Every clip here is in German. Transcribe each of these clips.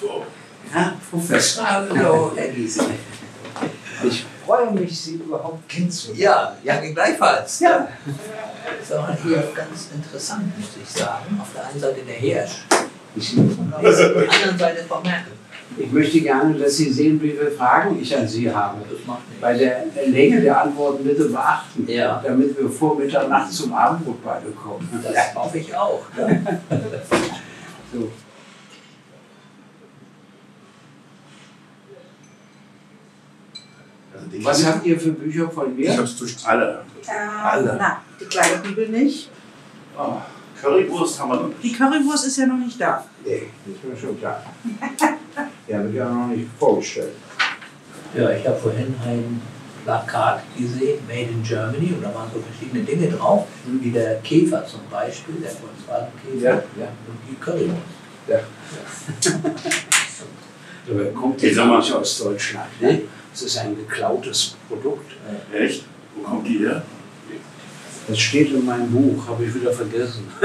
So. Professor. Hallo, Herr Giese. Ich freue mich, Sie überhaupt kennenzulernen. Ja, ja, gleichfalls. Ja. So, hier ganz interessant, muss ich sagen. Auf der einen Seite der und auf der anderen Seite Frau Merkel. Ich möchte gerne, dass Sie sehen, wie viele Fragen ich an Sie habe. Bei der Länge der Antworten bitte beachten, Ja. damit wir vor Mitternacht zum Abendbrot beide kommen. Das hoffe ich auch. So. Also Was habt ihr für Bücher von Ich mir? hab's durch alle. Alle. Na, die kleine Bibel nicht. Oh, Currywurst haben wir noch Die nicht. Currywurst ist ja noch nicht da. Nee, das ist mir schon klar. Die habe ich ja noch nicht vorgestellt. Ja, ich habe vorhin ein Plakat gesehen, Made in Germany, und da waren so verschiedene Dinge drauf, wie der Käfer zum Beispiel, der Volkswagen-Käfer Ja, ja. und die Currywurst. Ja. Aber kommt sag mal- nicht aus Deutschland. Ne? Es ist ein geklautes Produkt. Echt? Wo kommt die her? Das steht in meinem Buch, habe ich wieder vergessen.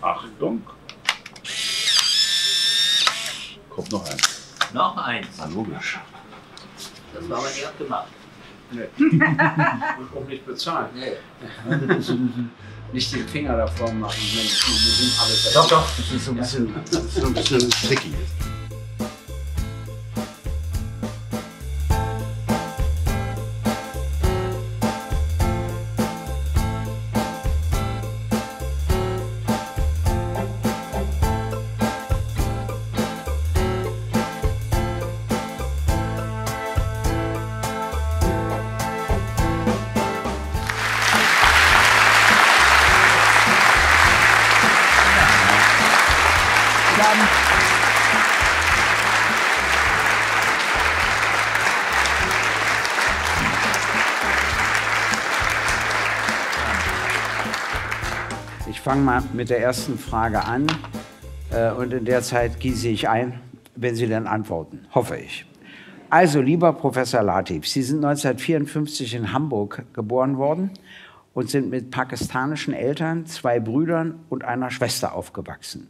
Achtung. Kommt noch ein. Noch eins. Na, logisch. Das war aber nicht abgemacht. Und auch nicht bezahlen. Nee. Nicht den Finger davor machen, Mensch, wir sind alle Doch, doch. Das ist so ein bisschen, ist so ein bisschen sticky. Fange mal mit der ersten Frage an äh, und in der Zeit gieße ich ein, wenn Sie dann antworten, hoffe ich. Also, lieber Professor Latif, Sie sind 1954 in Hamburg geboren worden und sind mit pakistanischen Eltern, zwei Brüdern und einer Schwester aufgewachsen.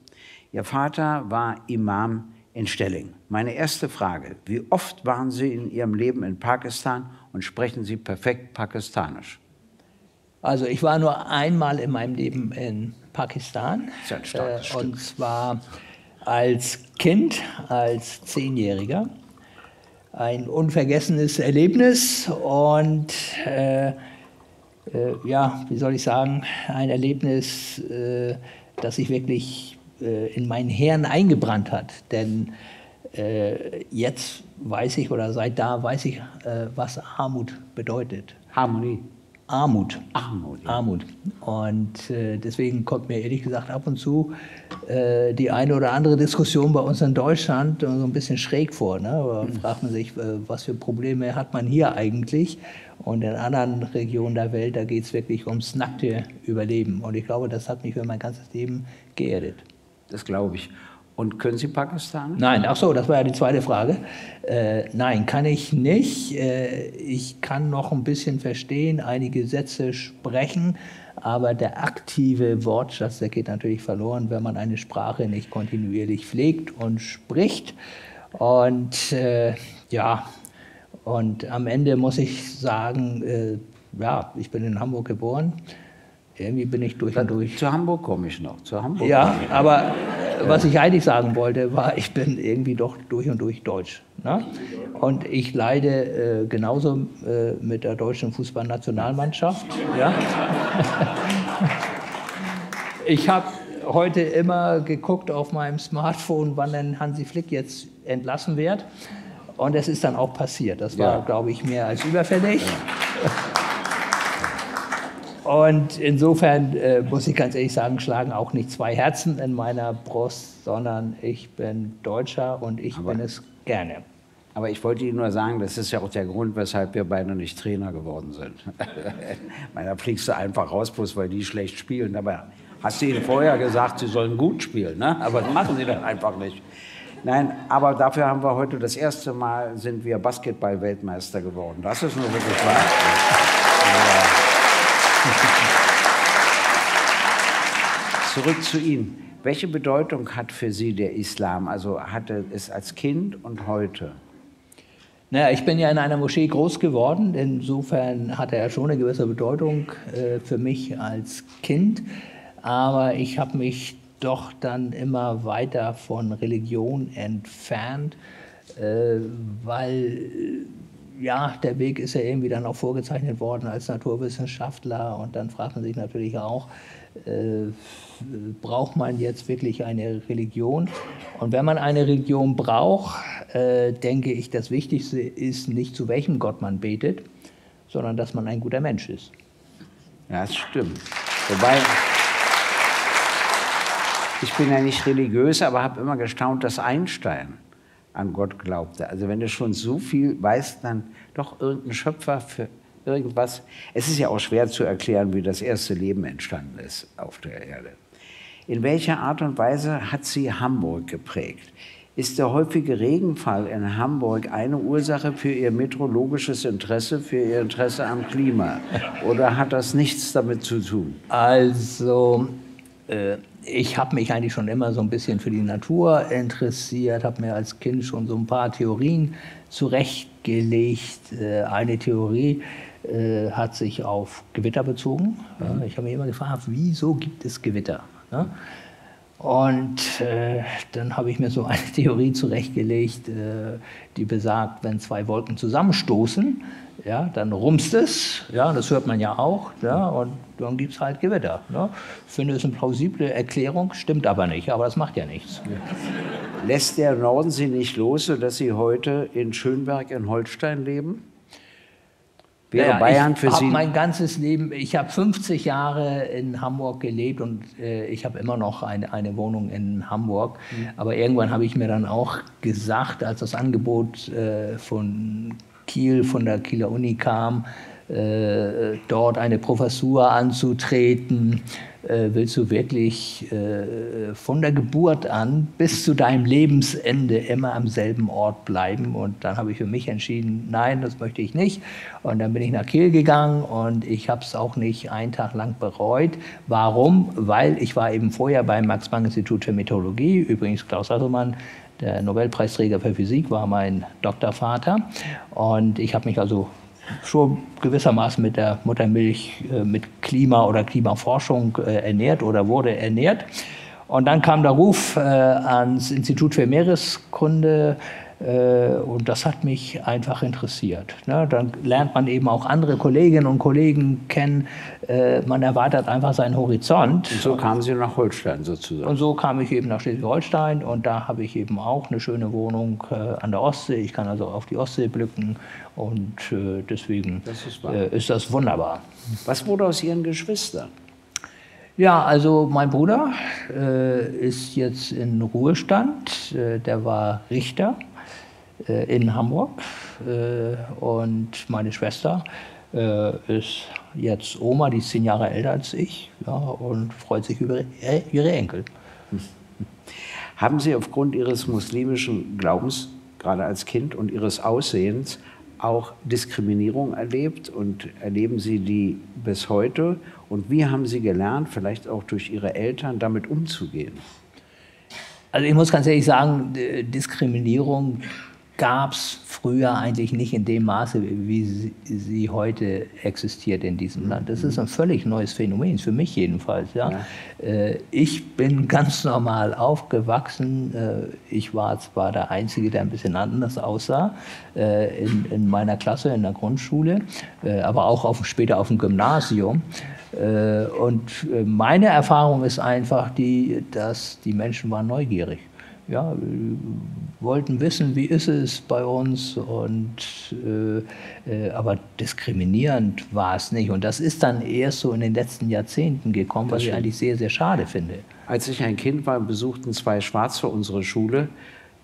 Ihr Vater war Imam in Stelling. Meine erste Frage, wie oft waren Sie in Ihrem Leben in Pakistan und sprechen Sie perfekt Pakistanisch? Also ich war nur einmal in meinem Leben in Pakistan. Ist ja äh, und zwar als Kind, als Zehnjähriger. Ein unvergessenes Erlebnis und äh, äh, ja, wie soll ich sagen, ein Erlebnis, äh, das sich wirklich äh, in mein Hirn eingebrannt hat. Denn äh, jetzt weiß ich oder seit da weiß ich, was Armut bedeutet. Harmonie. Armut. Armut. ja. Armut. Und äh, deswegen kommt mir ehrlich gesagt ab und zu äh, die eine oder andere Diskussion bei uns in Deutschland so ein bisschen schräg vor. Ne? Da fragt man sich, äh, was für Probleme hat man hier eigentlich? Und in anderen Regionen der Welt, da geht es wirklich ums nackte Überleben. Und ich glaube, das hat mich für mein ganzes Leben geerdet. Das glaube ich. Und können Sie Pakistanisch? Nein, ach so, das war ja die zweite Frage. Äh, nein, kann ich nicht. Äh, ich kann noch ein bisschen verstehen, einige Sätze sprechen, aber der aktive Wortschatz, der geht natürlich verloren, wenn man eine Sprache nicht kontinuierlich pflegt und spricht. Und äh, ja, und am Ende muss ich sagen, äh, ja, ich bin in Hamburg geboren. Irgendwie bin ich durch und durch Zu Hamburg komme ich noch. Zu Hamburg. ja, aber äh, was ich eigentlich sagen wollte, war, ich bin irgendwie doch durch und durch deutsch. Ne? Und ich leide äh, genauso äh, mit der deutschen Fußballnationalmannschaft. Ja? ich habe heute immer geguckt auf meinem Smartphone, wann denn Hansi Flick jetzt entlassen wird. Und es ist dann auch passiert. Das war, Ja. glaube ich, mehr als überfällig. Und insofern äh, muss ich ganz ehrlich sagen, schlagen auch nicht zwei Herzen in meiner Brust, sondern ich bin Deutscher und ich bin es gerne. Aber ich wollte Ihnen nur sagen, das ist ja auch der Grund, weshalb wir beide nicht Trainer geworden sind. Meiner fliegst du einfach raus, bloß weil die schlecht spielen. Aber hast du ihnen vorher gesagt, sie sollen gut spielen, ne? Aber das machen sie dann einfach nicht. Nein, aber dafür haben wir heute das erste Mal sind wir Basketball-Weltmeister geworden. Das ist nur wirklich wahr. Zurück zu Ihnen. Welche Bedeutung hat für Sie der Islam? Also hatte es als Kind und heute? Naja, ich bin ja in einer Moschee groß geworden. Insofern hatte er schon eine gewisse Bedeutung äh, für mich als Kind. Aber ich habe mich doch dann immer weiter von Religion entfernt, äh, weil ja, der Weg ist ja irgendwie dann auch vorgezeichnet worden als Naturwissenschaftler und dann fragt man sich natürlich auch, äh, braucht man jetzt wirklich eine Religion? Und wenn man eine Religion braucht, äh, denke ich, das Wichtigste ist nicht, zu welchem Gott man betet, sondern dass man ein guter Mensch ist. Ja, das stimmt. Wobei, ich bin ja nicht religiös, aber habe immer gestaunt, dass Einstein an Gott glaubte. Also wenn du schon so viel weißt, dann doch irgendein Schöpfer für irgendwas. Es ist ja auch schwer zu erklären, wie das erste Leben entstanden ist auf der Erde. In welcher Art und Weise hat sie Hamburg geprägt? Ist der häufige Regenfall in Hamburg eine Ursache für Ihr meteorologisches Interesse, für Ihr Interesse am Klima? Oder hat das nichts damit zu tun? Also, äh, ich habe mich eigentlich schon immer so ein bisschen für die Natur interessiert, habe mir als Kind schon so ein paar Theorien zurechtgelegt. Äh, eine Theorie äh, hat sich auf Gewitter bezogen. Mhm. Ich habe mich immer gefragt, wieso gibt es Gewitter? Ja? Und äh, dann habe ich mir so eine Theorie zurechtgelegt, äh, die besagt, wenn zwei Wolken zusammenstoßen, ja, dann rumst es, ja, das hört man ja auch, ja, und dann gibt es halt Gewitter. Ne? Ich finde es eine plausible Erklärung, stimmt aber nicht, aber das macht ja nichts. Lässt der Norden Sie nicht los, sodass Sie heute in Schönberg in Holstein leben? Wäre ja, Bayern für Sie? mein ganzes Leben, ich habe 50 Jahre in Hamburg gelebt und äh, ich habe immer noch eine, eine Wohnung in Hamburg. Mhm. Aber irgendwann habe ich mir dann auch gesagt, als das Angebot äh, von Kiel, von der Kieler Uni kam, äh, dort eine Professur anzutreten, willst du wirklich äh, von der Geburt an bis zu deinem Lebensende immer am selben Ort bleiben? Und dann habe ich für mich entschieden, nein, das möchte ich nicht. Und dann bin ich nach Kiel gegangen und ich habe es auch nicht einen Tag lang bereut. Warum? Weil ich war eben vorher beim Max-Planck-Institut für Meteorologie, übrigens Klaus Hasselmann, der Nobelpreisträger für Physik war mein Doktorvater. Und ich habe mich also schon gewissermaßen mit der Muttermilch, äh, mit Klima oder Klimaforschung äh, ernährt oder wurde ernährt. Und dann kam der Ruf äh, ans Institut für Meereskunde und das hat mich einfach interessiert. Dann lernt man eben auch andere Kolleginnen und Kollegen kennen. Äh, man erweitert einfach seinen Horizont. Und so kamen Sie nach Holstein sozusagen. Und so kam ich eben nach Schleswig-Holstein und da habe ich eben auch eine schöne Wohnung äh, an der Ostsee. Ich kann also auf die Ostsee blicken und deswegen das ist, ist das wunderbar. Was wurde aus Ihren Geschwistern? Ja, also mein Bruder äh, ist jetzt in Ruhestand. Äh, der war Richter äh, in Hamburg. Äh, und meine Schwester äh, ist jetzt Oma, die ist zehn Jahre älter als ich ja, und freut sich über ihre Enkel. Haben Sie aufgrund Ihres muslimischen Glaubens, gerade als Kind, und Ihres Aussehens auch Diskriminierung erlebt und erleben Sie die bis heute? Und wie haben Sie gelernt, vielleicht auch durch Ihre Eltern, damit umzugehen? Also ich muss ganz ehrlich sagen, Diskriminierung gab es früher eigentlich nicht in dem Maße, wie sie, sie, heute existiert in diesem Land. Das ist ein völlig neues Phänomen, für mich jedenfalls. Ja. ja. Äh, ich bin ganz normal aufgewachsen. Äh, ich war zwar der Einzige, der ein bisschen anders aussah äh, in, in meiner Klasse, in der Grundschule, aber auch auf, später auf dem Gymnasium. Und meine Erfahrung ist einfach die, dass die Menschen waren neugierig ja, wollten wissen, wie ist es bei uns und äh, äh, aber diskriminierend war es nicht und das ist dann erst so in den letzten Jahrzehnten gekommen, was ich eigentlich sehr sehr schade finde. Als ich ein Kind war, besuchten zwei Schwarze unsere Schule.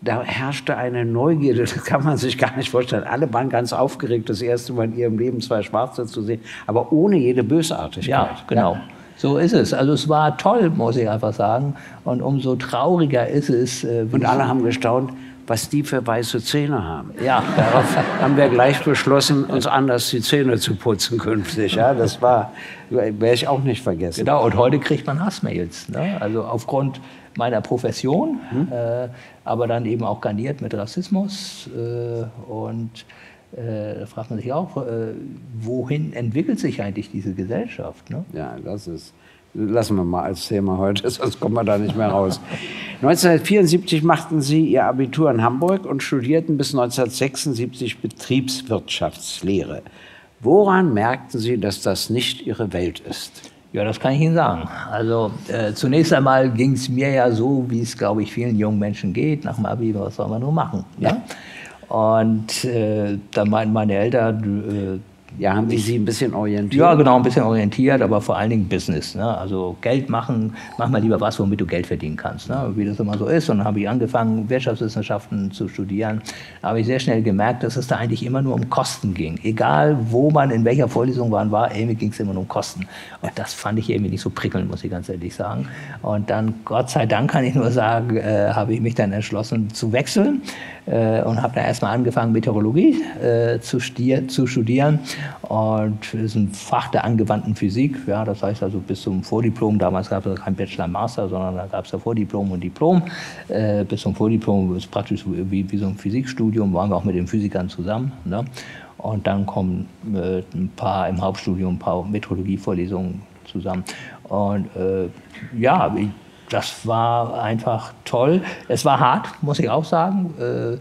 Da herrschte eine Neugierde, das kann man sich gar nicht vorstellen. Alle waren ganz aufgeregt, das erste Mal in ihrem Leben zwei Schwarze zu sehen, aber ohne jede Bösartigkeit. Ja, genau. Ja. So ist es. Also es war toll, muss ich einfach sagen. Und umso trauriger ist es. Äh, und alle haben gestaunt, was die für weiße Zähne haben. Ja. Darauf haben wir gleich beschlossen, uns anders die Zähne zu putzen künftig. Ja, das war, werde ich auch nicht vergessen. Genau, und heute kriegt man Hassmails. Ne? Also aufgrund meiner Profession, hm? äh, aber dann eben auch garniert mit Rassismus. Äh, und da fragt man sich auch, äh, wohin entwickelt sich eigentlich diese Gesellschaft? Ne? Ja, das ist lassen wir mal als Thema heute, sonst kommen wir da nicht mehr raus. 1974 machten Sie Ihr Abitur in Hamburg und studierten bis 1976 Betriebswirtschaftslehre. Woran merkten Sie, dass das nicht Ihre Welt ist? Ja, das kann ich Ihnen sagen. Also äh, zunächst einmal ging es mir ja so, wie es, glaube ich, vielen jungen Menschen geht. Nach dem Abi, was soll man nur machen? Ja. Ne? Und äh, da meinten meine Eltern, äh, ja, haben die Sie ein bisschen orientiert? Ja, genau, ein bisschen orientiert, aber vor allen Dingen Business. Ne? Also Geld machen, mach mal lieber was, womit du Geld verdienen kannst. Ne? Wie das immer so ist. Und dann habe ich angefangen, Wirtschaftswissenschaften zu studieren. Da habe ich sehr schnell gemerkt, dass es da eigentlich immer nur um Kosten ging. Egal, wo man, in welcher Vorlesung man war, irgendwie ging es immer nur um Kosten. Und das fand ich irgendwie nicht so prickelnd, muss ich ganz ehrlich sagen. Und dann, Gott sei Dank, kann ich nur sagen, äh, habe ich mich dann entschlossen zu wechseln äh, und habe dann erstmal angefangen, Meteorologie äh, zu, zu, studieren. Und das ist ein Fach der angewandten Physik. Ja, das heißt also bis zum Vordiplom, damals gab es kein Bachelor, Master, sondern da gab es ja Vordiplom und Diplom. Äh, bis zum Vordiplom ist praktisch wie, wie so ein Physikstudium, waren wir auch mit den Physikern zusammen. Ne? Und dann kommen äh, ein paar im Hauptstudium ein paar Meteorologievorlesungen zusammen. Und äh, ja, ich, das war einfach toll. Es war hart, muss ich auch sagen. Äh,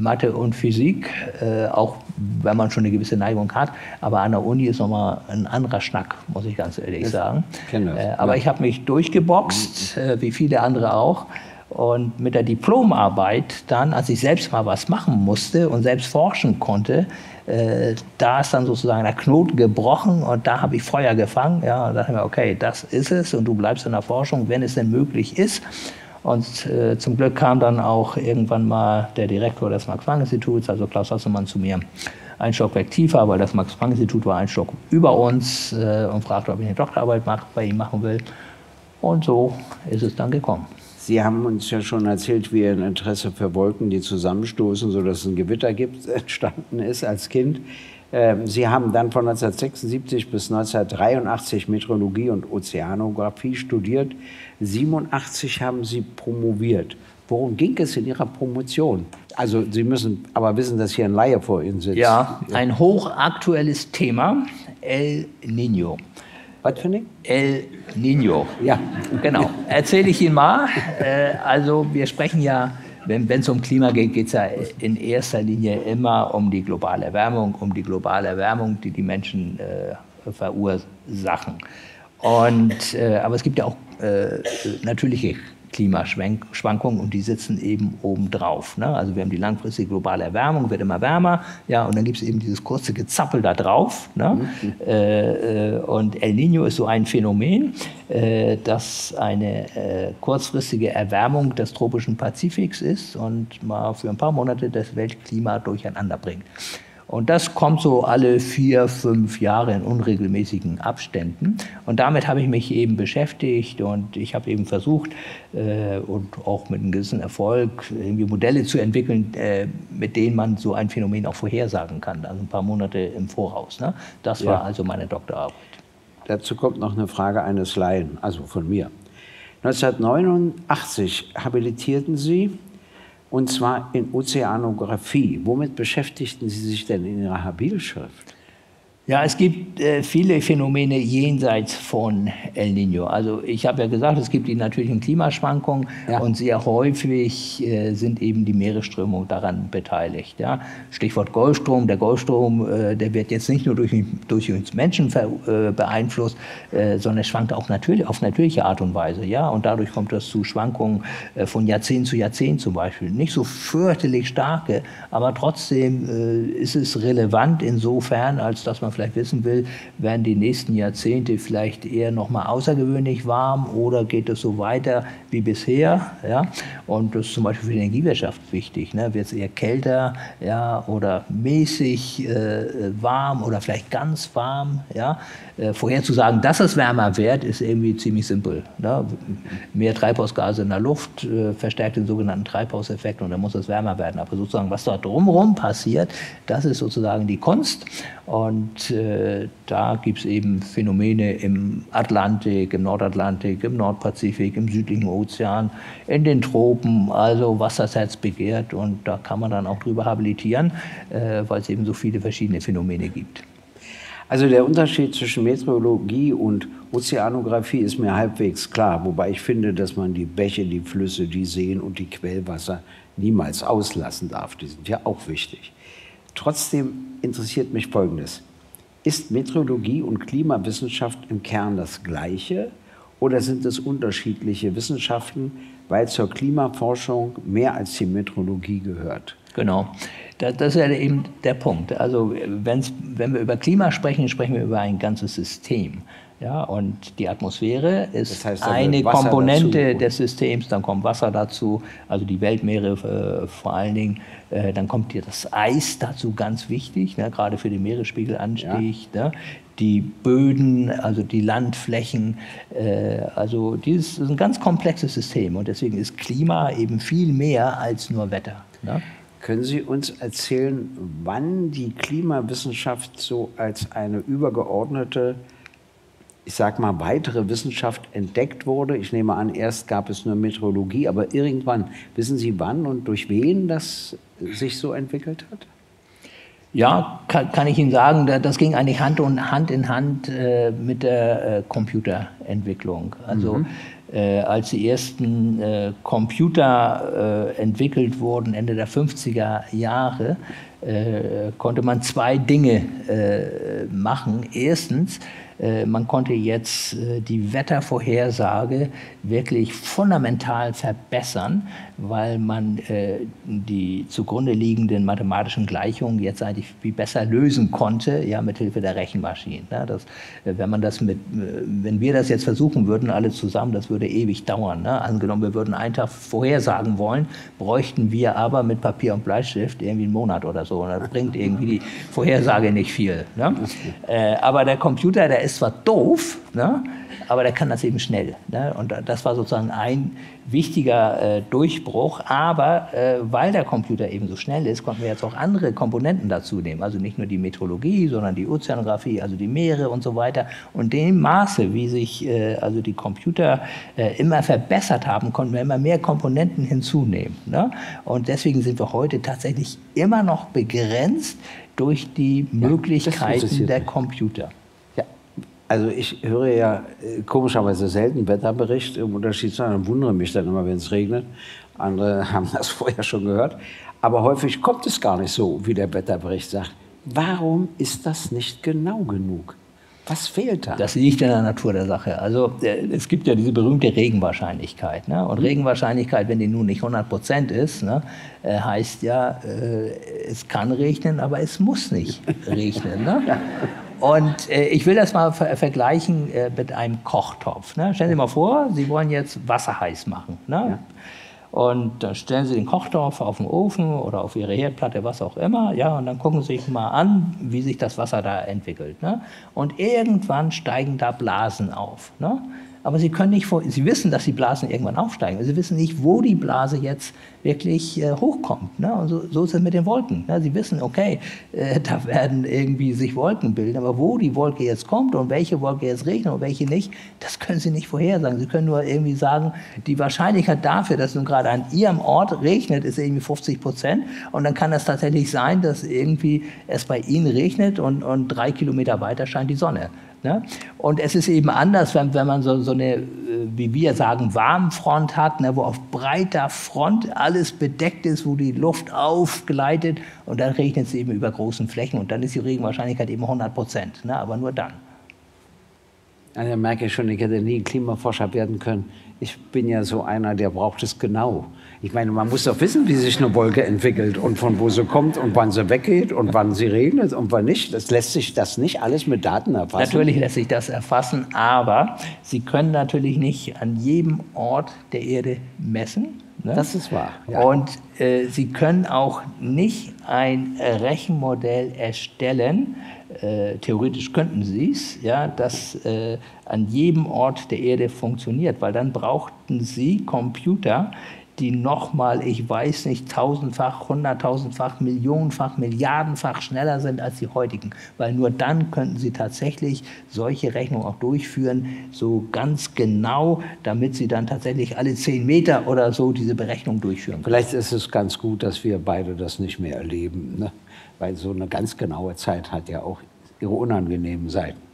Mathe und Physik, äh, auch wenn man schon eine gewisse Neigung hat. Aber an der Uni ist nochmal ein anderer Schnack, muss ich ganz ehrlich ich sagen. Äh, aber ja. ich habe mich durchgeboxt, äh, wie viele andere auch. Und mit der Diplomarbeit dann, als ich selbst mal was machen musste und selbst forschen konnte, äh, da ist dann sozusagen der Knoten gebrochen und da habe ich Feuer gefangen. Ja, und da dachte mir, okay, das ist es und du bleibst in der Forschung, wenn es denn möglich ist. Und äh, zum Glück kam dann auch irgendwann mal der Direktor des Max-Planck-Instituts, also Klaus Hasselmann, zu mir ein Stockwerk tiefer, weil das Max-Planck-Institut war ein Stock über uns äh, und fragte, ob ich eine Doktorarbeit bei ihm machen will. Und so ist es dann gekommen. Sie haben uns ja schon erzählt, wie Ihr Interesse für Wolken, die zusammenstoßen, sodass es ein Gewitter gibt, entstanden ist als Kind. Ähm, Sie haben dann von 1976 bis 1983 Meteorologie und Ozeanographie studiert. 87 haben Sie promoviert. Worum ging es in Ihrer Promotion? Also Sie müssen aber wissen, dass hier ein Laie vor Ihnen sitzt. Ja, ein hochaktuelles Thema, El Niño. Was für ein El Nino. Ja. Genau. Erzähle ich Ihnen mal. Äh, also wir sprechen ja, wenn es um Klima geht, geht es ja in erster Linie immer um die globale Erwärmung, um die globale Erwärmung, die die Menschen äh, verursachen. Und, äh, aber es gibt ja auch äh, natürliche Klimaschwankungen und die sitzen eben oben drauf. Ne? Also wir haben die langfristige globale Erwärmung, wird immer wärmer, ja, und dann gibt es eben dieses kurze Gezappel da drauf. Ne? Mhm. Äh, äh, und El Nino ist so ein Phänomen, äh, das eine äh, kurzfristige Erwärmung des tropischen Pazifiks ist und mal für ein paar Monate das Weltklima durcheinander bringt. Und das kommt so alle vier, fünf Jahre in unregelmäßigen Abständen. Und damit habe ich mich eben beschäftigt und ich habe eben versucht äh, und auch mit einem gewissen Erfolg irgendwie Modelle zu entwickeln, äh, mit denen man so ein Phänomen auch vorhersagen kann, also ein paar Monate im Voraus. Ne? Das war also meine Doktorarbeit. Dazu kommt noch eine Frage eines Laien, also von mir. 1989 habilitierten Sie und zwar in Ozeanographie. Womit beschäftigten Sie sich denn in Ihrer Habilschrift? Ja, es gibt äh, viele Phänomene jenseits von El Nino. Also ich habe ja gesagt, es gibt die natürlichen Klimaschwankungen ja. und sehr häufig äh, sind eben die Meeresströmungen daran beteiligt. Ja? Stichwort Golfstrom. Der Golfstrom, äh, der wird jetzt nicht nur durch, durch uns Menschen äh, beeinflusst, äh, sondern es schwankt auch natürlich, auf natürliche Art und Weise. Ja? Und dadurch kommt es zu Schwankungen äh, von Jahrzehnt zu Jahrzehnt zum Beispiel. Nicht so fürchterlich starke, aber trotzdem ist es relevant insofern, als dass man vielleicht wissen will, werden die nächsten Jahrzehnte vielleicht eher nochmal außergewöhnlich warm oder geht es so weiter wie bisher? Ja? Und das ist zum Beispiel für die Energiewirtschaft wichtig. Ne? Wird es eher kälter ja? oder mäßig äh, warm oder vielleicht ganz warm? Ja? Äh, vorherzusagen, dass es wärmer wird, ist irgendwie ziemlich simpel. Ne? Mehr Treibhausgase in der Luft äh, verstärkt den sogenannten Treibhauseffekt und dann muss es wärmer werden. Aber sozusagen, was dort drumherum passiert, das ist sozusagen die Kunst. Und äh, da gibt es eben Phänomene im Atlantik, im Nordatlantik, im Nordpazifik, im südlichen Ozean, in den Tropen, also was das Herz begehrt. Und da kann man dann auch drüber habilitieren, äh, weil es eben so viele verschiedene Phänomene gibt. Also der Unterschied zwischen Meteorologie und Ozeanographie ist mir halbwegs klar, wobei ich finde, dass man die Bäche, die Flüsse, die Seen und die Quellwasser niemals auslassen darf. Die sind ja auch wichtig. Trotzdem interessiert mich Folgendes. Ist Meteorologie und Klimawissenschaft im Kern das gleiche oder sind es unterschiedliche Wissenschaften, weil zur Klimaforschung mehr als die Meteorologie gehört? Genau. Das, das ist ja eben der Punkt. Also wenn wir über Klima sprechen, sprechen wir über ein ganzes System. Ja, und die Atmosphäre ist das heißt, eine Komponente des Systems, dann kommt Wasser dazu, also die Weltmeere äh, vor allen Dingen, äh, dann kommt hier das Eis dazu, ganz wichtig, ne, gerade für den Meeresspiegelanstieg, ja. ne, die Böden, also die Landflächen, äh, also dieses ist ein ganz komplexes System und deswegen ist Klima eben viel mehr als nur Wetter. Ne? Können Sie uns erzählen, wann die Klimawissenschaft so als eine übergeordnete, ich sag mal, weitere Wissenschaft entdeckt wurde? Ich nehme an, erst gab es nur Meteorologie, aber irgendwann, wissen Sie wann und durch wen das sich so entwickelt hat? Ja, kann, kann, ich Ihnen sagen, das ging eigentlich Hand, und, Hand in Hand äh, mit der äh, Computerentwicklung. Also mhm. Äh, als die ersten äh, Computer äh, entwickelt wurden, Ende der 50er Jahre, äh, konnte man zwei Dinge machen. Erstens, äh, man konnte jetzt äh, die Wettervorhersage wirklich fundamental verbessern, weil man äh, die zugrunde liegenden mathematischen Gleichungen jetzt eigentlich viel besser lösen konnte, ja, mit Hilfe der Rechenmaschinen. Das, wenn man das mit, wenn wir das jetzt versuchen würden, alle zusammen, das würde ewig dauern. Ne? Angenommen, wir würden einen Tag vorhersagen wollen, bräuchten wir aber mit Papier und Bleistift irgendwie einen Monat oder so. Und das bringt irgendwie die Vorhersage nicht viel. Ne? aber der Computer, der ist zwar doof, ne? Aber der kann das eben schnell. Ne? Und das war sozusagen ein wichtiger äh, Durchbruch. Aber äh, weil der Computer eben so schnell ist, konnten wir jetzt auch andere Komponenten dazu nehmen. Also nicht nur die Meteorologie, sondern die Ozeanographie, also die Meere und so weiter. Und dem Maße, wie sich äh, also die Computer äh, immer verbessert haben, konnten wir immer mehr Komponenten hinzunehmen. Ne? Und deswegen sind wir heute tatsächlich immer noch begrenzt durch die Möglichkeiten der Computer. Also ich höre ja äh, komischerweise selten Wetterbericht im Unterschied zu anderen, wundere mich dann immer, wenn es regnet. Andere haben das vorher schon gehört. Aber häufig kommt es gar nicht so, wie der Wetterbericht sagt. Warum ist das nicht genau genug? Was fehlt da? Das liegt in der Natur der Sache. Also äh, es gibt ja diese berühmte Regenwahrscheinlichkeit. Ne? Und mhm. Regenwahrscheinlichkeit, wenn die nun nicht 100 Prozent ist, ne, äh, heißt ja, äh, es kann regnen, aber es muss nicht regnen. Ne? Und äh, ich will das mal ver vergleichen äh, mit einem Kochtopf. Ne? Stellen Sie mal vor, Sie wollen jetzt Wasser heiß machen. Ne? Ja. Und dann stellen Sie den Kochtopf auf den Ofen oder auf Ihre Herdplatte, was auch immer, ja, und dann gucken Sie sich mal an, wie sich das Wasser da entwickelt. Ne? Und irgendwann steigen da Blasen auf. Ne? Aber sie können nicht vor, sie wissen, dass die Blasen irgendwann aufsteigen. Sie wissen nicht, wo die Blase jetzt wirklich äh, hochkommt. Ne? Und so, so, ist es mit den Wolken. Ne? Sie wissen, okay, äh, da werden irgendwie sich Wolken bilden, aber wo die Wolke jetzt kommt und welche Wolke jetzt regnet und welche nicht, das können Sie nicht vorhersagen. Sie können nur irgendwie sagen, die Wahrscheinlichkeit dafür, dass nun gerade an Ihrem Ort regnet, ist irgendwie 50 Prozent. Und dann kann es tatsächlich sein, dass irgendwie es bei Ihnen regnet und, und drei Kilometer weiter scheint die Sonne. Ne? Und es ist eben anders, wenn, wenn man so, so eine, äh, wie wir sagen, Warmfront hat, ne, wo auf breiter Front alles bedeckt ist, wo die Luft aufgleitet und dann regnet es eben über großen Flächen und dann ist die Regenwahrscheinlichkeit eben 100 Prozent, ne, aber nur dann. Also merke ich schon, ich hätte nie Klimaforscher werden können. Ich bin ja so einer, der braucht es genau. Ich meine, man muss doch wissen, wie sich eine Wolke entwickelt und von wo sie kommt und wann sie weggeht und wann sie regnet und wann nicht. Das lässt sich das nicht alles mit Daten erfassen. Natürlich lässt sich das erfassen, aber Sie können natürlich nicht an jedem Ort der Erde messen. Ne? Das ist wahr. Ja. Und äh, Sie können auch nicht ein Rechenmodell erstellen, äh, theoretisch könnten sie es, ja, das äh, an jedem Ort der Erde funktioniert, weil dann brauchten sie Computer, die nochmal, ich weiß nicht, tausendfach, hunderttausendfach, millionenfach, milliardenfach schneller sind als die heutigen. Weil nur dann könnten sie tatsächlich solche Rechnungen auch durchführen, so ganz genau, damit sie dann tatsächlich alle zehn Meter oder so diese Berechnung durchführen können. Vielleicht ist es ganz gut, dass wir beide das nicht mehr erleben. Ne? Weil so eine ganz genaue Zeit hat ja auch ihre unangenehmen Seiten.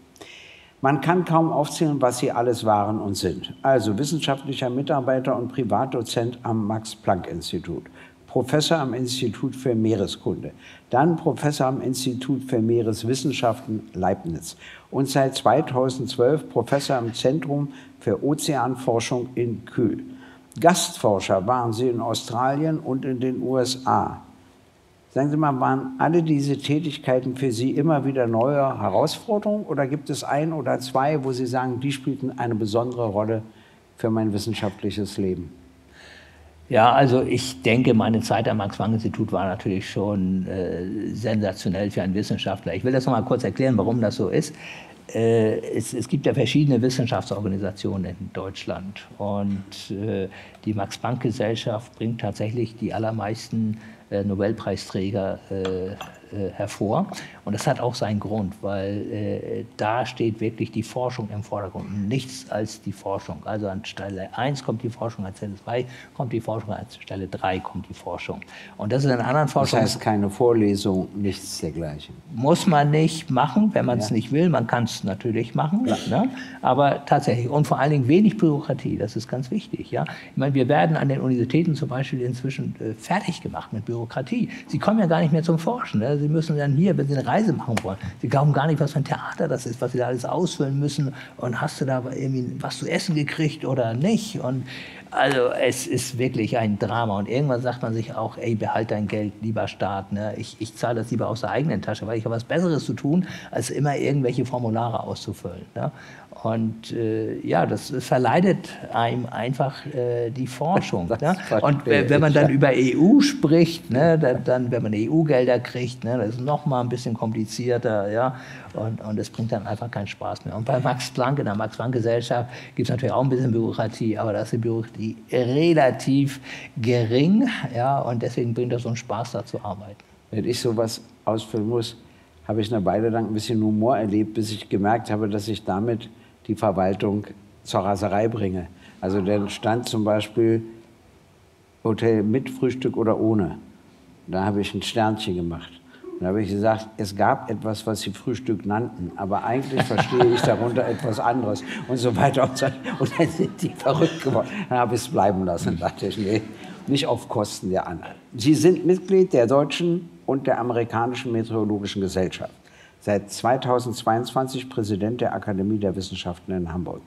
Man kann kaum aufzählen, was sie alles waren und sind. Also wissenschaftlicher Mitarbeiter und Privatdozent am Max-Planck-Institut, Professor am Institut für Meereskunde, dann Professor am Institut für Meereswissenschaften Leibniz und seit 2012 Professor am Zentrum für Ozeanforschung in Kühl. Gastforscher waren sie in Australien und in den USA. Sagen Sie mal, waren alle diese Tätigkeiten für Sie immer wieder neue Herausforderungen oder gibt es ein oder zwei, wo Sie sagen, die spielten eine besondere Rolle für mein wissenschaftliches Leben? Ja, also ich denke, meine Zeit am Max-Planck-Institut war natürlich schon äh, sensationell für einen Wissenschaftler. Ich will das noch mal kurz erklären, warum das so ist. Äh, es, es, gibt ja verschiedene Wissenschaftsorganisationen in Deutschland und äh, die Max-Planck-Gesellschaft bringt tatsächlich die allermeisten Nobelpreisträger äh, äh, hervor. Und das hat auch seinen Grund, weil äh, da steht wirklich die Forschung im Vordergrund. Nichts als die Forschung. Also an Stelle 1 kommt die Forschung, an Stelle 2 kommt die Forschung, an Stelle 3 kommt die Forschung. Und das ist in anderen Forschungen. Das heißt keine Vorlesung, nichts dergleichen. Muss man nicht machen, wenn man es ja. nicht will. Man kann es natürlich machen. Ne? Aber tatsächlich. Und vor allen Dingen wenig Bürokratie. Das ist ganz wichtig. Ja? Ich meine, wir werden an den Universitäten zum Beispiel inzwischen äh, fertig gemacht mit Bürokratie. Sie kommen ja gar nicht mehr zum Forschen. Ne? Sie müssen dann hier, wenn Sie eine Reise machen wollen, Sie glauben gar nicht, was für ein Theater das ist, was Sie da alles ausfüllen müssen und hast du da irgendwie was zu essen gekriegt oder nicht und also es ist wirklich ein Drama und irgendwann sagt man sich auch, ey, behalt dein Geld, lieber Staat, ne? ich, ich zahle das lieber aus der eigenen Tasche, weil ich habe was Besseres zu tun, als immer irgendwelche Formulare auszufüllen. Ne? Und äh, ja, das verleidet einem einfach äh, die Forschung. ne? Und wenn man dann über EU spricht, ne, dann, dann wenn man EU-Gelder kriegt, ne, das ist noch mal ein bisschen komplizierter, ja, und, und das bringt dann einfach keinen Spaß mehr. Und bei Max Planck, in der Max-Planck-Gesellschaft, gibt es natürlich auch ein bisschen Bürokratie, aber da ist die Bürokratie relativ gering, ja, und deswegen bringt das so einen Spaß, da zu arbeiten. Wenn ich sowas ausfüllen muss, habe ich eine Weile lang ein bisschen Humor erlebt, bis ich gemerkt habe, dass ich damit die Verwaltung zur Raserei bringe. Also dann stand zum Beispiel Hotel mit Frühstück oder ohne. Da habe ich ein Sternchen gemacht. Und da habe ich gesagt, es gab etwas, was sie Frühstück nannten, aber eigentlich verstehe ich darunter etwas anderes und so weiter und so Und dann sind die verrückt geworden. Dann habe ich es bleiben lassen. Da dachte ich, nee, nicht auf Kosten der anderen. Sie sind Mitglied der deutschen und der amerikanischen Meteorologischen Gesellschaft seit 2022 Präsident der Akademie der Wissenschaften in Hamburg,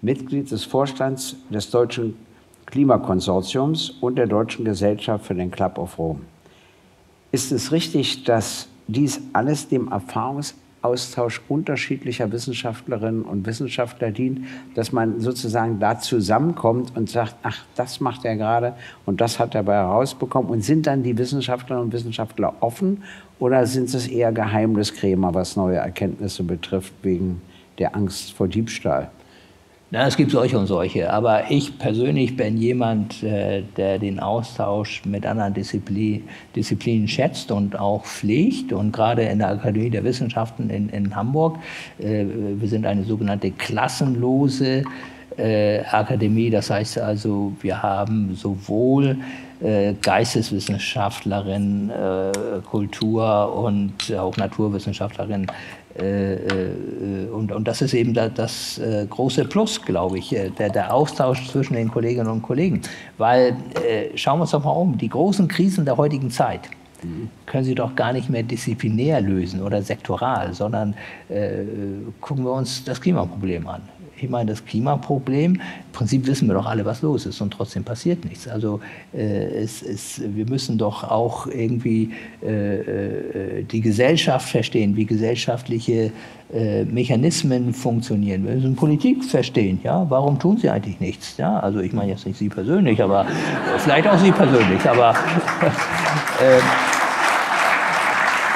Mitglied des Vorstands des Deutschen Klimakonsortiums und der Deutschen Gesellschaft für den Club of Rome. Ist es richtig, dass dies alles dem Erfahrungs Austausch unterschiedlicher Wissenschaftlerinnen und Wissenschaftler dient, dass man sozusagen da zusammenkommt und sagt, ach, das macht er gerade und das hat er dabei herausbekommen. Und sind dann die Wissenschaftlerinnen und Wissenschaftler offen oder sind es eher Geheimniskrämer, was neue Erkenntnisse betrifft, wegen der Angst vor Diebstahl? Na, es gibt solche und solche, aber ich persönlich bin jemand, äh, der den Austausch mit anderen Disziplin, Disziplinen schätzt und auch pflegt. Und gerade in der Akademie der Wissenschaften in, in Hamburg, äh, wir sind eine sogenannte klassenlose äh, Akademie. Das heißt also, wir haben sowohl Geisteswissenschaftlerinnen, Kultur- und auch Naturwissenschaftlerinnen und, und das ist eben das, das äh, große Plus, glaube ich, der, der Austausch zwischen den Kolleginnen und Kollegen. Weil, schauen wir uns doch mal um, die großen Krisen der heutigen Zeit, können Sie doch gar nicht mehr disziplinär lösen oder sektoral, sondern äh, gucken wir uns das Klimaproblem an. Ich meine, das Klimaproblem, im Prinzip wissen wir doch alle, was los ist und trotzdem passiert nichts. Also äh, es, es, wir müssen doch auch irgendwie äh, äh die Gesellschaft verstehen, wie gesellschaftliche äh, Mechanismen funktionieren. Wir müssen Politik verstehen. Ja? Warum tun sie eigentlich nichts? Ja? Also ich meine jetzt nicht Sie persönlich, aber vielleicht auch Sie persönlich. Aber äh,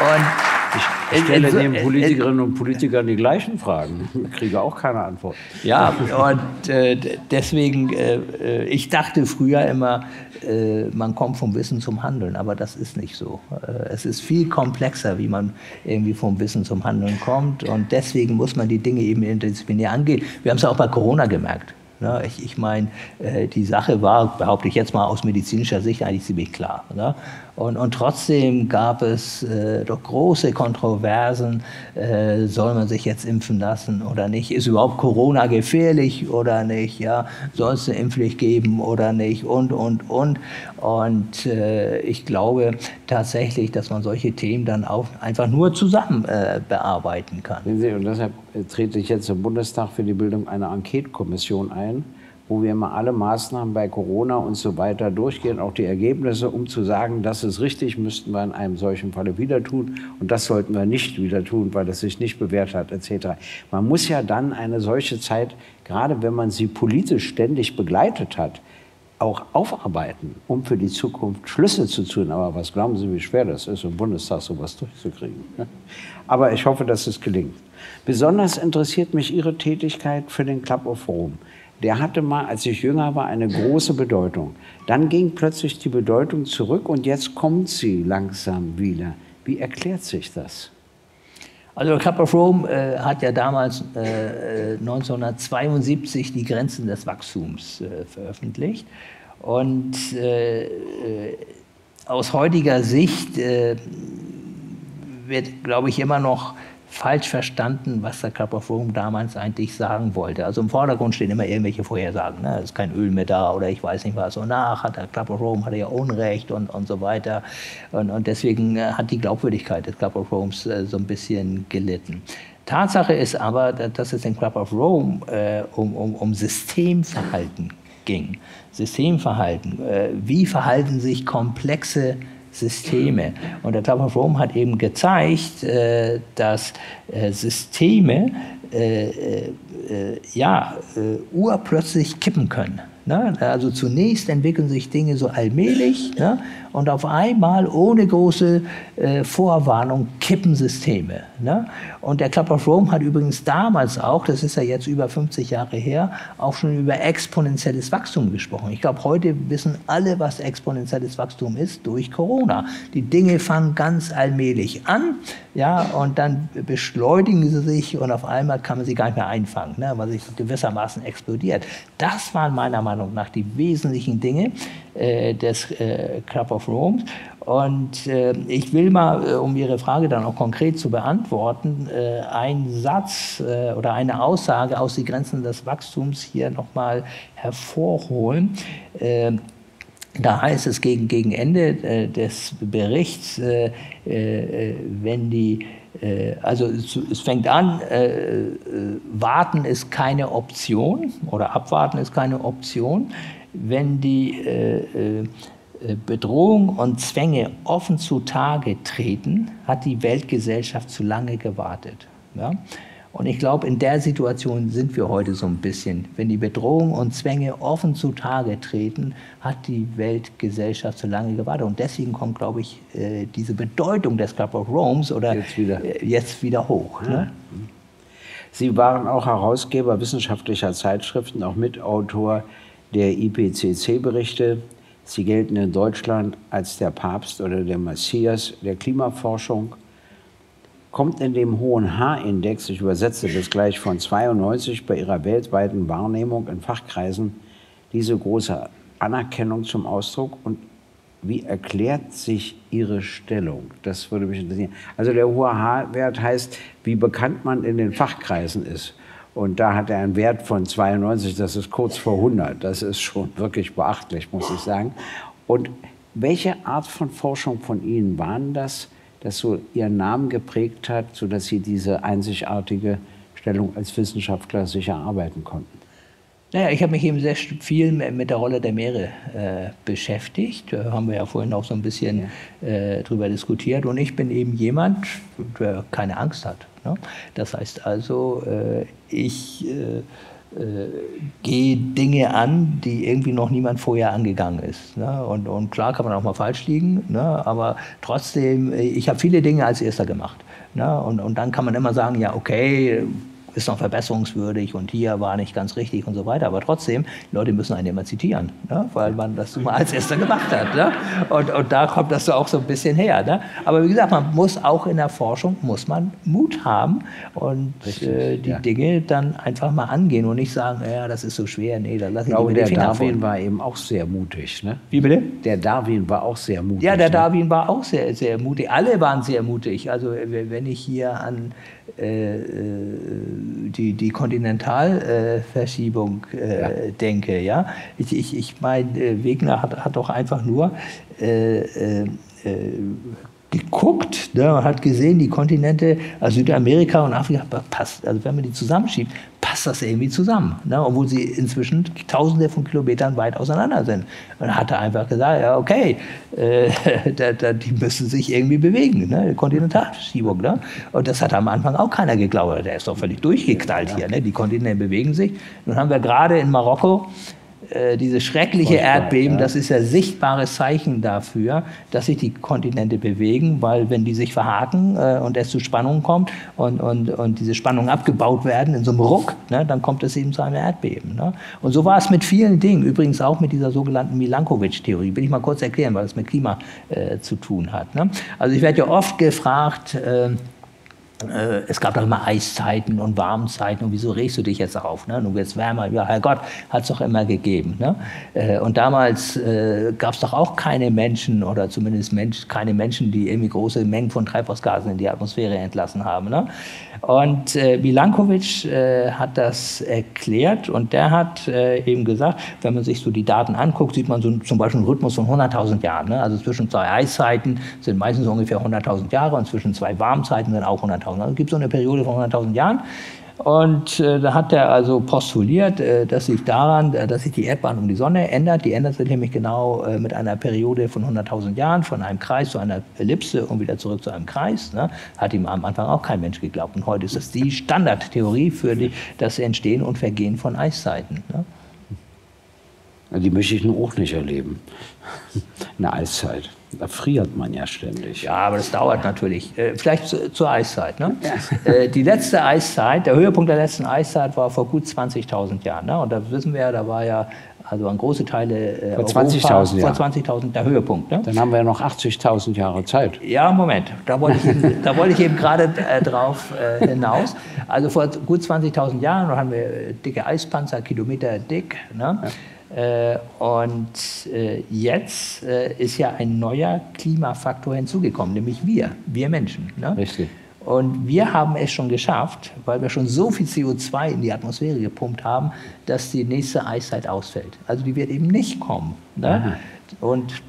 und ich stelle den Politikerinnen und Politikern die gleichen Fragen, kriege auch keine Antwort. Ja, und äh, deswegen, äh, ich dachte früher immer, äh, man kommt vom Wissen zum Handeln, aber das ist nicht so. Äh, es ist viel komplexer, wie man irgendwie vom Wissen zum Handeln kommt und deswegen muss man die Dinge eben interdisziplinär angehen. Wir haben es auch bei Corona gemerkt. Ne? Ich, ich meine, äh, die Sache war, behaupte ich jetzt mal aus medizinischer Sicht, eigentlich ziemlich klar. Ne? Und, und trotzdem gab es äh, doch große Kontroversen, äh, soll man sich jetzt impfen lassen oder nicht? Ist überhaupt Corona gefährlich oder nicht? Ja? Soll es eine Impfpflicht geben oder nicht? Und, und, und. Und äh, ich glaube tatsächlich, dass man solche Themen dann auch einfach nur zusammen äh, bearbeiten kann. Und deshalb trete ich jetzt im Bundestag für die Bildung einer Enquete-Kommission ein wo wir mal alle Maßnahmen bei Corona und so weiter durchgehen, auch die Ergebnisse, um zu sagen, das ist richtig, müssten wir in einem solchen Falle wieder tun und das sollten wir nicht wieder tun, weil es sich nicht bewährt hat, etc. Man muss ja dann eine solche Zeit, gerade wenn man sie politisch ständig begleitet hat, auch aufarbeiten, um für die Zukunft Schlüsse zu tun. Aber was glauben Sie, wie schwer das ist, im Bundestag sowas durchzukriegen? Aber ich hoffe, dass es gelingt. Besonders interessiert mich Ihre Tätigkeit für den Club of Rome der hatte mal, als ich jünger war, eine große Bedeutung. Dann ging plötzlich die Bedeutung zurück und jetzt kommt sie langsam wieder. Wie erklärt sich das? Also Club of Rome äh, hat ja damals äh, 1972 die Grenzen des Wachstums äh, veröffentlicht. Und äh, äh, aus heutiger Sicht äh, wird, glaube ich, immer noch falsch verstanden, was der Club of Rome damals eigentlich sagen wollte. Also im Vordergrund stehen immer irgendwelche Vorhersagen. Ne? Es ist kein Öl mehr da oder ich weiß nicht was. Und nach hat der Club of Rome hatte ja Unrecht und, und so weiter. Und, und deswegen äh, hat die Glaubwürdigkeit des Club of Rome äh, so ein bisschen gelitten. Tatsache ist aber, dass es im Club of Rome äh, um, um, um Systemverhalten ging. Systemverhalten. Äh, wie verhalten sich komplexe Systeme. Und der Club of Rome hat eben gezeigt, äh, dass äh, Systeme äh, ja, urplötzlich kippen können. Ne? Also zunächst entwickeln sich Dinge so allmählich ne? Und auf einmal ohne große äh, Vorwarnung kippen Systeme. Ne? Und der Club of Rome hat übrigens damals auch, das ist ja jetzt über 50 Jahre her, auch schon über exponentielles Wachstum gesprochen. Ich glaube, heute wissen alle, was exponentielles Wachstum ist durch Corona. Die Dinge fangen ganz allmählich an, ja, und dann beschleunigen sie sich und auf einmal kann man sie gar nicht mehr einfangen, ne, weil sich gewissermaßen explodiert. Das waren meiner Meinung nach die wesentlichen Dinge des äh, Club of Rome. Und äh, ich will mal, äh, um Ihre Frage dann auch konkret zu beantworten, äh, einen Satz äh, oder eine Aussage aus den Grenzen des Wachstums hier nochmal hervorholen. Äh, da heißt es gegen, gegen Ende äh, des Berichts, wenn die also es, fängt an, warten ist keine Option oder abwarten ist keine Option. Wenn die äh, Bedrohung und Zwänge offen zutage treten, hat die Weltgesellschaft zu lange gewartet. Ja? Und ich glaube, in der Situation sind wir heute so ein bisschen. Wenn die Bedrohung und Zwänge offen zutage treten, hat die Weltgesellschaft zu lange gewartet. Und deswegen kommt, glaube ich, äh, diese Bedeutung des Club of Rome's oder jetzt wieder, äh, jetzt wieder hoch. Ja. Ne? Sie waren auch Herausgeber wissenschaftlicher Zeitschriften, auch Mitautor der IPCC-Berichte Sie gelten in Deutschland als der Papst oder der Messias der Klimaforschung. Kommt in dem hohen H-Index, ich übersetze das gleich von 92 bei Ihrer weltweiten Wahrnehmung in Fachkreisen, diese große Anerkennung zum Ausdruck und wie erklärt sich Ihre Stellung? Das würde mich interessieren. Also der hohe H-Wert heißt, wie bekannt man in den Fachkreisen ist. Und da hat er einen Wert von 92, das ist kurz vor 100. Das ist schon wirklich beachtlich, muss ich sagen. Und Welche Art von Forschung von Ihnen waren das, das so Ihren Namen geprägt hat, sodass Sie diese einzigartige Stellung als Wissenschaftler sich erarbeiten konnten? Naja, ich habe mich eben sehr viel mit der Rolle der Meere äh, beschäftigt. Da haben wir ja vorhin auch so ein bisschen ja. äh, drüber diskutiert. Und ich bin eben jemand, der keine Angst hat. Ne? Das heißt also, äh, ich äh, äh, gehe Dinge an, die irgendwie noch niemand vorher angegangen ist. Ne? Und, und, klar kann man auch mal falsch liegen, ne? aber trotzdem, äh, ich habe viele Dinge als erster gemacht. Ne? Und, und dann kann man immer sagen, ja, okay, ist noch verbesserungswürdig und hier war nicht ganz richtig und so weiter. Aber trotzdem, die Leute müssen einen immer zitieren, ne? weil man das mal als erster gemacht hat. Ne? Und, und da kommt das so auch so ein bisschen her. Ne? Aber wie gesagt, man muss auch in der Forschung muss man Mut haben und Richtig, äh, die ja. Dinge dann einfach mal angehen und nicht sagen, ja, das ist so schwer, nee, da lass ich, glaube, der Finger Darwin von. war eben auch sehr mutig. Ne? Wie bitte? Der Darwin war auch sehr mutig. Ja, der ne? Darwin war auch sehr, sehr mutig. Alle waren sehr mutig. Also wenn ich hier an die, die Kontinentalverschiebung äh, ja. denke. Ja? Ich, ich, ich meine, Wegner hat, hat doch einfach nur äh, äh, geguckt ne, und hat gesehen, die Kontinente, also Südamerika und Afrika passt. Also wenn man die zusammenschiebt, passt das irgendwie zusammen. Ne, obwohl sie inzwischen tausende von Kilometern weit auseinander sind. Und hat er einfach gesagt, ja okay, äh, da, da, die müssen sich irgendwie bewegen, ne, Kontinentalverschiebung. Ne? Und das hat am Anfang auch keiner geglaubt. Der ist doch völlig durchgeknallt hier. Ne? Die Kontinente bewegen sich. Nun haben wir gerade in Marokko äh, diese schreckliche Furchtbar, Erdbeben, ja. das ist ja sichtbares Zeichen dafür, dass sich die Kontinente bewegen, weil wenn die sich verhaken äh, und es zu Spannungen kommt und, und, und diese Spannungen abgebaut werden in so einem Ruck, ne, dann kommt es eben zu einem Erdbeben. Ne? Und so war es mit vielen Dingen, übrigens auch mit dieser sogenannten Milankovic-Theorie. Will ich mal kurz erklären, weil es mit Klima äh, zu tun hat. Ne? Also ich werde ja oft gefragt, äh, äh, es gab doch immer Eiszeiten und Warmzeiten und wieso regst du dich jetzt auf? Ne? Nun wird es wärmer. Ja, Herrgott, hat es doch immer gegeben. Ne? Äh, und damals äh, gab es doch auch keine Menschen oder zumindest Mensch, keine Menschen, die irgendwie große Mengen von Treibhausgasen in die Atmosphäre entlassen haben. Ne? Und äh, Milankovic äh, hat das erklärt und der hat äh, eben gesagt, wenn man sich so die Daten anguckt, sieht man so zum Beispiel einen Rhythmus von 100.000 Jahren. Ne? Also zwischen zwei Eiszeiten sind meistens ungefähr 100.000 Jahre und zwischen zwei Warmzeiten sind auch 100.000. Also es gibt so eine Periode von 100.000 Jahren. Und äh, da hat er also postuliert, äh, dass sich daran, äh, dass sich die Erdbahn um die Sonne ändert. Die ändert sich nämlich genau äh, mit einer Periode von 100.000 Jahren, von einem Kreis zu einer Ellipse und wieder zurück zu einem Kreis. Ne? Hat ihm am Anfang auch kein Mensch geglaubt. Und heute ist das die Standardtheorie für die, das Entstehen und Vergehen von Eiszeiten. Ne? Die möchte ich nun auch nicht erleben. Eine Eiszeit. Da friert man ja ständig. Ja, aber das dauert natürlich. Äh, vielleicht zu, zur Eiszeit. Ne? Ja. Äh, die letzte Eiszeit, der Höhepunkt der letzten Eiszeit war vor gut 20.000 Jahren. Ne? Und da wissen wir ja, da war ja also an große Teile äh, vor 20.000 Jahren. Vor 20.000 der Höhepunkt. Ne? Dann haben wir ja noch 80.000 Jahre Zeit. Ja, Moment. Da wollte ich eben, da wollte ich eben gerade äh, drauf äh, hinaus. Also vor gut 20.000 Jahren haben wir dicke Eispanzer, Kilometer dick. Ne? Ja. Äh, und äh, jetzt äh, ist ja ein neuer Klimafaktor hinzugekommen, nämlich wir, wir Menschen. Ne? Richtig. Und wir haben es schon geschafft, weil wir schon so viel CO2 in die Atmosphäre gepumpt haben, dass die nächste Eiszeit ausfällt. Also die wird eben nicht kommen. Ne? Und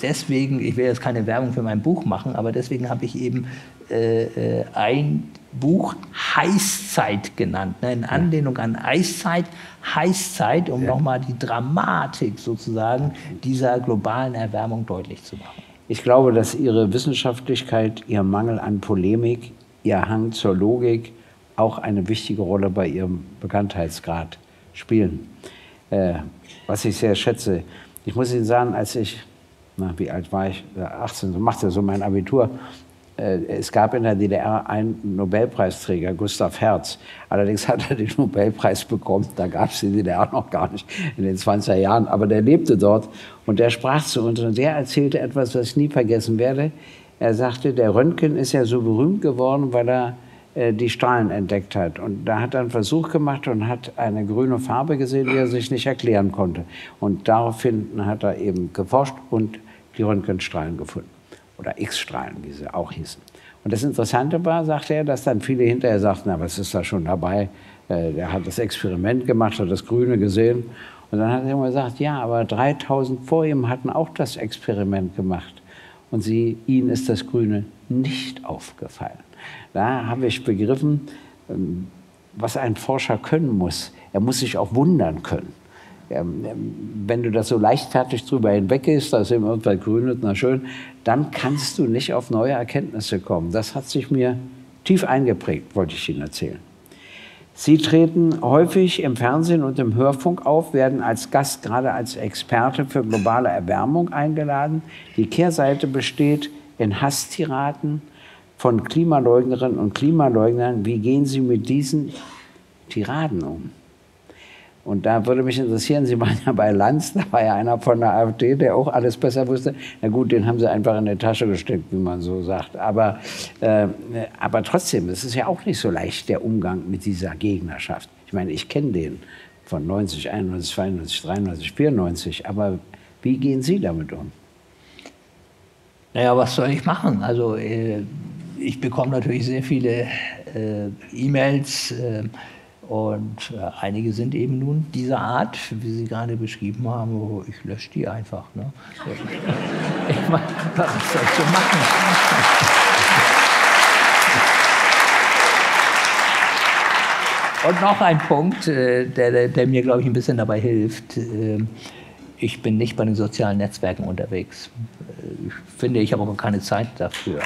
deswegen, ich will jetzt keine Werbung für mein Buch machen, aber deswegen habe ich eben äh, ein Buch Heißzeit genannt, ne? in Anlehnung an Eiszeit, Heißzeit, um ja. nochmal die Dramatik sozusagen dieser globalen Erwärmung deutlich zu machen. Ich glaube, dass Ihre Wissenschaftlichkeit, Ihr Mangel an Polemik, Ihr Hang zur Logik auch eine wichtige Rolle bei Ihrem Bekanntheitsgrad spielen. Äh, was ich sehr schätze. Ich muss Ihnen sagen, als ich, na, wie alt war ich? 18, so machte so mein Abitur. Äh, es gab in der DDR einen Nobelpreisträger, Gustav Herz. Allerdings hat er den Nobelpreis bekommen, da gab es die DDR noch gar nicht in den 20er Jahren, aber der lebte dort und der sprach zu uns und der erzählte etwas, was ich nie vergessen werde. Er sagte, der Röntgen ist ja so berühmt geworden, weil er äh, die Strahlen entdeckt hat. Und da hat er einen Versuch gemacht und hat eine grüne Farbe gesehen, die er sich nicht erklären konnte. Und daraufhin hat er eben geforscht und die Röntgenstrahlen gefunden oder X-Strahlen, wie sie auch hießen. Und das Interessante war, sagte er, dass dann viele hinterher sagten, na, was ist da schon dabei? Äh, er hat das Experiment gemacht, hat das Grüne gesehen Und dann hat er immer gesagt, ja, aber 3000 vor ihm hatten auch das Experiment gemacht. Und sie, ihnen ist das Grüne nicht aufgefallen. Da habe ich begriffen, ähm, was ein Forscher können muss. Er muss sich auch wundern können. Ähm, wenn du das so leichtfertig drüber hinweggehst, da ist eben irgendwas Grünes, na schön, dann kannst du nicht auf neue Erkenntnisse kommen. Das hat sich mir tief eingeprägt, wollte ich Ihnen erzählen. Sie treten häufig im Fernsehen und im Hörfunk auf, werden als Gast, gerade als Experte für globale Erwärmung eingeladen. Die Kehrseite besteht in Hasstiraden von Klimaleugnerinnen und Klimaleugnern. Wie gehen Sie mit diesen Tiraden um? Und da würde mich interessieren, Sie waren ja bei Lanz, da war ja einer von der AfD, der auch alles besser wusste. Na gut, den haben Sie einfach in die Tasche gesteckt, wie man so sagt. Aber, äh, aber trotzdem, es ist ja auch nicht so leicht, der Umgang mit dieser Gegnerschaft. Ich meine, ich kenne den von 90, 91, 92, 93, 94. Aber wie gehen Sie damit um? Naja, was soll ich machen? Also, äh, ich bekomme natürlich sehr viele äh, E-Mails. Äh, und äh, einige sind eben nun dieser Art, wie Sie gerade beschrieben haben, oh, ich lösche die einfach. Ne? ich meine, was soll ich so machen? Und noch ein Punkt, äh, der, der, mir, glaube ich, ein bisschen dabei hilft. Äh, ich bin nicht bei den sozialen Netzwerken unterwegs. Äh, ich finde, ich habe aber keine Zeit dafür.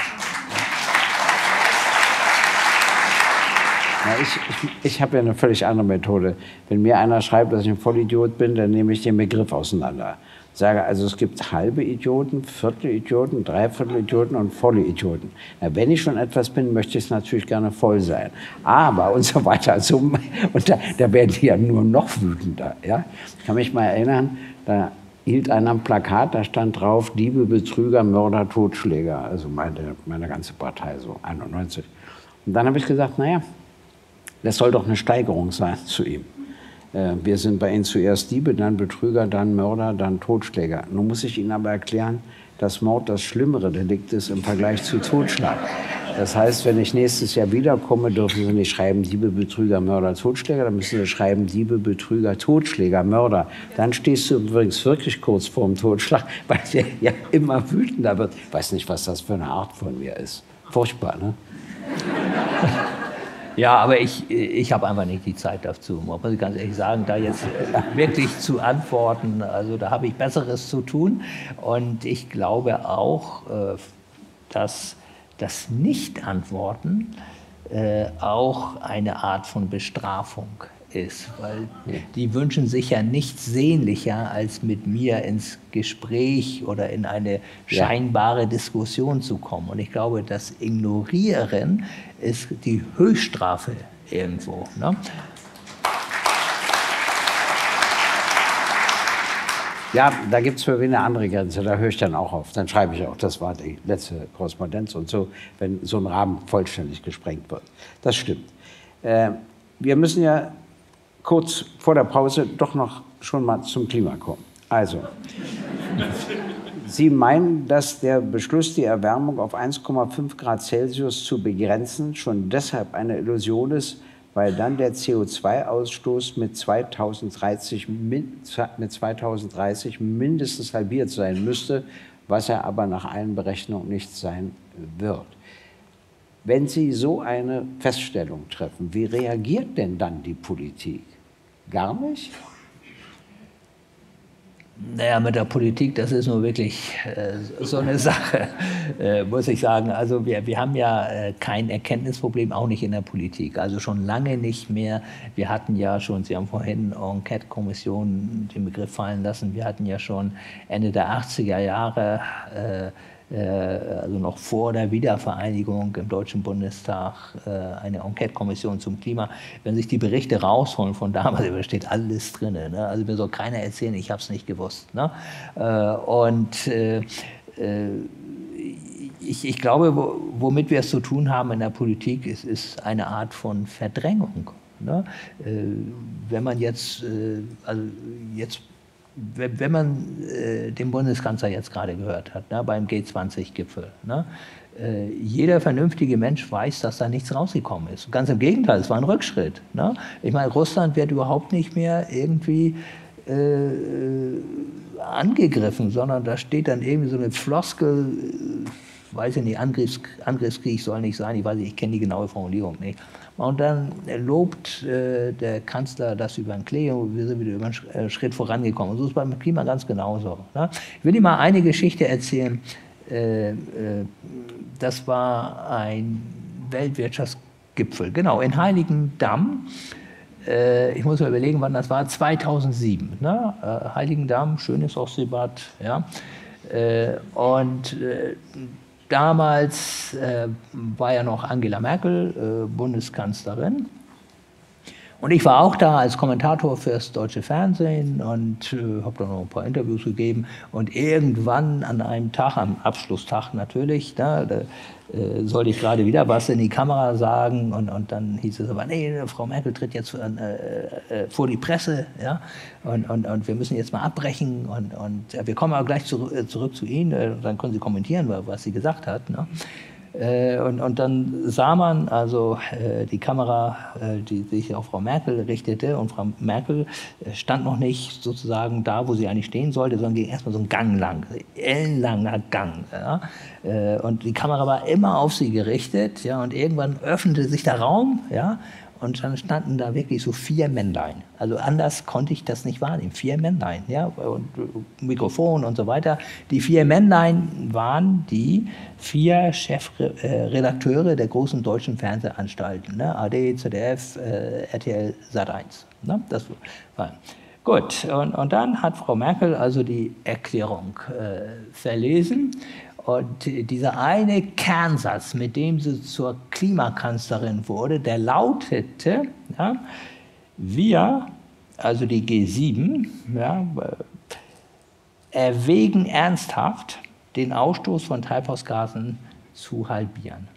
Ja, ich ich, ich habe ja eine völlig andere Methode. Wenn mir einer schreibt, dass ich ein Vollidiot bin, dann nehme ich den Begriff auseinander. Sage also, es gibt halbe Idioten, Viertelidioten, Dreiviertelidioten und volle Idioten. Na, wenn ich schon etwas bin, möchte ich es natürlich gerne voll sein. Aber und so weiter. Also, und da, da werden die ja nur noch wütender. Ja? Ich kann mich mal erinnern, da hielt einer ein Plakat, da stand drauf, Diebe, Betrüger, Mörder, Totschläger. Also meine, meine ganze Partei, so 91. Und dann habe ich gesagt, naja, das soll doch eine Steigerung sein zu ihm. Äh, wir sind bei Ihnen zuerst Diebe, dann Betrüger, dann Mörder, dann Totschläger. Nun muss ich Ihnen aber erklären, dass Mord das schlimmere Delikt ist im Vergleich zu Totschlag. Das heißt, wenn ich nächstes Jahr wiederkomme, dürfen Sie nicht schreiben Diebe, Betrüger, Mörder, Totschläger, dann müssen Sie schreiben Diebe, Betrüger, Totschläger, Mörder. Dann stehst du übrigens wirklich kurz vor dem Totschlag, weil der ja immer wütender wird. Ich weiß nicht, was das für eine Art von mir ist. Furchtbar, ne? Ja, aber ich, ich habe einfach nicht die Zeit dazu, muss ich ganz ehrlich sagen, da jetzt wirklich zu antworten. Also da habe ich Besseres zu tun. Und ich glaube auch, äh, dass das Nicht-Antworten äh, auch eine Art von Bestrafung ist, weil die wünschen sich ja nichts sehnlicher, als mit mir ins Gespräch oder in eine scheinbare Diskussion zu kommen. Und ich glaube, das Ignorieren ist die Höchststrafe irgendwo. Ne? Ja, da gibt es für wen eine andere Grenze, da höre ich dann auch auf. Dann schreibe ich auch, das war die letzte Korrespondenz und so, wenn so ein Rahmen vollständig gesprengt wird. Das stimmt. Äh, wir müssen ja kurz vor der Pause doch noch schon mal zum Klima kommen. Also, Sie meinen, dass der Beschluss, die Erwärmung auf 1,5 Grad Celsius zu begrenzen, schon deshalb eine Illusion ist, weil dann der CO2-Ausstoß mit 2030, mit 2030 mindestens halbiert sein müsste, was er aber nach allen Berechnungen nicht sein wird. Wenn Sie so eine Feststellung treffen, wie reagiert denn dann die Politik? Gar nicht? Naja, mit der Politik, das ist nur wirklich äh, so eine Sache, äh, muss ich sagen. Also wir, wir haben ja äh, kein Erkenntnisproblem, auch nicht in der Politik. Also schon lange nicht mehr. Wir hatten ja schon, Sie haben vorhin Enquete-Kommission den Begriff fallen lassen, wir hatten ja schon Ende der 80er Jahre äh, also noch vor der Wiedervereinigung im Deutschen Bundestag äh, eine Enquete-Kommission zum Klima. Wenn sich die Berichte rausholen von damals, da steht alles drin. Ne? Also mir soll keiner erzählen, ich habe es nicht gewusst. Ne? Äh, und ich, ich, glaube, womit wir es zu tun haben in der Politik, ist, ist eine Art von Verdrängung. Ne? wenn man jetzt, also jetzt wenn man äh, den Bundeskanzler jetzt gerade gehört hat, ne, beim G20-Gipfel, ne, äh, jeder vernünftige Mensch weiß, dass da nichts rausgekommen ist. Ganz im Gegenteil, es war ein Rückschritt. Ne? Ich meine, Russland wird überhaupt nicht mehr irgendwie äh, angegriffen, sondern da steht dann irgendwie so eine Floskel, äh, weiß ich nicht, Angriffs, Angriffskrieg soll nicht sein, ich weiß nicht, ich kenne die genaue Formulierung nicht. Und dann lobt äh, der Kanzler das über den Klee und wir sind wieder über einen äh, Schritt vorangekommen. Und so ist beim Klima ganz genauso. Ne? Ich will Ihnen mal eine Geschichte erzählen. Äh, äh, das war ein Weltwirtschaftsgipfel, genau, in Heiligendamm. Äh, ich muss mal überlegen, wann das war, 2007. Ne? Äh, Heiligendamm, schönes Ostseebad. Ja? und Damals äh, war ja noch Angela Merkel äh, Bundeskanzlerin. Und ich war auch da als Kommentator fürs deutsche Fernsehen und äh, habe dann noch ein paar Interviews gegeben. Und irgendwann an einem Tag, am Abschlusstag natürlich, da, da äh, sollte ich gerade wieder was in die Kamera sagen und, und dann hieß es aber, nee, Frau Merkel tritt jetzt äh, äh, vor die Presse ja, und, und, und wir müssen jetzt mal abbrechen und, und wir kommen aber gleich zu, äh, zurück zu Ihnen, äh, dann können Sie kommentieren, was sie gesagt hat. Ne? Äh, und, und dann sah man also äh, die Kamera, äh, die sich auf Frau Merkel richtete und Frau Merkel stand noch nicht sozusagen da, wo sie eigentlich stehen sollte, sondern ging erstmal so einen Gang lang, ellenlanger Gang. Ja? Und die Kamera war immer auf sie gerichtet ja? und irgendwann öffnete sich der Raum ja? Und dann standen da wirklich so vier Männlein. Also anders konnte ich das nicht wahrnehmen. Vier Männlein, ja, und Mikrofon und so weiter. Die vier Männlein waren die vier Chefredakteure der großen deutschen Fernsehanstalten, ne? AD, ZDF, äh, RTL, Sat1. Ne? Das war. Gut, und, und dann hat Frau Merkel also die Erklärung äh, verlesen und dieser eine Kernsatz, mit dem sie zur Klimakanzlerin wurde, der lautete, ja, wir, also die G7, ja, erwägen ernsthaft, den Ausstoß von Treibhausgasen zu halbieren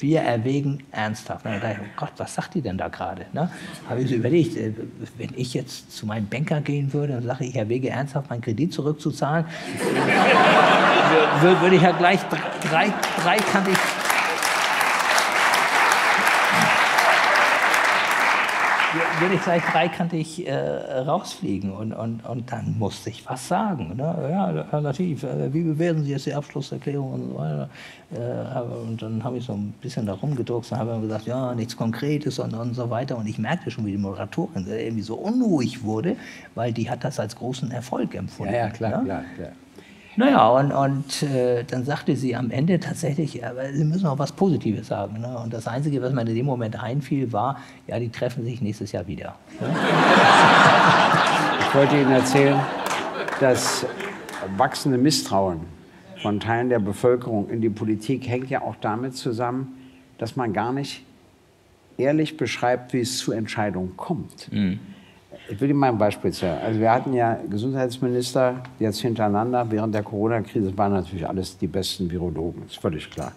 wir erwägen ernsthaft. Und dann dachte ich, oh Gott, was sagt die denn da gerade? Ne? Habe ich so überlegt, äh, wenn ich jetzt zu meinem Banker gehen würde und sage, ich erwäge ernsthaft, meinen Kredit zurückzuzahlen, würde ich ja gleich drei, dreikantig würde ich gleich dreikantig äh, rausfliegen und, und, und dann musste ich was sagen. Ne? Ja, Herr Latif, äh, wie bewerten Sie jetzt die Abschlusserklärung und so weiter? Äh, und dann habe ich so ein bisschen da rumgedruckt und habe gesagt, ja, nichts Konkretes und, und so weiter. Und ich merkte schon, wie die Moderatorin irgendwie so unruhig wurde, weil die hat das als großen Erfolg empfunden. Ja, ja klar, ne? klar, klar. Naja, und, und äh, dann sagte sie am Ende tatsächlich, aber Sie müssen auch was Positives sagen. Ne? Und das Einzige, was mir in dem Moment einfiel, war, ja, die treffen sich nächstes Jahr wieder. Ne? Ich wollte Ihnen erzählen, das wachsende Misstrauen von Teilen der Bevölkerung in die Politik hängt ja auch damit zusammen, dass man gar nicht ehrlich beschreibt, wie es zu Entscheidungen kommt. Mhm. Ich will Ihnen mal ein Beispiel sagen. Also wir hatten ja Gesundheitsminister jetzt hintereinander. Während der Corona-Krise waren natürlich alles die besten Virologen, ist völlig klar.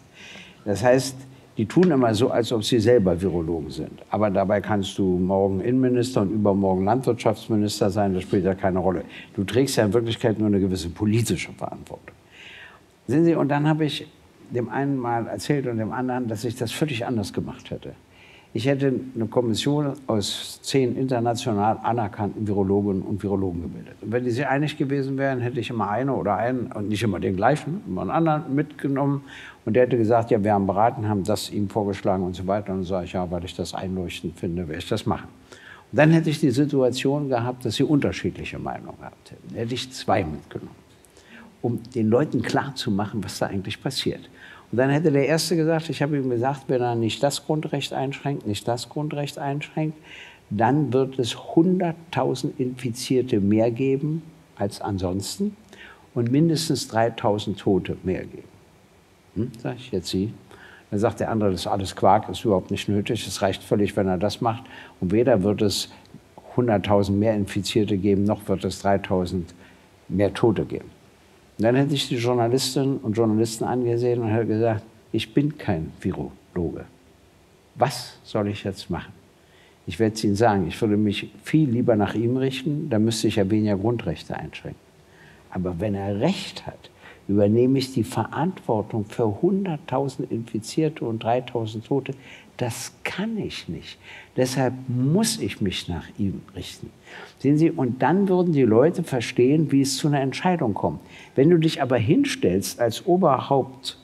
Das heißt, die tun immer so, als ob sie selber Virologen sind. Aber dabei kannst du morgen Innenminister und übermorgen Landwirtschaftsminister sein, das spielt ja keine Rolle. Du trägst ja in Wirklichkeit nur eine gewisse politische Verantwortung. Sehen Sie, und dann habe ich dem einen mal erzählt und dem anderen, dass ich das völlig anders gemacht hätte. Ich hätte eine Kommission aus zehn international anerkannten Virologinnen und Virologen gebildet. Und wenn die sich einig gewesen wären, hätte ich immer eine oder einen, und nicht immer den gleichen, immer einen anderen mitgenommen. Und der hätte gesagt, ja, wir haben beraten, haben das ihm vorgeschlagen und so weiter. Und dann sage ich, ja, weil ich das einleuchtend finde, werde ich das machen. Und dann hätte ich die Situation gehabt, dass sie unterschiedliche Meinungen gehabt hätten. Hätte ich zwei mitgenommen, um den Leuten klarzumachen, was da eigentlich passiert. Und dann hätte der Erste gesagt, ich habe ihm gesagt, wenn er nicht das Grundrecht einschränkt, nicht das Grundrecht einschränkt, dann wird es 100.000 Infizierte mehr geben als ansonsten und mindestens 3.000 Tote mehr geben. Hm, sag ich jetzt Sie. Dann sagt der andere, das ist alles Quark, ist überhaupt nicht nötig, es reicht völlig, wenn er das macht. Und weder wird es 100.000 mehr Infizierte geben, noch wird es 3.000 mehr Tote geben. Und dann hätte ich die Journalistinnen und Journalisten angesehen und hätte gesagt, ich bin kein Virologe. Was soll ich jetzt machen? Ich werde es Ihnen sagen, ich würde mich viel lieber nach ihm richten, da müsste ich ja weniger Grundrechte einschränken. Aber wenn er recht hat, übernehme ich die Verantwortung für 100.000 Infizierte und 3.000 Tote. Das kann ich nicht. Deshalb muss ich mich nach ihm richten. Sehen Sie, und dann würden die Leute verstehen, wie es zu einer Entscheidung kommt. Wenn du dich aber hinstellst als Oberhaupt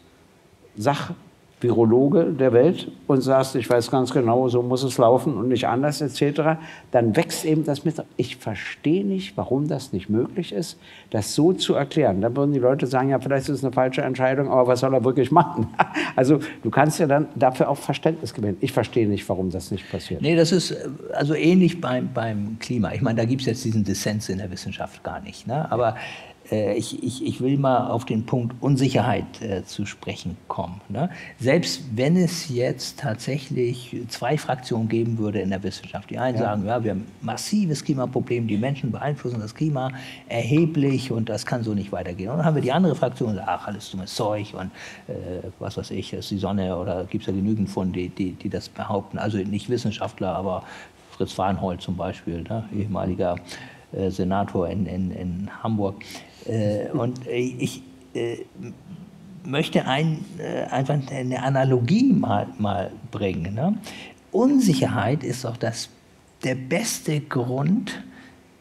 Sach Virologe der Welt und sagst, ich weiß ganz genau, so muss es laufen und nicht anders etc., dann wächst eben das mit. Ich verstehe nicht, warum das nicht möglich ist, das so zu erklären. Dann würden die Leute sagen, ja, vielleicht ist es eine falsche Entscheidung, aber was soll er wirklich machen? Also du kannst ja dann dafür auch Verständnis gewinnen. Ich verstehe nicht, warum das nicht passiert. Nee, das ist äh, also ähnlich beim, beim Klima. Ich meine, da gibt es jetzt diesen Dissens in der Wissenschaft gar nicht. Ne? Aber ich, ich, ich will mal auf den Punkt Unsicherheit äh, zu sprechen kommen. Ne? Selbst wenn es jetzt tatsächlich zwei Fraktionen geben würde in der Wissenschaft, die einen ja. sagen, ja, wir haben ein massives Klimaproblem, die Menschen beeinflussen das Klima erheblich und das kann so nicht weitergehen. Und dann haben wir die andere Fraktion, die sagt, ach, alles dummes Zeug und äh, was weiß ich, ist die Sonne oder gibt es ja genügend von, die, die, die das behaupten. Also nicht Wissenschaftler, aber Fritz Farnhold zum Beispiel, ne? ehemaliger äh, Senator in, in, in Hamburg. Äh, und ich äh, möchte ein, äh, einfach eine Analogie mal, mal bringen. Ne? Unsicherheit ist doch das, der beste Grund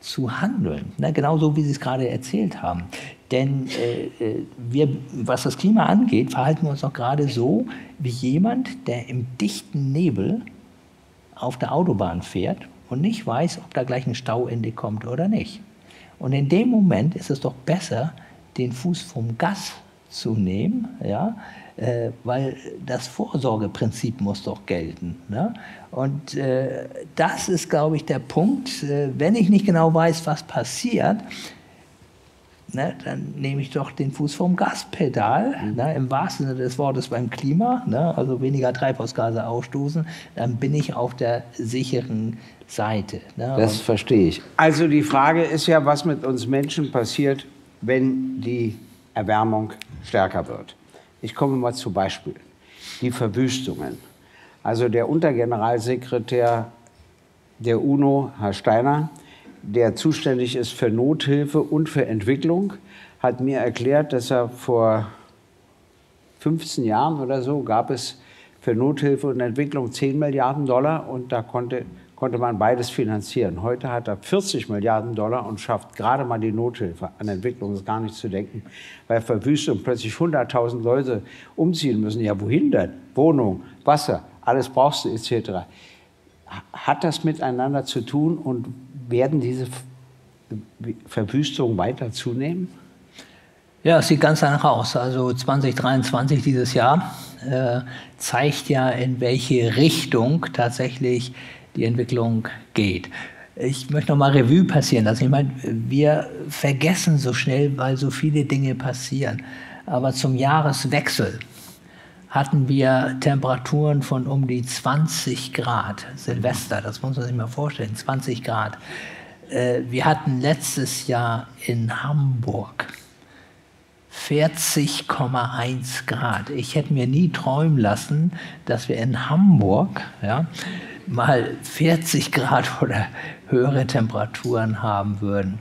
zu handeln, ne? genauso wie Sie es gerade erzählt haben. Denn äh, wir, was das Klima angeht, verhalten wir uns doch gerade so wie jemand, der im dichten Nebel auf der Autobahn fährt und nicht weiß, ob da gleich ein Stauende kommt oder nicht. Und in dem Moment ist es doch besser, den Fuß vom Gas zu nehmen, ja, äh, weil das Vorsorgeprinzip muss doch gelten. Ne? Und äh, das ist, glaube ich, der Punkt, äh, wenn ich nicht genau weiß, was passiert, ne, dann nehme ich doch den Fuß vom Gaspedal, mhm. ne, im wahrsten Sinne des Wortes beim Klima, ne, also weniger Treibhausgase ausstoßen, dann bin ich auf der sicheren Seite. Ne? Das verstehe ich. Also die Frage ist ja, was mit uns Menschen passiert, wenn die Erwärmung stärker wird. Ich komme mal zu Beispielen. Die Verwüstungen. Also der Untergeneralsekretär der UNO, Herr Steiner, der zuständig ist für Nothilfe und für Entwicklung, hat mir erklärt, dass er vor 15 Jahren oder so gab es für Nothilfe und Entwicklung 10 Milliarden Dollar und da konnte konnte man beides finanzieren. Heute hat er 40 Milliarden Dollar und schafft gerade mal die Nothilfe. An Entwicklung ist gar nicht zu denken, weil Verwüstung plötzlich 100.000 Leute umziehen müssen. Ja, wohin denn? Wohnung, Wasser, alles brauchst du etc. Hat das miteinander zu tun und werden diese Verwüstungen weiter zunehmen? Ja, es sieht ganz danach aus. Also 2023, dieses Jahr, äh, zeigt ja, in welche Richtung tatsächlich die Entwicklung geht. Ich möchte noch mal Revue passieren lassen. Ich meine, wir vergessen so schnell, weil so viele Dinge passieren. Aber zum Jahreswechsel hatten wir Temperaturen von um die 20 Grad. Silvester, das muss man sich mal vorstellen, 20 Grad. Äh, wir hatten letztes Jahr in Hamburg 40,1 Grad. Ich hätte mir nie träumen lassen, dass wir in Hamburg ja, mal 40 Grad oder höhere Temperaturen haben würden.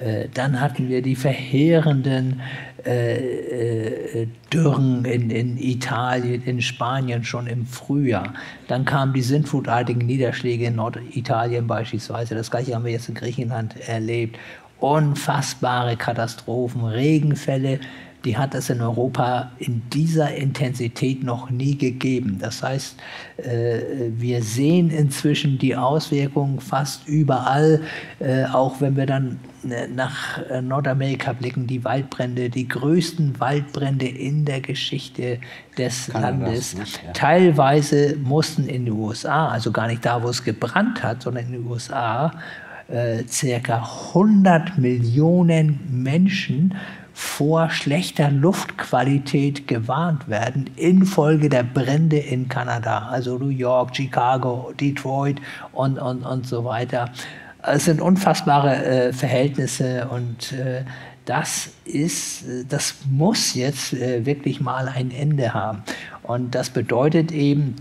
Äh, dann hatten wir die verheerenden äh, äh, Dürren in, in, Italien, in Spanien schon im Frühjahr. Dann kamen die sintflutartigen Niederschläge in Norditalien beispielsweise. Das gleiche haben wir jetzt in Griechenland erlebt. Unfassbare Katastrophen, Regenfälle, die hat es in Europa in dieser Intensität noch nie gegeben. Das heißt, äh, wir sehen inzwischen die Auswirkungen fast überall, äh, auch wenn wir dann äh, nach Nordamerika blicken, die Waldbrände, die größten Waldbrände in der Geschichte des Kanadas, Landes. Ne? Ja. Teilweise mussten in den USA, also gar nicht da, wo es gebrannt hat, sondern in den USA, äh, circa 100 Millionen Menschen vor schlechter Luftqualität gewarnt werden infolge der Brände in Kanada, also New York, Chicago, Detroit und, und, und so weiter. Es sind unfassbare äh, Verhältnisse und äh, das ist, das muss jetzt äh, wirklich mal ein Ende haben. Und das bedeutet eben,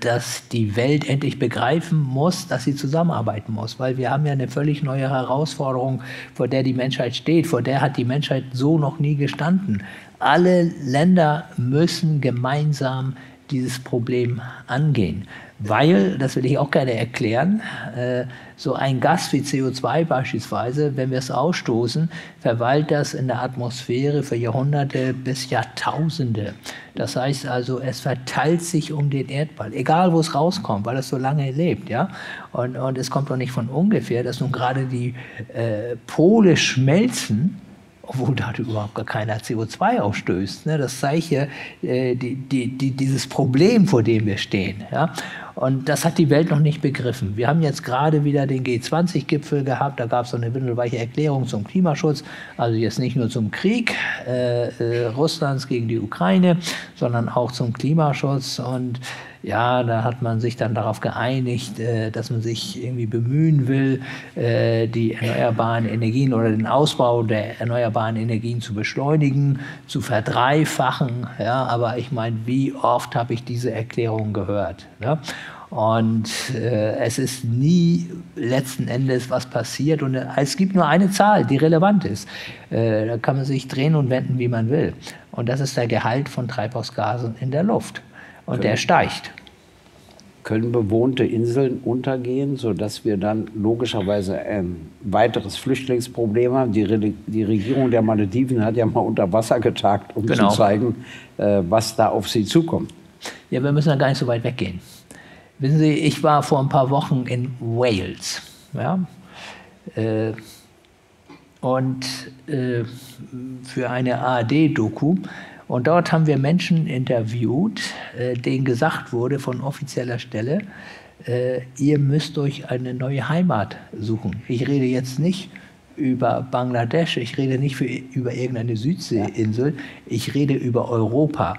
dass die Welt endlich begreifen muss, dass sie zusammenarbeiten muss, weil wir haben ja eine völlig neue Herausforderung, vor der die Menschheit steht, vor der hat die Menschheit so noch nie gestanden. Alle Länder müssen gemeinsam dieses Problem angehen. Weil, das will ich auch gerne erklären, äh, so ein Gas wie CO2 beispielsweise, wenn wir es ausstoßen, verweilt das in der Atmosphäre für Jahrhunderte bis Jahrtausende. Das heißt also, es verteilt sich um den Erdball, egal wo es rauskommt, weil es so lange lebt. Ja? Und, und es kommt doch nicht von ungefähr, dass nun gerade die äh, Pole schmelzen obwohl da überhaupt gar keiner CO2 ausstößt. Ne? Das zeigt ja äh, die, die, die, dieses Problem, vor dem wir stehen. Ja? Und das hat die Welt noch nicht begriffen. Wir haben jetzt gerade wieder den G20-Gipfel gehabt. Da gab es so eine windelweiche Erklärung zum Klimaschutz. Also jetzt nicht nur zum Krieg äh, äh, Russlands gegen die Ukraine, sondern auch zum Klimaschutz. Und ja, da hat man sich dann darauf geeinigt, äh, dass man sich irgendwie bemühen will, äh, die erneuerbaren Energien oder den Ausbau der erneuerbaren Energien zu beschleunigen, zu verdreifachen. Ja, aber ich meine, wie oft habe ich diese Erklärung gehört? Ja? Und äh, es ist nie letzten Endes was passiert. Und es gibt nur eine Zahl, die relevant ist. Äh, da kann man sich drehen und wenden, wie man will. Und das ist der Gehalt von Treibhausgasen in der Luft und der steigt. Können bewohnte Inseln untergehen, sodass wir dann logischerweise ein weiteres Flüchtlingsproblem haben? Die, die Regierung der Malediven hat ja mal unter Wasser getagt, um genau. zu zeigen, äh, was da auf sie zukommt. Ja, wir müssen da gar nicht so weit weggehen. Wissen Sie, ich war vor ein paar Wochen in Wales. Ja? Äh, und äh, für eine ARD-Doku und dort haben wir Menschen interviewt, äh, denen gesagt wurde von offizieller Stelle, äh, ihr müsst euch eine neue Heimat suchen. Ich rede jetzt nicht über Bangladesch, ich rede nicht für, über irgendeine Südseeinsel, ich rede über Europa.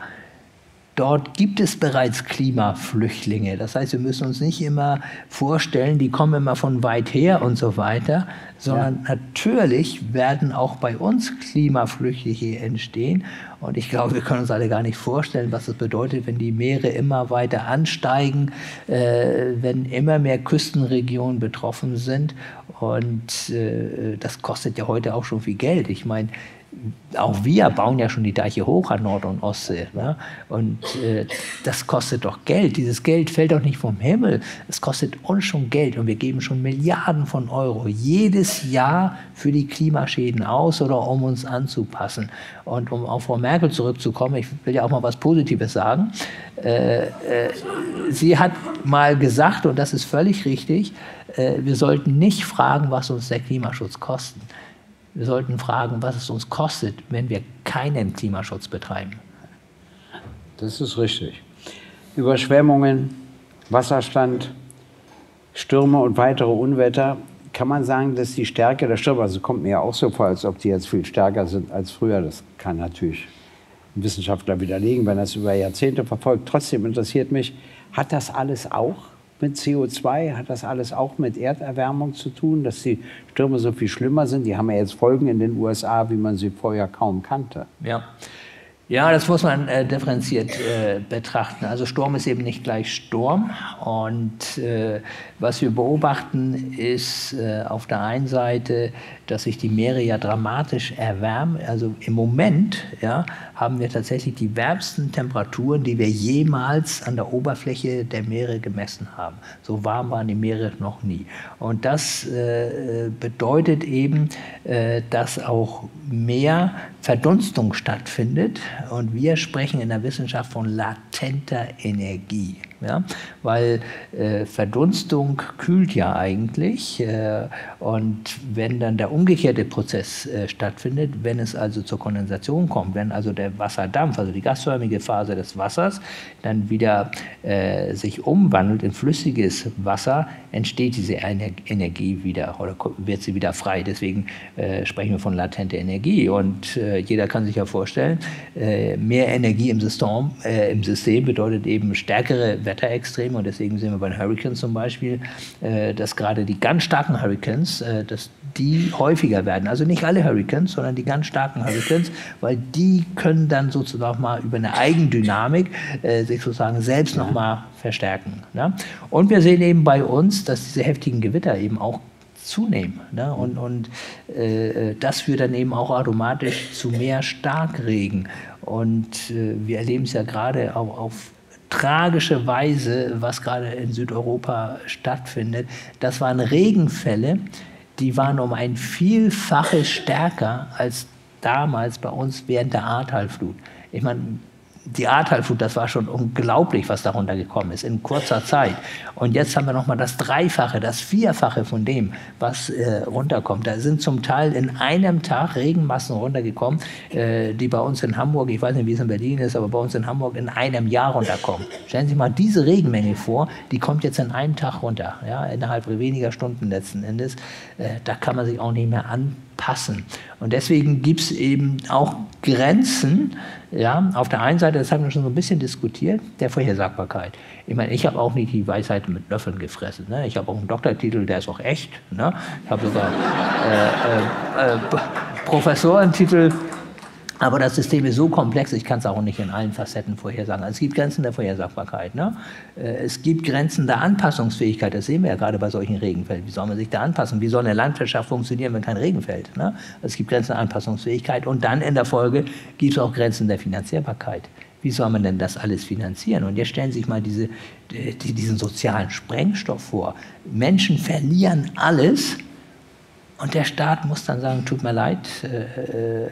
Dort gibt es bereits Klimaflüchtlinge. Das heißt, wir müssen uns nicht immer vorstellen, die kommen immer von weit her und so weiter, sondern ja. natürlich werden auch bei uns Klimaflüchtlinge entstehen. Und ich glaube, wir können uns alle gar nicht vorstellen, was das bedeutet, wenn die Meere immer weiter ansteigen, äh, wenn immer mehr Küstenregionen betroffen sind. Und äh, das kostet ja heute auch schon viel Geld. Ich meine, auch wir bauen ja schon die Deiche hoch an Nord- und Ostsee. Ne? Und äh, das kostet doch Geld. Dieses Geld fällt doch nicht vom Himmel. Es kostet uns schon Geld und wir geben schon Milliarden von Euro jedes Jahr für die Klimaschäden aus oder um uns anzupassen. Und um auf Frau Merkel zurückzukommen, ich will ja auch mal was Positives sagen. Äh, äh, sie hat mal gesagt, und das ist völlig richtig, äh, wir sollten nicht fragen, was uns der Klimaschutz kostet wir sollten fragen, was es uns kostet, wenn wir keinen Klimaschutz betreiben. Das ist richtig. Überschwemmungen, Wasserstand, Stürme und weitere Unwetter. Kann man sagen, dass die Stärke der Stürme, also kommt mir ja auch so vor, als ob die jetzt viel stärker sind als früher. Das kann natürlich ein Wissenschaftler widerlegen, wenn er das über Jahrzehnte verfolgt. Trotzdem interessiert mich, hat das alles auch mit CO2? Hat das alles auch mit Erderwärmung zu tun, dass die Stürme so viel schlimmer sind? Die haben ja jetzt Folgen in den USA, wie man sie vorher kaum kannte. Ja. Ja, das muss man äh, differenziert äh, betrachten. Also Sturm ist eben nicht gleich Sturm. Und äh, was wir beobachten, ist äh, auf der einen Seite, dass sich die Meere ja dramatisch erwärmen. Also im Moment ja, haben wir tatsächlich die wärmsten Temperaturen, die wir jemals an der Oberfläche der Meere gemessen haben. So warm waren die Meere noch nie. Und das äh, bedeutet eben, äh, dass auch mehr Verdunstung stattfindet. Und wir sprechen in der Wissenschaft von latenter Energie. Ja? Weil äh, Verdunstung kühlt ja eigentlich. Äh, und wenn dann der umgekehrte Prozess äh, stattfindet, wenn es also zur Kondensation kommt, wenn also der Wasserdampf, also die gasförmige Phase des Wassers, dann wieder äh, sich umwandelt in flüssiges Wasser, entsteht diese Ener Energie wieder oder wird sie wieder frei. Deswegen äh, sprechen wir von latenter Energie. Und äh, jeder kann sich ja vorstellen, mehr Energie im System, im System bedeutet eben stärkere Wetterextreme und deswegen sehen wir bei den Hurricanes zum Beispiel, äh, dass gerade die ganz starken Hurricanes, äh, dass die häufiger werden. Also nicht alle Hurricanes, sondern die ganz starken Hurricanes, weil die können dann sozusagen mal über eine Eigendynamik äh, sich sozusagen selbst ja. nochmal verstärken. Ne? Und wir sehen eben bei uns, dass diese heftigen Gewitter eben auch zunehmen. Ne? Und, und äh, das führt dann eben auch automatisch zu mehr Starkregen. Und äh, wir erleben es ja gerade auch auf tragische Weise, was gerade in Südeuropa stattfindet. Das waren Regenfälle, die waren um ein Vielfaches stärker als damals bei uns während der Ahrtalflut. Ich meine, die Ahrtalflut, das war schon unglaublich, was darunter gekommen ist in kurzer Zeit. Und jetzt haben wir noch mal das Dreifache, das Vierfache von dem, was äh, runterkommt. Da sind zum Teil in einem Tag Regenmassen runtergekommen, äh, die bei uns in Hamburg, ich weiß nicht, wie es in Berlin ist, aber bei uns in Hamburg in einem Jahr runterkommen. Stellen Sie sich mal diese Regenmenge vor, die kommt jetzt in einem Tag runter, ja, innerhalb weniger Stunden letzten Endes. Äh, da kann man sich auch nicht mehr anpassen. Und deswegen gibt es eben auch Grenzen, ja, auf der einen Seite, das haben wir schon so ein bisschen diskutiert, der Vorhersagbarkeit. Ich meine, ich habe auch nicht die Weisheit mit Löffeln gefressen. Ne? Ich habe auch einen Doktortitel, der ist auch echt. Ne? Ich habe sogar äh, äh, äh, Professorentitel aber das System ist so komplex, ich kann es auch nicht in allen Facetten vorhersagen. Es gibt Grenzen der Vorhersagbarkeit. Ne? Äh, es gibt Grenzen der Anpassungsfähigkeit. Das sehen wir ja gerade bei solchen Regenfällen. Wie soll man sich da anpassen? Wie soll eine Landwirtschaft funktionieren, wenn kein Regen fällt? Ne? Es gibt Grenzen der Anpassungsfähigkeit. Und dann in der Folge gibt es auch Grenzen der Finanzierbarkeit. Wie soll man denn das alles finanzieren? Und jetzt stellen Sie sich mal diese, die, diesen sozialen Sprengstoff vor. Menschen verlieren alles, und der Staat muss dann sagen, tut mir leid, äh, äh,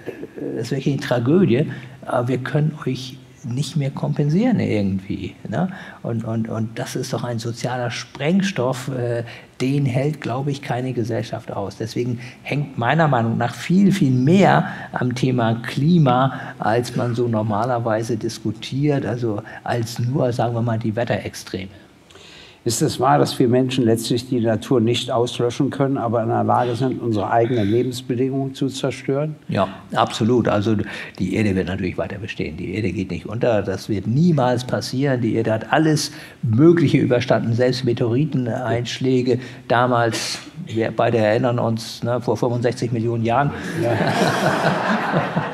das ist wirklich eine Tragödie, aber wir können euch nicht mehr kompensieren irgendwie. Ne? Und, und, und das ist doch ein sozialer Sprengstoff, äh, den hält, glaube ich, keine Gesellschaft aus. Deswegen hängt meiner Meinung nach viel, viel mehr am Thema Klima, als man so normalerweise diskutiert, also als nur, sagen wir mal, die Wetterextreme. Ist es wahr, dass wir Menschen letztlich die Natur nicht auslöschen können, aber in der Lage sind, unsere eigenen Lebensbedingungen zu zerstören? Ja, absolut. Also die Erde wird natürlich weiter bestehen. Die Erde geht nicht unter. Das wird niemals passieren. Die Erde hat alles Mögliche überstanden, selbst Meteoriteneinschläge. Damals, wir beide erinnern uns, ne, vor 65 Millionen Jahren. Ja.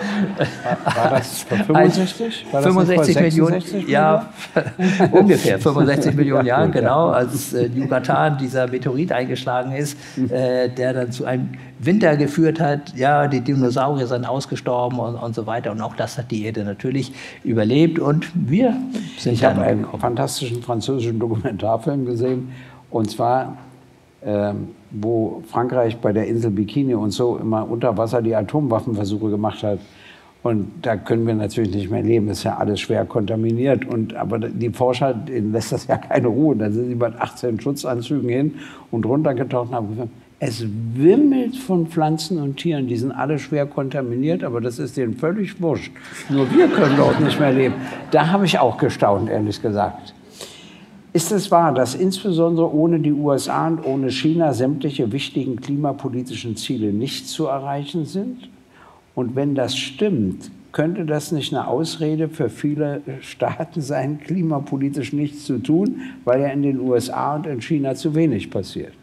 War, das vor 65? War das 65 Millionen, ja, ungefähr 65 Millionen Jahren, genau, als äh, Yucatan dieser Meteorit eingeschlagen ist, äh, der dann zu einem Winter geführt hat. Ja, die Dinosaurier sind ausgestorben und, und so weiter. Und auch das hat die Erde natürlich überlebt. Und wir sind Ich habe einen fantastischen französischen Dokumentarfilm gesehen. Und zwar ähm, wo Frankreich bei der Insel Bikini und so immer unter Wasser die Atomwaffenversuche gemacht hat. Und da können wir natürlich nicht mehr leben, ist ja alles schwer kontaminiert. Und, aber die Forscher, denen lässt das ja keine Ruhe. Da sind sie bei 18 Schutzanzügen hin und runtergetaucht und haben gesagt, es wimmelt von Pflanzen und Tieren, die sind alle schwer kontaminiert, aber das ist denen völlig wurscht. Nur wir können dort nicht mehr leben. Da habe ich auch gestaunt, ehrlich gesagt. Ist es wahr, dass insbesondere ohne die USA und ohne China sämtliche wichtigen klimapolitischen Ziele nicht zu erreichen sind? Und wenn das stimmt, könnte das nicht eine Ausrede für viele Staaten sein, klimapolitisch nichts zu tun, weil ja in den USA und in China zu wenig passiert?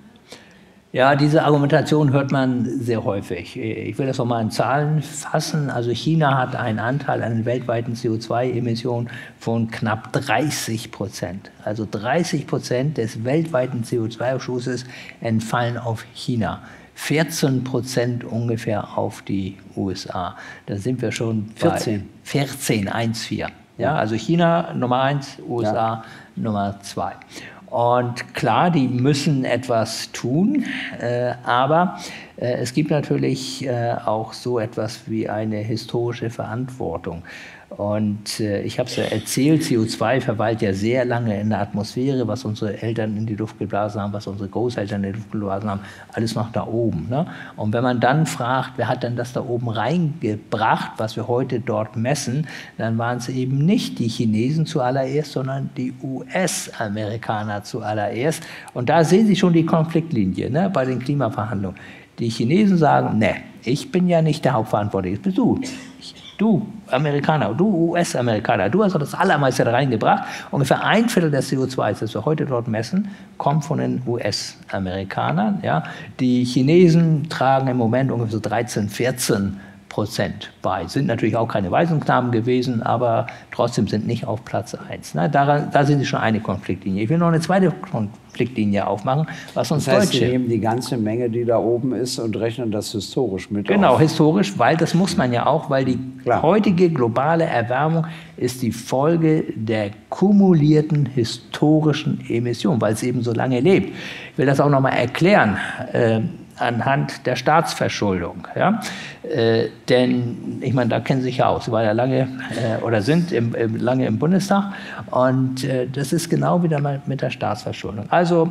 Ja, diese Argumentation hört man sehr häufig. Ich will das nochmal in Zahlen fassen. Also China hat einen Anteil an den weltweiten CO2-Emissionen von knapp 30 Prozent. Also 30 Prozent des weltweiten CO2-Ausschusses entfallen auf China. 14 Prozent ungefähr auf die USA. Da sind wir schon 14. 14, 1, 4. Ja, also China Nummer 1, USA ja. Nummer 2. Und klar, die müssen etwas tun, äh, aber äh, es gibt natürlich äh, auch so etwas wie eine historische Verantwortung. Und äh, ich habe es ja erzählt, CO2 verweilt ja sehr lange in der Atmosphäre, was unsere Eltern in die Luft geblasen haben, was unsere Großeltern in die Luft geblasen haben, alles noch da oben. Ne? Und wenn man dann fragt, wer hat denn das da oben reingebracht, was wir heute dort messen, dann waren es eben nicht die Chinesen zuallererst, sondern die US-Amerikaner zuallererst. Und da sehen Sie schon die Konfliktlinie ne, bei den Klimaverhandlungen. Die Chinesen sagen, ne, ich bin ja nicht der Hauptverantwortliche, bist du Du Amerikaner, du US-Amerikaner, du hast das allermeiste da reingebracht. Ungefähr ein Viertel des CO2, das wir heute dort messen, kommt von den US-Amerikanern. Ja. Die Chinesen tragen im Moment ungefähr so 13, 14 Prozent bei. Sind natürlich auch keine Waisenknaben gewesen, aber trotzdem sind nicht auf Platz 1. Ne? Daran, da sind sie schon eine Konfliktlinie. Ich will noch eine zweite Konfliktlinie aufmachen, was uns das heißt, Deutsche... Sie nehmen die ganze Menge, die da oben ist und rechnen das historisch mit Genau, auf. historisch, weil das muss man ja auch, weil die Klar. heutige globale Erwärmung ist die Folge der kumulierten historischen Emissionen, weil es eben so lange lebt. Ich will das auch noch mal erklären. Äh, anhand der Staatsverschuldung. Ja? Äh, denn ich meine, da kennen Sie sich ja aus. Sie waren ja lange äh, oder sind im, im, lange im Bundestag und äh, das ist genau wieder mal mit der Staatsverschuldung. Also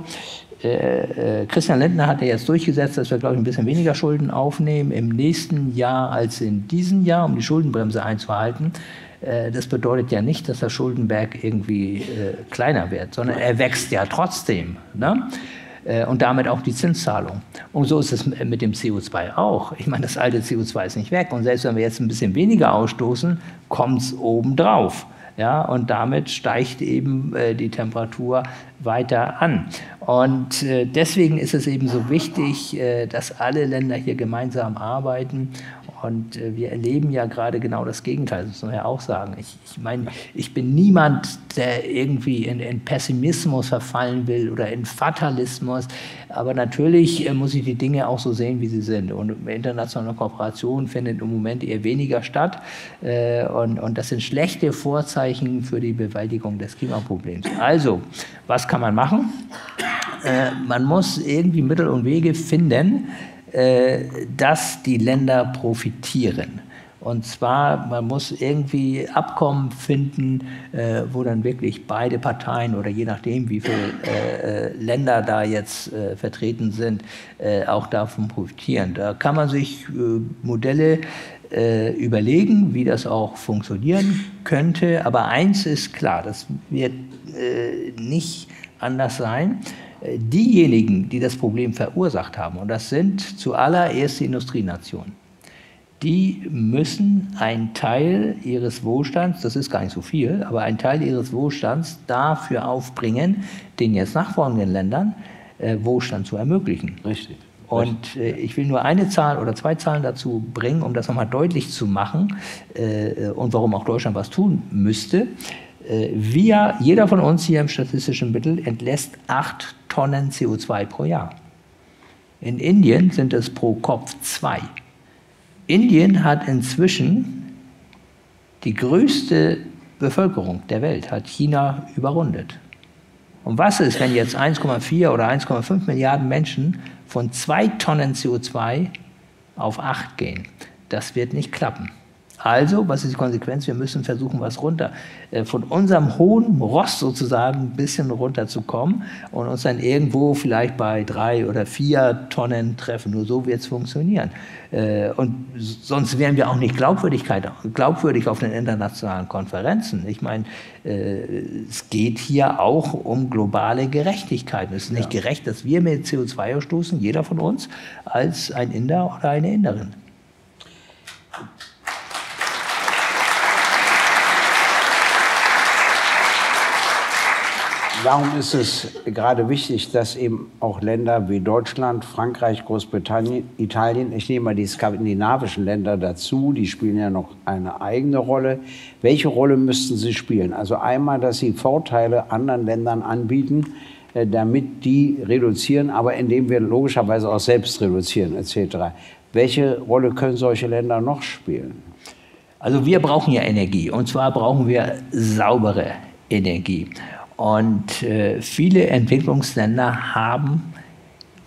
äh, äh, Christian Lindner hat ja jetzt durchgesetzt, dass wir, glaube ich, ein bisschen weniger Schulden aufnehmen im nächsten Jahr als in diesem Jahr, um die Schuldenbremse einzuhalten. Äh, das bedeutet ja nicht, dass der Schuldenberg irgendwie kleiner wird, sondern er wächst ja trotzdem. Ne? Und damit auch die Zinszahlung. Und so ist es mit dem CO2 auch. Ich meine, das alte CO2 ist nicht weg. Und selbst wenn wir jetzt ein bisschen weniger ausstoßen, kommt es obendrauf. Ja, und damit steigt eben äh, die Temperatur weiter an. Und äh, deswegen ist es eben so wichtig, äh, dass alle Länder hier gemeinsam arbeiten und äh, wir erleben ja gerade genau das Gegenteil, das muss man ja auch sagen. Ich, ich meine, ich bin niemand, der irgendwie in, in, Pessimismus verfallen will oder in Fatalismus. Aber natürlich äh, muss ich die Dinge auch so sehen, wie sie sind. Und internationale Kooperation findet im Moment eher weniger statt. Äh, und, und das sind schlechte Vorzeichen für die Bewältigung des Klimaproblems. Also, was kann man machen? Äh, man muss irgendwie Mittel und Wege finden, dass die Länder profitieren. Und zwar, man muss irgendwie Abkommen finden, äh, wo dann wirklich beide Parteien oder je nachdem, wie viele äh, äh Länder da jetzt äh, vertreten sind, äh, auch davon profitieren. Da kann man sich äh, Modelle überlegen, wie das auch funktionieren könnte. Aber eins ist klar, das wird nicht anders sein diejenigen, die das Problem verursacht haben, und das sind zuallererst die Industrienationen, die müssen einen Teil ihres Wohlstands, das ist gar nicht so viel, aber einen Teil ihres Wohlstands dafür aufbringen, den jetzt nachfolgenden Ländern äh, Wohlstand zu ermöglichen. Richtig. Und äh, ich will nur eine Zahl oder zwei Zahlen dazu bringen, um das nochmal deutlich zu machen äh, und warum auch Deutschland was tun müsste. Äh, wir, jeder von uns hier im statistischen Mittel entlässt acht Tonnen CO2 pro Jahr. In Indien sind es pro Kopf zwei. Indien hat inzwischen die größte Bevölkerung der Welt, hat China überrundet. Und was ist, wenn jetzt 1,4 oder 1,5 Milliarden Menschen von zwei Tonnen CO2 auf acht gehen? Das wird nicht klappen. Also, was ist die Konsequenz? Wir müssen versuchen, was runter, äh, von unserem hohen Rost sozusagen ein bisschen runterzukommen und uns dann irgendwo vielleicht bei drei oder vier Tonnen treffen. Nur so wird es funktionieren. Äh, und sonst wären wir auch nicht Glaubwürdigkeit, glaubwürdig auf den internationalen Konferenzen. Ich meine, äh, es geht hier auch um globale Gerechtigkeit. Es ist nicht ja. gerecht, dass wir mit CO2 ausstoßen, jeder von uns, als ein Inder oder eine Inderin. Warum ist es gerade wichtig, dass eben auch Länder wie Deutschland, Frankreich, Großbritannien, Italien, ich nehme mal die skandinavischen Länder dazu, die spielen ja noch eine eigene Rolle. Welche Rolle müssten sie spielen? Also einmal, dass sie Vorteile anderen Ländern anbieten, äh, damit die reduzieren, aber indem wir logischerweise auch selbst reduzieren etc. Welche Rolle können solche Länder noch spielen? Also wir brauchen ja Energie und zwar brauchen wir saubere Energie. Und äh, viele Entwicklungsländer haben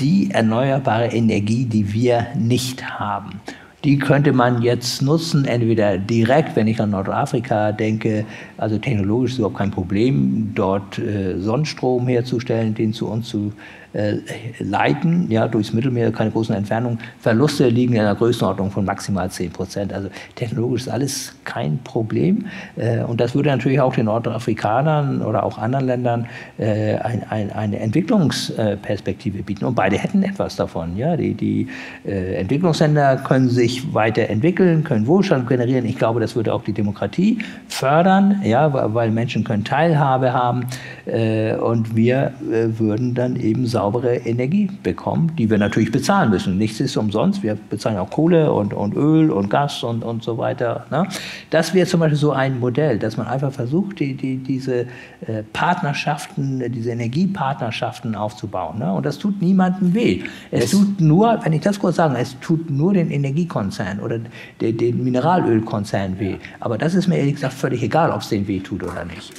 die erneuerbare Energie, die wir nicht haben. Die könnte man jetzt nutzen, entweder direkt, wenn ich an Nordafrika denke, also technologisch ist überhaupt kein Problem, dort äh, Sonnenstrom herzustellen, den zu uns zu äh, leiten, ja, durchs Mittelmeer, keine großen Entfernungen. Verluste liegen in einer Größenordnung von maximal 10 Prozent. Also technologisch ist alles kein Problem. Äh, und das würde natürlich auch den Nordafrikanern oder auch anderen Ländern äh, ein, ein, eine Entwicklungsperspektive bieten. Und beide hätten etwas davon. Ja? Die, die äh, Entwicklungsländer können sich weiterentwickeln, können Wohlstand generieren. Ich glaube, das würde auch die Demokratie fördern, ja, weil Menschen können Teilhabe haben. Äh, und wir äh, würden dann eben saubere Energie bekommen, die wir natürlich bezahlen müssen. Nichts ist umsonst. Wir bezahlen auch Kohle und, und Öl und Gas und, und so weiter. Ne? Das wäre zum Beispiel so ein Modell, dass man einfach versucht, die, die, diese äh, Partnerschaften, diese Energiepartnerschaften aufzubauen. Ne? Und das tut niemandem weh. Es, es tut nur, wenn ich das kurz sagen, es tut nur den Energiekonzern oder den, den Mineralölkonzern weh. Aber das ist mir ehrlich gesagt völlig egal, ob es denen weh tut oder nicht.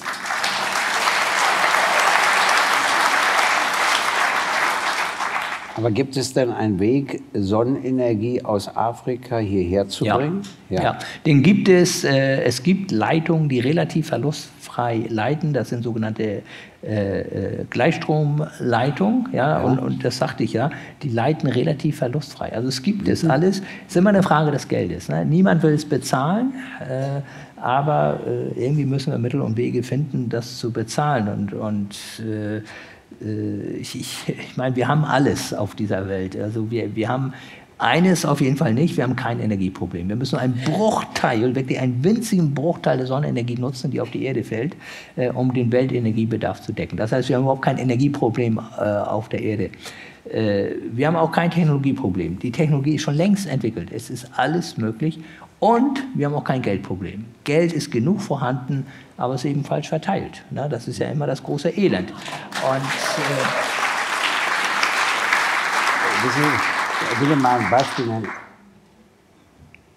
Aber gibt es denn einen Weg, Sonnenenergie aus Afrika hierher zu ja. bringen? Ja. ja. den gibt es. Äh, es gibt Leitungen, die relativ verlustfrei leiten. Das sind sogenannte äh, äh Gleichstromleitungen. Ja, ja. Und, und, das sagte ich ja, die leiten relativ verlustfrei. Also es gibt mhm. es alles. Es ist immer eine Frage des Geldes. Ne? Niemand will es bezahlen. Äh, aber äh, irgendwie müssen wir Mittel und Wege finden, das zu bezahlen. Und, und äh, ich, ich, ich meine, wir haben alles auf dieser Welt. Also wir, wir haben eines auf jeden Fall nicht, wir haben kein Energieproblem. Wir müssen einen Bruchteil, wirklich einen winzigen Bruchteil der Sonnenenergie nutzen, die auf die Erde fällt, äh, um den Weltenergiebedarf zu decken. Das heißt, wir haben überhaupt kein Energieproblem äh, auf der Erde. Äh, wir haben auch kein Technologieproblem. Die Technologie ist schon längst entwickelt. Es ist alles möglich und wir haben auch kein Geldproblem. Geld ist genug vorhanden, aber es ist eben falsch verteilt. Ne? Das ist ja immer das große Elend. Und, äh ich will mal ein Beispiel nennen.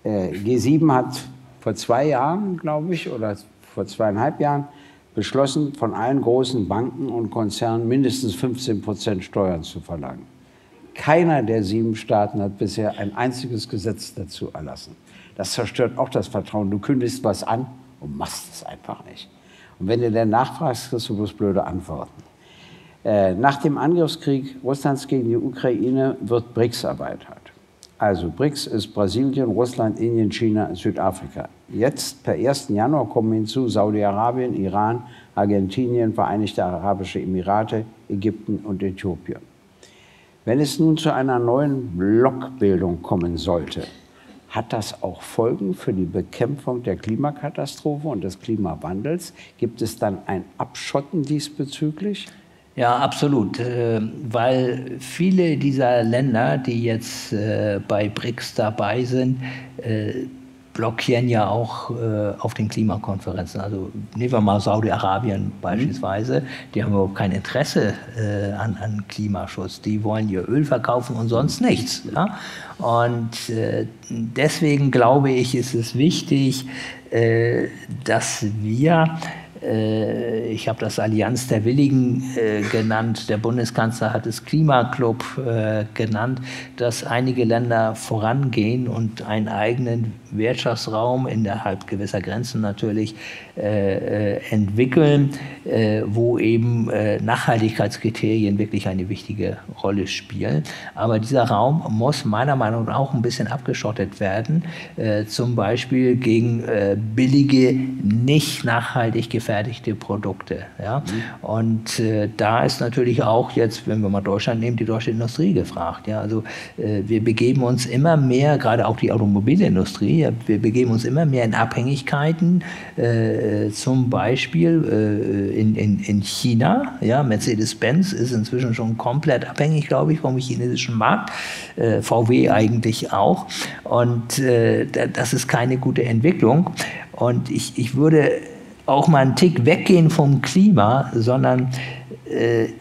Äh, G7 hat vor zwei Jahren, glaube ich, oder vor zweieinhalb Jahren beschlossen, von allen großen Banken und Konzernen mindestens 15 Prozent Steuern zu verlangen. Keiner der sieben Staaten hat bisher ein einziges Gesetz dazu erlassen. Das zerstört auch das Vertrauen. Du kündigst was an und machst es einfach nicht. Und wenn du dann nachfragst, kriegst du bloß blöde Antworten. Äh, nach dem Angriffskrieg Russlands gegen die Ukraine wird BRICS erweitert. Also BRICS ist Brasilien, Russland, Indien, China, Südafrika. Jetzt per 1. Januar kommen hinzu Saudi-Arabien, Iran, Argentinien, Vereinigte Arabische Emirate, Ägypten und Äthiopien. Wenn es nun zu einer neuen Blockbildung kommen sollte, hat das auch Folgen für die Bekämpfung der Klimakatastrophe und des Klimawandels? Gibt es dann ein Abschotten diesbezüglich? Ja, absolut, äh, weil viele dieser Länder, die jetzt äh, bei BRICS dabei sind, äh, blockieren ja auch äh, auf den Klimakonferenzen. Also nehmen wir mal Saudi-Arabien beispielsweise, die haben überhaupt kein Interesse äh, an, an, Klimaschutz. Die wollen ihr Öl verkaufen und sonst nichts. Ja? Und äh, deswegen glaube ich, ist es wichtig, äh, dass wir äh, ich habe das Allianz der Willigen äh, genannt, der Bundeskanzler hat es Klimaclub äh, genannt, dass einige Länder vorangehen und einen eigenen Wirtschaftsraum innerhalb gewisser Grenzen natürlich äh, entwickeln, äh, wo eben äh, Nachhaltigkeitskriterien wirklich eine wichtige Rolle spielen. Aber dieser Raum muss meiner Meinung nach auch ein bisschen abgeschottet werden, zum Beispiel gegen billige, nicht nachhaltig gefertigte Produkte. Ja? Mhm. Und da ist natürlich auch jetzt, wenn wir mal Deutschland nehmen, die deutsche Industrie gefragt. Ja? Also wir begeben uns immer mehr, gerade auch die Automobilindustrie, wir begeben uns immer mehr in Abhängigkeiten, äh, zum Beispiel äh, in, in, in China. Ja, Mercedes-Benz ist inzwischen schon komplett abhängig, glaube ich, vom chinesischen Markt. Äh, VW eigentlich auch. Und äh, das ist keine gute Entwicklung. Und ich, ich würde auch mal einen Tick weggehen vom Klima, sondern äh,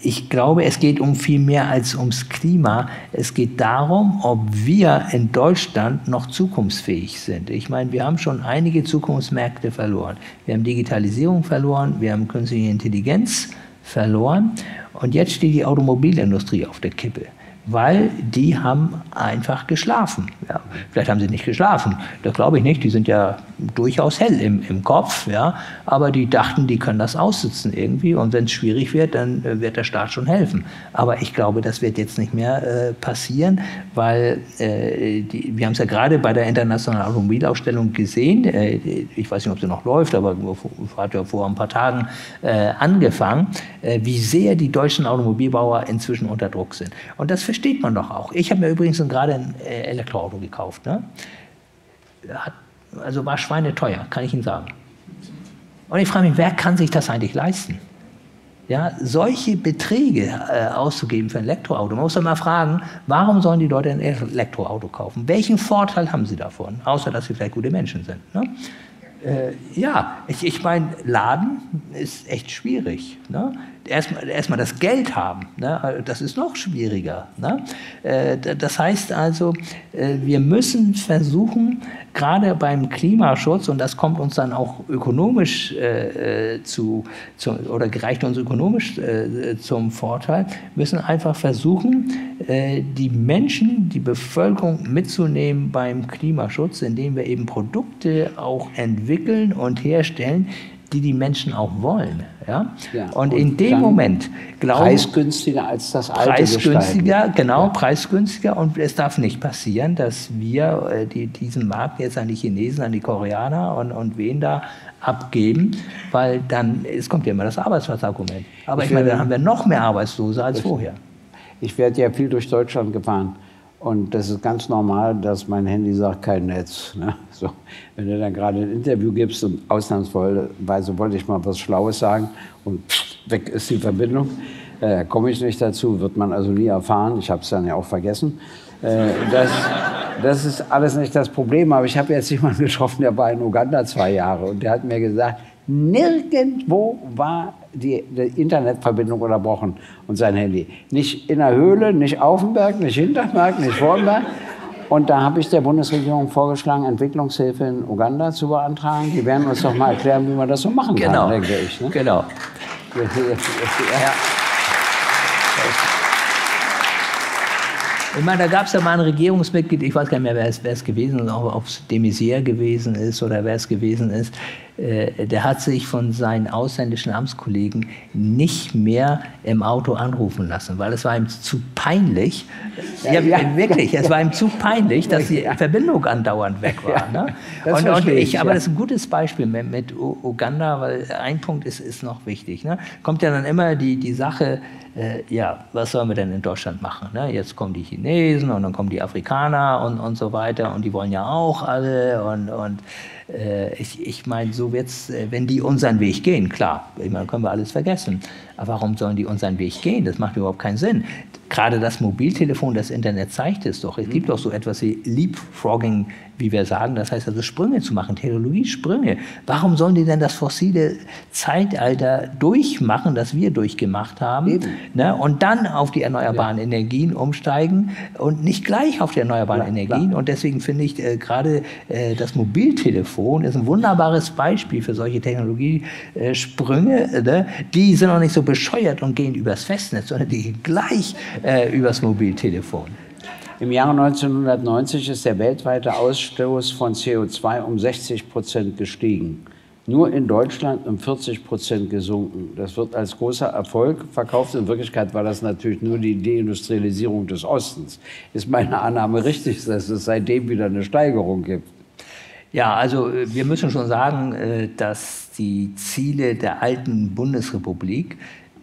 ich glaube, es geht um viel mehr als ums Klima. Es geht darum, ob wir in Deutschland noch zukunftsfähig sind. Ich meine, wir haben schon einige Zukunftsmärkte verloren. Wir haben Digitalisierung verloren, wir haben künstliche Intelligenz verloren und jetzt steht die Automobilindustrie auf der Kippe weil die haben einfach geschlafen. Ja, vielleicht haben sie nicht geschlafen, das glaube ich nicht, die sind ja durchaus hell im, im Kopf, ja, aber die dachten, die können das aussitzen irgendwie und wenn es schwierig wird, dann äh, wird der Staat schon helfen. Aber ich glaube, das wird jetzt nicht mehr äh, passieren, weil äh, die, wir haben es ja gerade bei der Internationalen Automobilausstellung gesehen, äh, ich weiß nicht, ob sie noch läuft, aber hat ja vor ein paar Tagen äh, angefangen, äh, wie sehr die deutschen Automobilbauer inzwischen unter Druck sind. Und das versteht man doch auch. Ich habe mir übrigens gerade ein Elektroauto gekauft. Ne? Hat also war schweineteuer, kann ich Ihnen sagen. Und ich frage mich, wer kann sich das eigentlich leisten? Ja, solche Beträge äh, auszugeben für ein Elektroauto. Man muss doch mal fragen, warum sollen die Leute ein Elektroauto kaufen? Welchen Vorteil haben sie davon? Außer, dass sie vielleicht gute Menschen sind. Ne? Äh, ja, ich, ich meine, Laden ist echt schwierig. Ne? Erstmal erst das Geld haben, ne? das ist noch schwieriger. Ne? Äh, das heißt also, äh, wir müssen versuchen, gerade beim Klimaschutz, und das kommt uns dann auch ökonomisch äh, zu, zu, oder gereicht uns ökonomisch äh, zum Vorteil, müssen einfach versuchen, äh, die Menschen, die Bevölkerung mitzunehmen beim Klimaschutz, indem wir eben Produkte auch entwickeln und herstellen, die die Menschen auch wollen. Ja? ja und, und, in dem Moment glauben preisgünstiger als das alte preisgünstiger, gestalten. genau ja. preisgünstiger und es darf nicht passieren, dass wir äh, die, diesen Markt jetzt an die Chinesen, an die Koreaner und, und wen da abgeben, weil dann es kommt ja immer das Arbeitsplatzargument. Aber ich, ich meine, dann haben wir noch mehr Arbeitslose als vorher. Ich werde ja viel durch Deutschland gefahren und das ist ganz normal, dass mein Handy sagt, kein Netz. Ne? So, wenn du dann gerade ein Interview gibst und ausnahmsweise wollte ich mal was Schlaues sagen und weg ist die Verbindung, äh, komme ich nicht dazu, wird man also nie erfahren. Ich habe es dann ja auch vergessen. Äh, das, das ist alles nicht das Problem. Aber ich habe jetzt jemanden getroffen, der war in Uganda zwei Jahre und der hat mir gesagt, nirgendwo war die, die, Internetverbindung unterbrochen und sein Handy. Nicht in der Höhle, nicht auf dem Berg, nicht hinterm Berg, nicht vor dem Berg. Und da habe ich der Bundesregierung vorgeschlagen, Entwicklungshilfe in Uganda zu beantragen. Die werden uns doch mal erklären, wie man das so machen genau. kann, denke ich. Ne? Genau. Ja. Ich meine, da gab es ja mal ein Regierungsmitglied, ich weiß gar nicht mehr, wer es, wer es gewesen ist, ob es de Maizière gewesen ist oder wer es gewesen ist, der hat sich von seinen ausländischen Amtskollegen nicht mehr im Auto anrufen lassen, weil es war ihm zu peinlich. Ja, ja, wirklich, es war ihm zu peinlich, dass die Verbindung andauernd weg war. Ne? Und, und ich, ich, aber das ist ein gutes Beispiel mit, mit Uganda, weil ein Punkt ist, ist noch wichtig. Ne? Kommt ja dann immer die, die Sache, äh, ja, was sollen wir denn in Deutschland machen? Ne? Jetzt kommen die Chinesen und dann kommen die Afrikaner und, und so weiter und die wollen ja auch alle und, und äh, ich, ich meine, so wird's, äh, wenn die unseren Weg gehen, klar, ich meine, können wir alles vergessen. Warum sollen die unseren Weg gehen? Das macht überhaupt keinen Sinn. Gerade das Mobiltelefon, das Internet zeigt es doch. Es gibt doch so etwas wie Leapfrogging, wie wir sagen. Das heißt also Sprünge zu machen, Technologiesprünge. Warum sollen die denn das fossile Zeitalter durchmachen, das wir durchgemacht haben? Ne? Und dann auf die erneuerbaren ja. Energien umsteigen und nicht gleich auf die erneuerbaren ja, Energien. Klar. Und deswegen finde ich äh, gerade äh, das Mobiltelefon ist ein wunderbares Beispiel für solche Technologiesprünge. Ne? Die sind noch nicht so bescheuert und gehen übers Festnetz, sondern die gehen gleich äh, übers Mobiltelefon. Im Jahre 1990 ist der weltweite Ausstoß von CO2 um 60 Prozent gestiegen. Nur in Deutschland um 40 Prozent gesunken. Das wird als großer Erfolg verkauft. In Wirklichkeit war das natürlich nur die Deindustrialisierung des Ostens. Ist meine Annahme richtig, dass es seitdem wieder eine Steigerung gibt? Ja, also äh, wir müssen schon sagen, äh, dass die Ziele der alten Bundesrepublik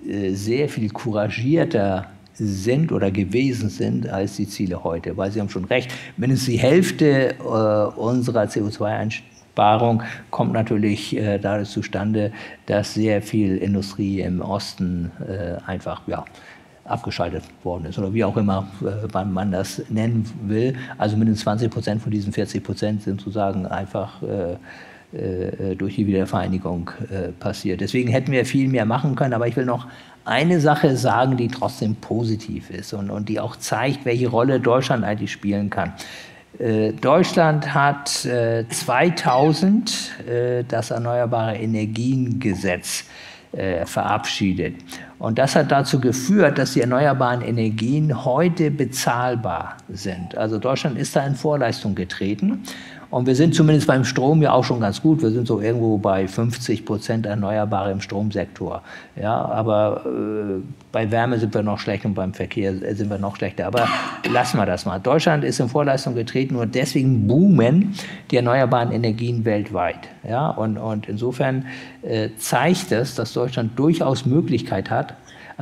äh, sehr viel couragierter sind oder gewesen sind als die Ziele heute. Weil Sie haben schon recht, mindestens die Hälfte unserer CO2-Einsparung kommt natürlich dadurch zustande, dass sehr viel Industrie im Osten einfach ja, abgeschaltet worden ist oder wie auch immer äh, man das nennen will. Also mindestens 20 Prozent von diesen 40 Prozent sind sozusagen einfach äh, äh, durch die Wiedervereinigung äh, passiert. Deswegen hätten wir viel mehr machen können, aber ich will noch eine Sache sagen, die trotzdem positiv ist und, und die auch zeigt, welche Rolle Deutschland eigentlich spielen kann. Äh, Deutschland hat 2000 das Erneuerbare Energiengesetz verabschiedet. Und das hat dazu geführt, dass die erneuerbaren Energien heute bezahlbar sind. Also Deutschland ist da in Vorleistung getreten. Und wir sind zumindest beim Strom ja auch schon ganz gut. Wir sind so irgendwo bei 50 Prozent Erneuerbare im Stromsektor. Ja, aber äh, bei Wärme sind wir noch schlecht und beim Verkehr sind wir noch schlechter. Aber lassen wir das mal. Deutschland ist in Vorleistung getreten und deswegen boomen die erneuerbaren Energien weltweit. Ja, und, und insofern äh, zeigt es, dass Deutschland durchaus Möglichkeit hat,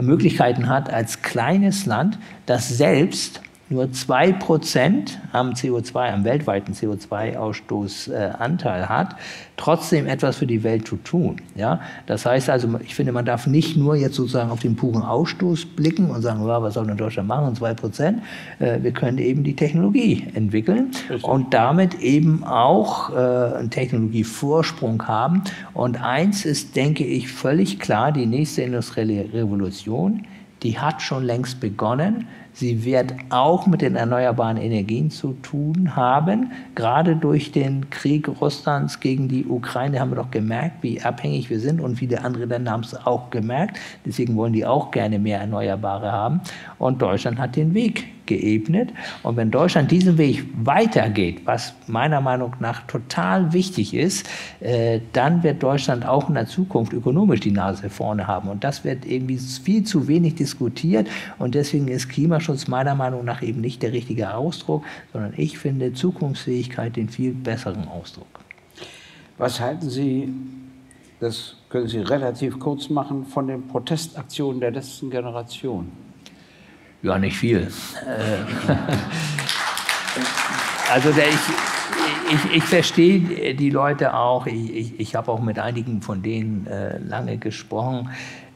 Möglichkeiten hat, als kleines Land, das selbst nur 2% am CO2, am weltweiten CO2-Ausstoßanteil hat, trotzdem etwas für die Welt zu tun. Ja? Das heißt also, ich finde, man darf nicht nur jetzt sozusagen auf den puren Ausstoß blicken und sagen, was soll denn Deutschland machen, 2%. Äh, wir können eben die Technologie entwickeln Richtig. und damit eben auch äh, einen Technologievorsprung haben. Und eins ist, denke ich, völlig klar, die nächste industrielle Revolution, die hat schon längst begonnen. Sie wird auch mit den erneuerbaren Energien zu tun haben. Gerade durch den Krieg Russlands gegen die Ukraine haben wir doch gemerkt, wie abhängig wir sind und viele andere Länder haben es auch gemerkt. Deswegen wollen die auch gerne mehr Erneuerbare haben. Und Deutschland hat den Weg geebnet. Und wenn Deutschland diesen Weg weitergeht, was meiner Meinung nach total wichtig ist, äh, dann wird Deutschland auch in der Zukunft ökonomisch die Nase vorne haben. Und das wird irgendwie viel zu wenig diskutiert. Und deswegen ist Klimaschutz meiner Meinung nach eben nicht der richtige Ausdruck, sondern ich finde Zukunftsfähigkeit den viel besseren Ausdruck. Was halten Sie, das können Sie relativ kurz machen, von den Protestaktionen der letzten Generation? Ja, nicht viel. Äh, also der, ich, ich, ich verstehe die Leute auch. Ich, ich, ich habe auch mit einigen von denen äh, lange gesprochen.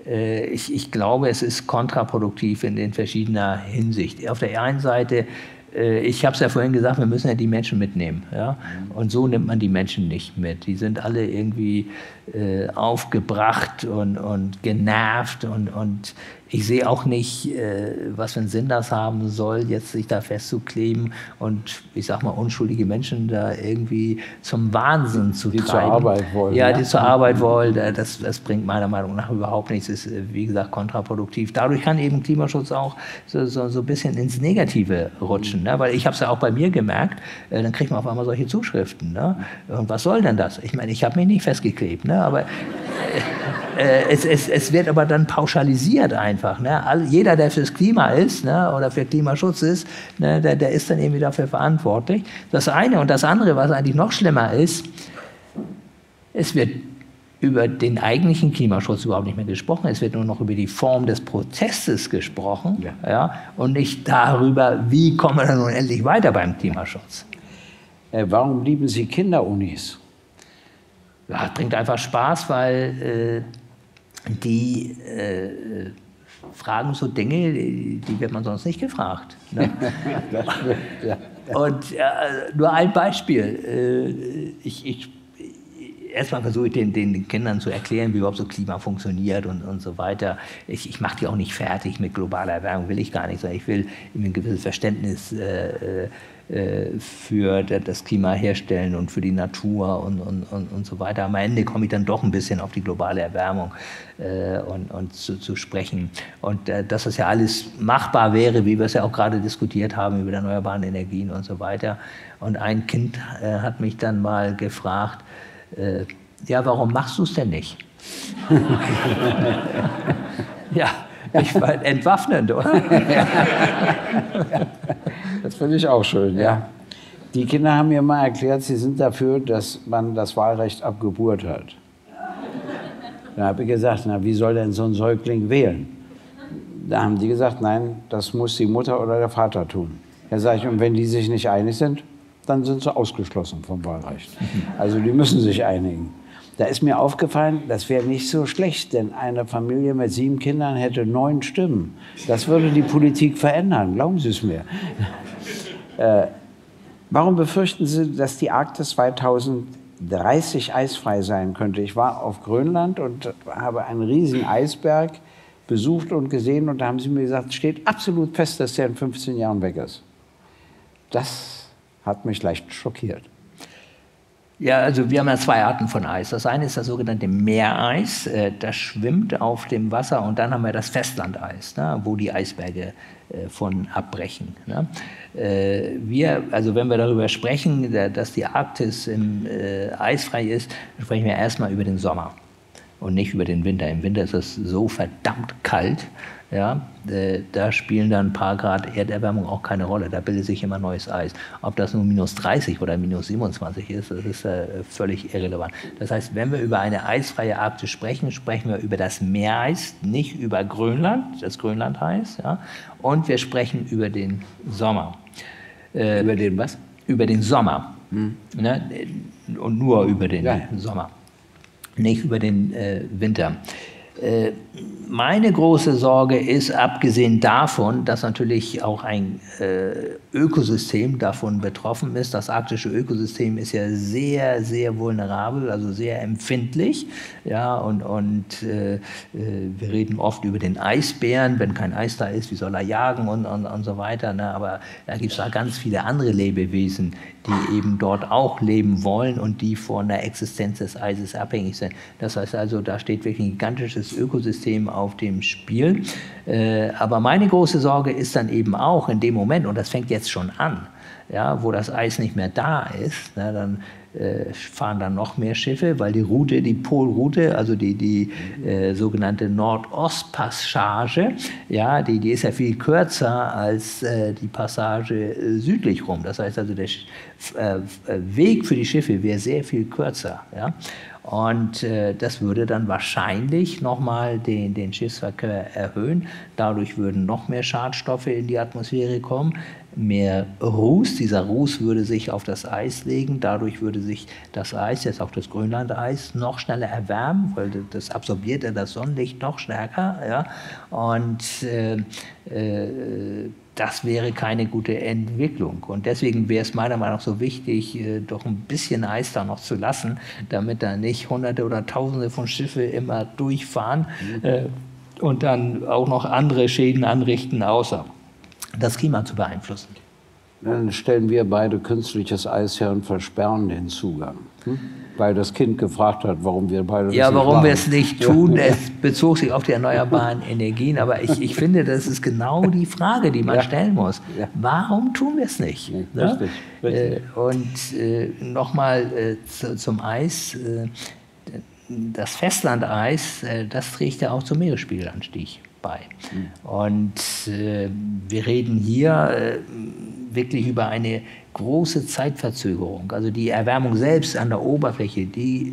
Äh, ich, ich glaube, es ist kontraproduktiv in, in verschiedener Hinsicht. Auf der einen Seite äh, ich habe es ja vorhin gesagt, wir müssen ja die Menschen mitnehmen. Ja? Und so nimmt man die Menschen nicht mit. Die sind alle irgendwie äh, aufgebracht und, und genervt und, und ich sehe auch nicht, äh, was für einen Sinn das haben soll, jetzt sich da festzukleben und ich sag mal unschuldige Menschen da irgendwie zum Wahnsinn zu die treiben. Die zur Arbeit wollen. Ja, die zur Arbeit wollen. Das, das bringt meiner Meinung nach überhaupt nichts. Das ist, äh, wie gesagt, kontraproduktiv. Dadurch kann eben Klimaschutz auch so, so, so ein bisschen ins Negative rutschen. Ne? Weil ich habe es ja auch bei mir gemerkt, äh, dann kriegt man auf einmal solche Zuschriften. Ne? Und was soll denn das? Ich meine, ich habe mich nicht festgeklebt, ne? aber äh, es, es, es wird aber dann pauschalisiert einfach. Ne? All, jeder, der fürs Klima ist ne, oder für Klimaschutz ist, ne, der, der ist dann irgendwie dafür verantwortlich. Das eine und das andere, was eigentlich noch schlimmer ist, es wird über den eigentlichen Klimaschutz überhaupt nicht mehr gesprochen. Es wird nur noch über die Form des Prozesses gesprochen ja. Ja, und nicht darüber, wie kommen wir dann nun endlich weiter beim Klimaschutz. Äh, warum lieben Sie Kinderunis? Ja, bringt einfach Spaß, weil äh, die äh, fragen so Dinge, die, wird man sonst nicht gefragt. Ne? Und äh, nur ein Beispiel. Äh, ich, ich erstmal versuche ich den, den, Kindern zu erklären, wie überhaupt so Klima funktioniert und, und so weiter. Ich, ich mache die auch nicht fertig mit globaler Erwärmung, will ich gar nicht, sondern ich will ein gewisses Verständnis äh äh, für das Klima herstellen und für die Natur und, und, und, und so weiter. Am Ende komme ich dann doch ein bisschen auf die globale Erwärmung äh, und, und zu, zu, sprechen. Und äh, dass das ja alles machbar wäre, wie wir es ja auch gerade diskutiert haben über erneuerbare Energien und so weiter. Und ein Kind äh, hat mich dann mal gefragt, äh, ja, warum machst du es denn nicht? ja, ich war entwaffnend, oder? Das finde ich auch schön, ja. Die Kinder haben mir mal erklärt, sie sind dafür, dass man das Wahlrecht ab Geburt hat. Da habe ich gesagt, na, wie soll denn so ein Säugling wählen? Da haben die gesagt, nein, das muss die Mutter oder der Vater tun. Da sage ich, und wenn die sich nicht einig sind, dann sind sie ausgeschlossen vom Wahlrecht. Also die müssen sich einigen. Da ist mir aufgefallen, das wäre nicht so schlecht, denn eine Familie mit sieben Kindern hätte neun Stimmen. Das würde die Politik verändern, glauben Sie es mir. Äh, warum befürchten Sie, dass die Arktis 2030 eisfrei sein könnte? Ich war auf Grönland und habe einen riesigen Eisberg besucht und gesehen und da haben sie mir gesagt, es steht absolut fest, dass der in 15 Jahren weg ist. Das hat mich leicht schockiert. Ja, also wir haben ja zwei Arten von Eis. Das eine ist das sogenannte Meereis, äh, das schwimmt auf dem Wasser und dann haben wir das Festlandeis, ne, wo die Eisberge äh, von abbrechen. Ne. Äh, wir, also wenn wir darüber sprechen, dass die Arktis im, eisfrei ist, sprechen wir erstmal über den Sommer und nicht über den Winter. Im Winter ist es so verdammt kalt, ja, äh, da spielen dann ein paar Grad Erderwärmung auch keine Rolle. Da bildet sich immer neues Eis. Ob das nun minus 30 oder minus 27 ist, das ist äh, völlig irrelevant. Das heißt, wenn wir über eine eisfreie Arktis sprechen, sprechen wir über das Meereis, nicht über Grönland, das Grönlandeis, ja, und wir sprechen über den Sommer. Äh, über den was? Über den Sommer. Hm. Ne? Und nur über den ja. Sommer, nicht über den Winter. Meine große Sorge ist, abgesehen davon, dass natürlich auch ein äh, Ökosystem davon betroffen ist. Das arktische Ökosystem ist ja sehr, sehr vulnerabel, also sehr empfindlich. Ja, und und äh, äh wir reden oft über den Eisbären. Wenn kein Eis da ist, wie soll er jagen und, und, und so weiter. Ne? Aber da gibt es da ganz viele andere Lebewesen, die eben dort auch leben wollen und die von der Existenz des Eises abhängig sind. Das heißt also, da steht wirklich ein gigantisches Ökosystem auf dem Spiel. Äh, aber meine große Sorge ist dann eben auch in dem Moment, und das fängt jetzt schon an, ja, wo das Eis nicht mehr da ist, na, dann äh, fahren dann noch mehr Schiffe, weil die Route, die Polroute, also die, die äh, sogenannte Nordostpassage, ja, die, die ist ja viel kürzer als äh, die Passage äh, südlich rum. Das heißt also, der äh, Weg für die Schiffe wäre sehr viel kürzer. Ja. Und äh, das würde dann wahrscheinlich nochmal den, den Schiffsverkehr erhöhen. Dadurch würden noch mehr Schadstoffe in die Atmosphäre kommen, mehr Ruß. Dieser Ruß würde sich auf das Eis legen. Dadurch würde sich das Eis, jetzt auch das Grönlandeis, noch schneller erwärmen, weil das absorbiert ja das Sonnenlicht noch stärker. Ja? Und äh, äh, das wäre keine gute Entwicklung. Und deswegen wäre es meiner Meinung nach so wichtig, äh, doch ein bisschen Eis da noch zu lassen, damit da nicht Hunderte oder Tausende von Schiffen immer durchfahren mhm. äh, und dann auch noch andere Schäden anrichten, außer das Klima zu beeinflussen. Dann stellen wir beide künstliches Eis her und versperren den Zugang. Hm? Weil das Kind gefragt hat, warum wir beide Ja, warum wir es nicht tun. Es bezog sich auf die erneuerbaren Energien. Aber ich, ich finde, das ist genau die Frage, die man ja. stellen muss. Ja. Warum tun wir es nicht? Ja, ne? richtig, richtig. Äh, und äh, nochmal äh, zu, zum Eis. Äh, das Festlandeis, äh, das trägt ja auch zum Meeresspiegelanstieg bei. Und äh, wir reden hier wirklich über eine große Zeitverzögerung. Also die Erwärmung selbst an der Oberfläche, die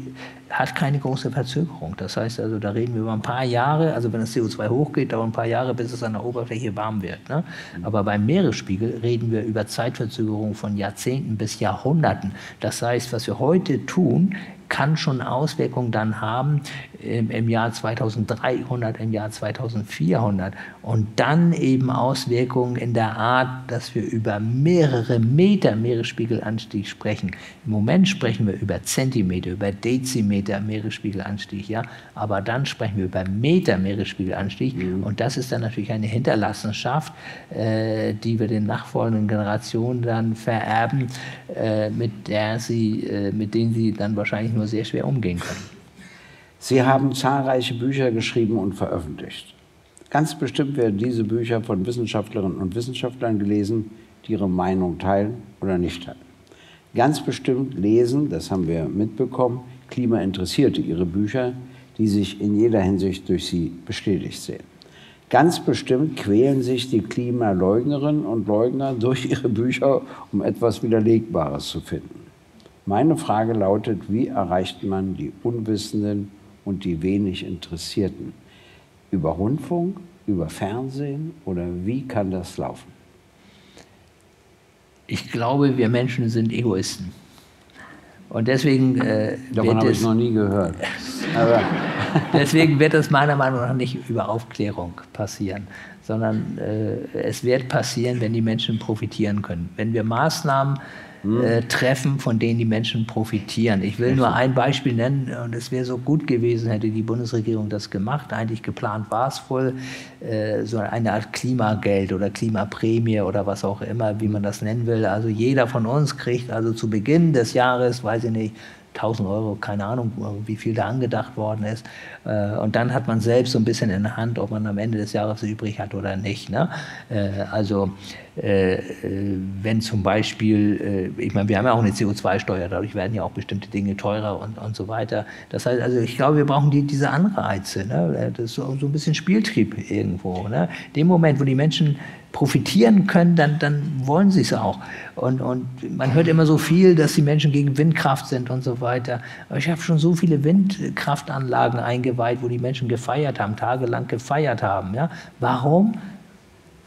hat keine große Verzögerung. Das heißt also, da reden wir über ein paar Jahre, also wenn das CO2 hochgeht, dauert ein paar Jahre, bis es an der Oberfläche warm wird. Ne? Aber beim Meeresspiegel reden wir über Zeitverzögerungen von Jahrzehnten bis Jahrhunderten. Das heißt, was wir heute tun, kann schon Auswirkungen dann haben im, im, Jahr 2300, im Jahr 2400 und dann eben Auswirkungen in der Art, dass wir über mehrere Meter Meeresspiegelanstieg sprechen. Im Moment sprechen wir über Zentimeter, über Dezimeter Meeresspiegelanstieg, ja, aber dann sprechen wir über Meter Meeresspiegelanstieg mhm. und das ist dann natürlich eine Hinterlassenschaft, äh, die wir den nachfolgenden Generationen dann vererben, äh, mit der sie, äh, mit denen sie dann wahrscheinlich nur nur sehr schwer umgehen können. Sie haben zahlreiche Bücher geschrieben und veröffentlicht. Ganz bestimmt werden diese Bücher von Wissenschaftlerinnen und Wissenschaftlern gelesen, die ihre Meinung teilen oder nicht teilen. Ganz bestimmt lesen, das haben wir mitbekommen, Klimainteressierte ihre Bücher, die sich in jeder Hinsicht durch sie bestätigt sehen. Ganz bestimmt quälen sich die Klimaleugnerinnen und Leugner durch ihre Bücher, um etwas Widerlegbares zu finden. Meine Frage lautet, wie erreicht man die Unwissenden und die wenig Interessierten? Über Rundfunk, über Fernsehen oder wie kann das laufen? Ich glaube, wir Menschen sind Egoisten. Und deswegen. Äh, Davon habe ich noch nie gehört. deswegen wird es meiner Meinung nach nicht über Aufklärung passieren, sondern äh, es wird passieren, wenn die Menschen profitieren können. Wenn wir Maßnahmen hm. Äh, treffen, von denen die Menschen profitieren. Ich will nur ein Beispiel nennen und es wäre so gut gewesen, hätte die Bundesregierung das gemacht. Eigentlich geplant war es wohl, äh, so eine Art Klimageld oder Klimaprämie oder was auch immer, wie man das nennen will. Also jeder von uns kriegt also zu Beginn des Jahres, weiß ich nicht, 1000 Euro, keine Ahnung, wie viel da angedacht worden ist. Äh, und dann hat man selbst so ein bisschen in der Hand, ob man am Ende des Jahres übrig hat oder nicht. Ne? Äh, also äh, wenn zum Beispiel, ich meine, wir haben ja auch eine CO2-Steuer, dadurch werden ja auch bestimmte Dinge teurer und, und so weiter. Das heißt, also ich glaube, wir brauchen die, diese Anreize. Ne? Das ist so, ein bisschen Spieltrieb irgendwo. Ne? Dem Moment, wo die Menschen profitieren können, dann, dann wollen sie es auch. Und, und man hört immer so viel, dass die Menschen gegen Windkraft sind und so weiter. Aber ich habe schon so viele Windkraftanlagen eingeweiht, wo die Menschen gefeiert haben, tagelang gefeiert haben. Ja? Warum?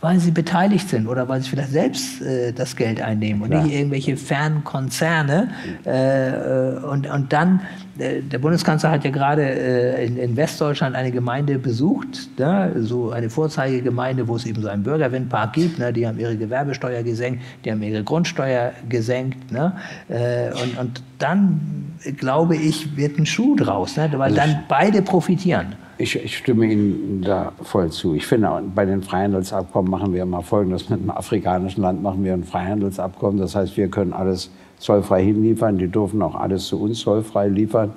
Weil sie beteiligt sind oder weil sie vielleicht selbst äh, das Geld einnehmen und Klar. nicht irgendwelche fernen Konzerne. Äh, und, und dann, äh, der Bundeskanzler hat ja gerade äh, in, in, Westdeutschland eine Gemeinde besucht, ne? so eine Vorzeigegemeinde, wo es eben so einen Bürgerwindpark gibt. Ne? Die haben ihre Gewerbesteuer gesenkt, die haben ihre Grundsteuer gesenkt. Ne? Äh, und, und dann, glaube ich, wird ein Schuh draus, ne? weil also dann beide profitieren. Ich, ich, stimme Ihnen da voll zu. Ich finde, bei den Freihandelsabkommen machen wir immer Folgendes. Mit einem afrikanischen Land machen wir ein Freihandelsabkommen. Das heißt, wir können alles zollfrei hinliefern. Die dürfen auch alles zu uns zollfrei liefern.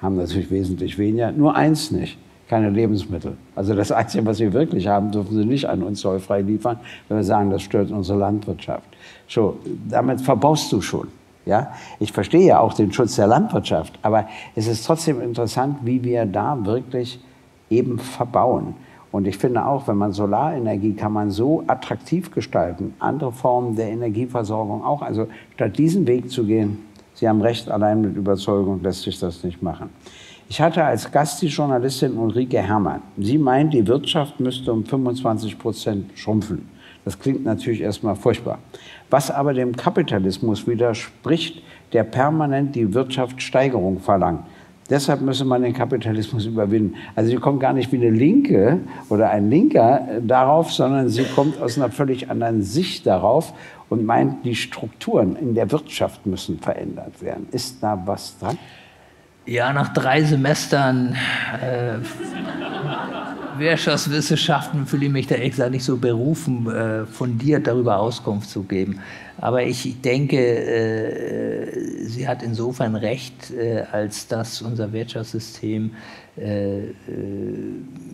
Haben natürlich wesentlich weniger. Nur eins nicht. Keine Lebensmittel. Also das Einzige, was sie wirklich haben, dürfen sie nicht an uns zollfrei liefern, wenn wir sagen, das stört unsere Landwirtschaft. So, damit verbaust du schon. Ja, ich verstehe ja auch den Schutz der Landwirtschaft, aber es ist trotzdem interessant, wie wir da wirklich eben verbauen. Und ich finde auch, wenn man Solarenergie kann man so attraktiv gestalten, andere Formen der Energieversorgung auch. Also statt diesen Weg zu gehen, Sie haben recht, allein mit Überzeugung lässt sich das nicht machen. Ich hatte als Gast die Journalistin Ulrike Herrmann. Sie meint, die Wirtschaft müsste um 25 Prozent schrumpfen. Das klingt natürlich erstmal furchtbar. Was aber dem Kapitalismus widerspricht, der permanent die Wirtschaftssteigerung verlangt. Deshalb müsse man den Kapitalismus überwinden. Also sie kommt gar nicht wie eine Linke oder ein Linker darauf, sondern sie kommt aus einer völlig anderen Sicht darauf und meint, die Strukturen in der Wirtschaft müssen verändert werden. Ist da was dran? Ja, nach drei Semestern äh, Wirtschaftswissenschaften fühle ich mich da ehrlich nicht so berufen, äh, fundiert darüber Auskunft zu geben. Aber ich denke, äh, sie hat insofern recht, äh, als dass unser Wirtschaftssystem äh, äh,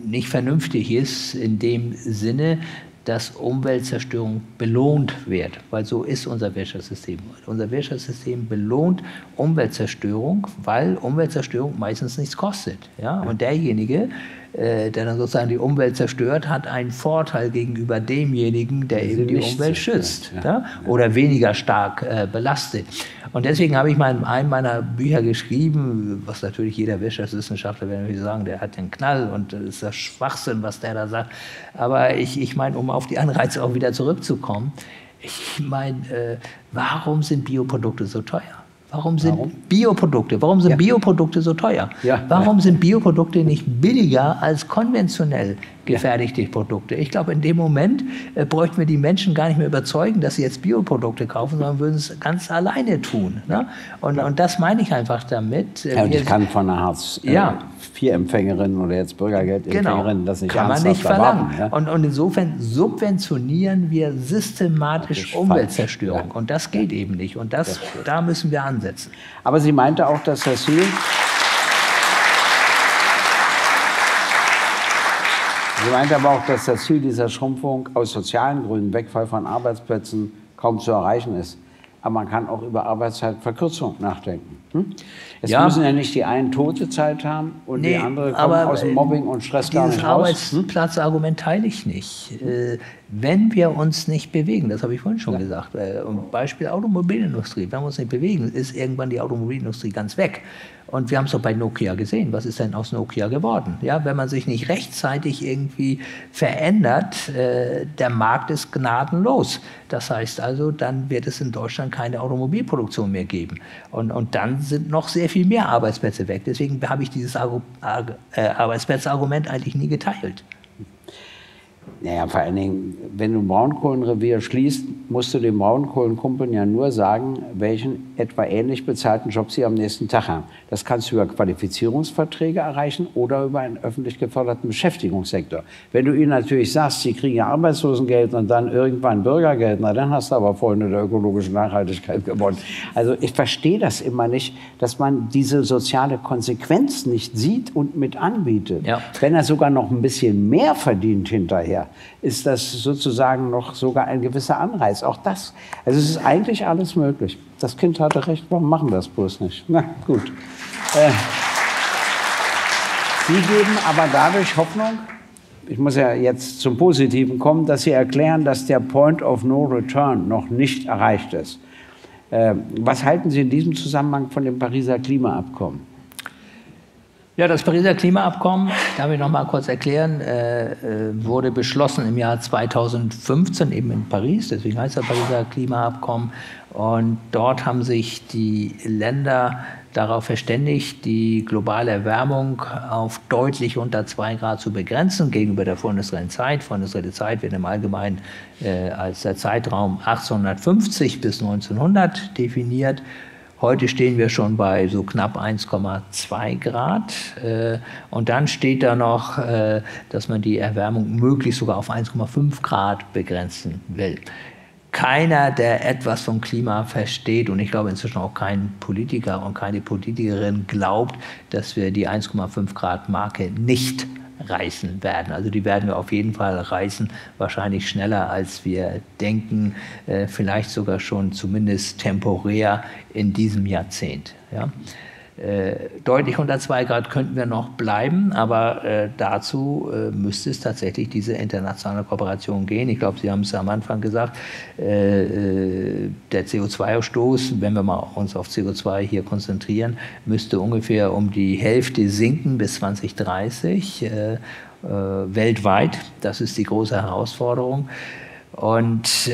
nicht vernünftig ist in dem Sinne, dass Umweltzerstörung belohnt wird, weil so ist unser Wirtschaftssystem. Unser Wirtschaftssystem belohnt Umweltzerstörung, weil Umweltzerstörung meistens nichts kostet. Ja? Und derjenige, äh, der dann sozusagen die Umwelt zerstört, hat einen Vorteil gegenüber demjenigen, der eben die Umwelt schützt ja. Oder weniger stark äh, belastet. Und deswegen habe ich mal in einem meiner Bücher geschrieben, was natürlich jeder Wirtschaftswissenschaftler wird natürlich sagen, der hat den Knall und das ist das Schwachsinn, was der da sagt. Aber ich, ich meine, um auf die Anreize auch wieder zurückzukommen, ich meine, äh, warum sind Bioprodukte so teuer? Warum sind Warum? Bioprodukte, warum sind ja. Bioprodukte so teuer? Ja. Warum sind Bioprodukte nicht billiger als konventionell gefertigte Produkte? Ich glaube, in dem Moment äh, bräuchten wir die Menschen gar nicht mehr überzeugen, dass sie jetzt Bioprodukte kaufen, sondern würden es ganz alleine tun. Ne? Und, und das meine ich einfach damit. Äh, ja, und ich kann von einer Hartz äh, ja. IV-Empfängerin oder jetzt Bürgergeldempfängerin genau. das nicht kann man nicht verlangen. Erwarten, ja? und, und insofern subventionieren wir systematisch Umweltzerstörung. Und das geht eben nicht. Und das, das da müssen wir ansetzen. Aber sie meinte auch, dass das Ziel. Sie meinte aber auch, dass das Ziel dieser Schrumpfung aus sozialen Gründen, Wegfall von Arbeitsplätzen, kaum zu erreichen ist aber man kann auch über Arbeitszeitverkürzung nachdenken. Hm? Es ja. müssen ja nicht die einen tote Zeit haben und nee, die andere kommen aus dem Mobbing und Stress gar nicht raus. Dieses Arbeitsplatzargument teile ich nicht. Äh, wenn wir uns nicht bewegen, das habe ich vorhin schon ja. gesagt, äh, Beispiel Automobilindustrie, wenn wir uns nicht bewegen, ist irgendwann die Automobilindustrie ganz weg. Und wir haben es doch bei Nokia gesehen. Was ist denn aus Nokia geworden? Ja, wenn man sich nicht rechtzeitig irgendwie verändert, äh, der Markt ist gnadenlos. Das heißt also, dann wird es in Deutschland keine Automobilproduktion mehr geben. Und, und dann sind noch sehr viel mehr Arbeitsplätze weg. Deswegen habe ich dieses äh, Arbeitsplatzargument eigentlich nie geteilt. Naja, vor allen Dingen, wenn du ein Braunkohlenrevier schließt, musst du den Braunkohlenkumpeln ja nur sagen, welchen etwa ähnlich bezahlten Job sie am nächsten Tag haben. Das kannst du über Qualifizierungsverträge erreichen oder über einen öffentlich geförderten Beschäftigungssektor. Wenn du ihnen natürlich sagst, sie kriegen ja Arbeitslosengeld und dann irgendwann Bürgergeld, na dann hast du aber Freunde der ökologischen Nachhaltigkeit gewonnen. Also ich verstehe das immer nicht, dass man diese soziale Konsequenz nicht sieht und mit anbietet. Ja. Wenn er sogar noch ein bisschen mehr verdient hinterher, ist das sozusagen noch sogar ein gewisser Anreiz. Auch das. Also es ist eigentlich alles möglich. Das Kind hatte recht, warum machen wir das bloß nicht? Na gut. Äh, Sie geben aber dadurch Hoffnung, ich muss ja jetzt zum Positiven kommen, dass Sie erklären, dass der Point of No Return noch nicht erreicht ist. Äh, was halten Sie in diesem Zusammenhang von dem Pariser Klimaabkommen? Ja, das Pariser Klimaabkommen, darf ich noch mal kurz erklären, äh, äh, wurde beschlossen im Jahr 2015 eben in Paris, deswegen heißt das Pariser Klimaabkommen. Und dort haben sich die Länder darauf verständigt, die globale Erwärmung auf deutlich unter zwei Grad zu begrenzen gegenüber der vorindustriellen Zeit. Vorindustrielle Zeit wird im Allgemeinen äh, als der Zeitraum 1850 bis 1900 definiert. Heute stehen wir schon bei so knapp 1,2 Grad. Äh, und dann steht da noch, äh, dass man die Erwärmung möglichst sogar auf 1,5 Grad begrenzen will. Keiner, der etwas vom Klima versteht, und ich glaube inzwischen auch kein Politiker und keine Politikerin glaubt, dass wir die 1,5 Grad Marke nicht reißen werden. Also die werden wir auf jeden Fall reißen, wahrscheinlich schneller als wir denken, äh, vielleicht sogar schon zumindest temporär in diesem Jahrzehnt. Ja. Äh, deutlich unter zwei Grad könnten wir noch bleiben, aber äh, dazu äh, müsste es tatsächlich diese internationale Kooperation gehen. Ich glaube, Sie haben es am Anfang gesagt, äh, äh, der CO2-Ausstoß, wenn wir mal uns auf CO2 hier konzentrieren, müsste ungefähr um die Hälfte sinken bis 2030 äh, weltweit. Das ist die große Herausforderung. Und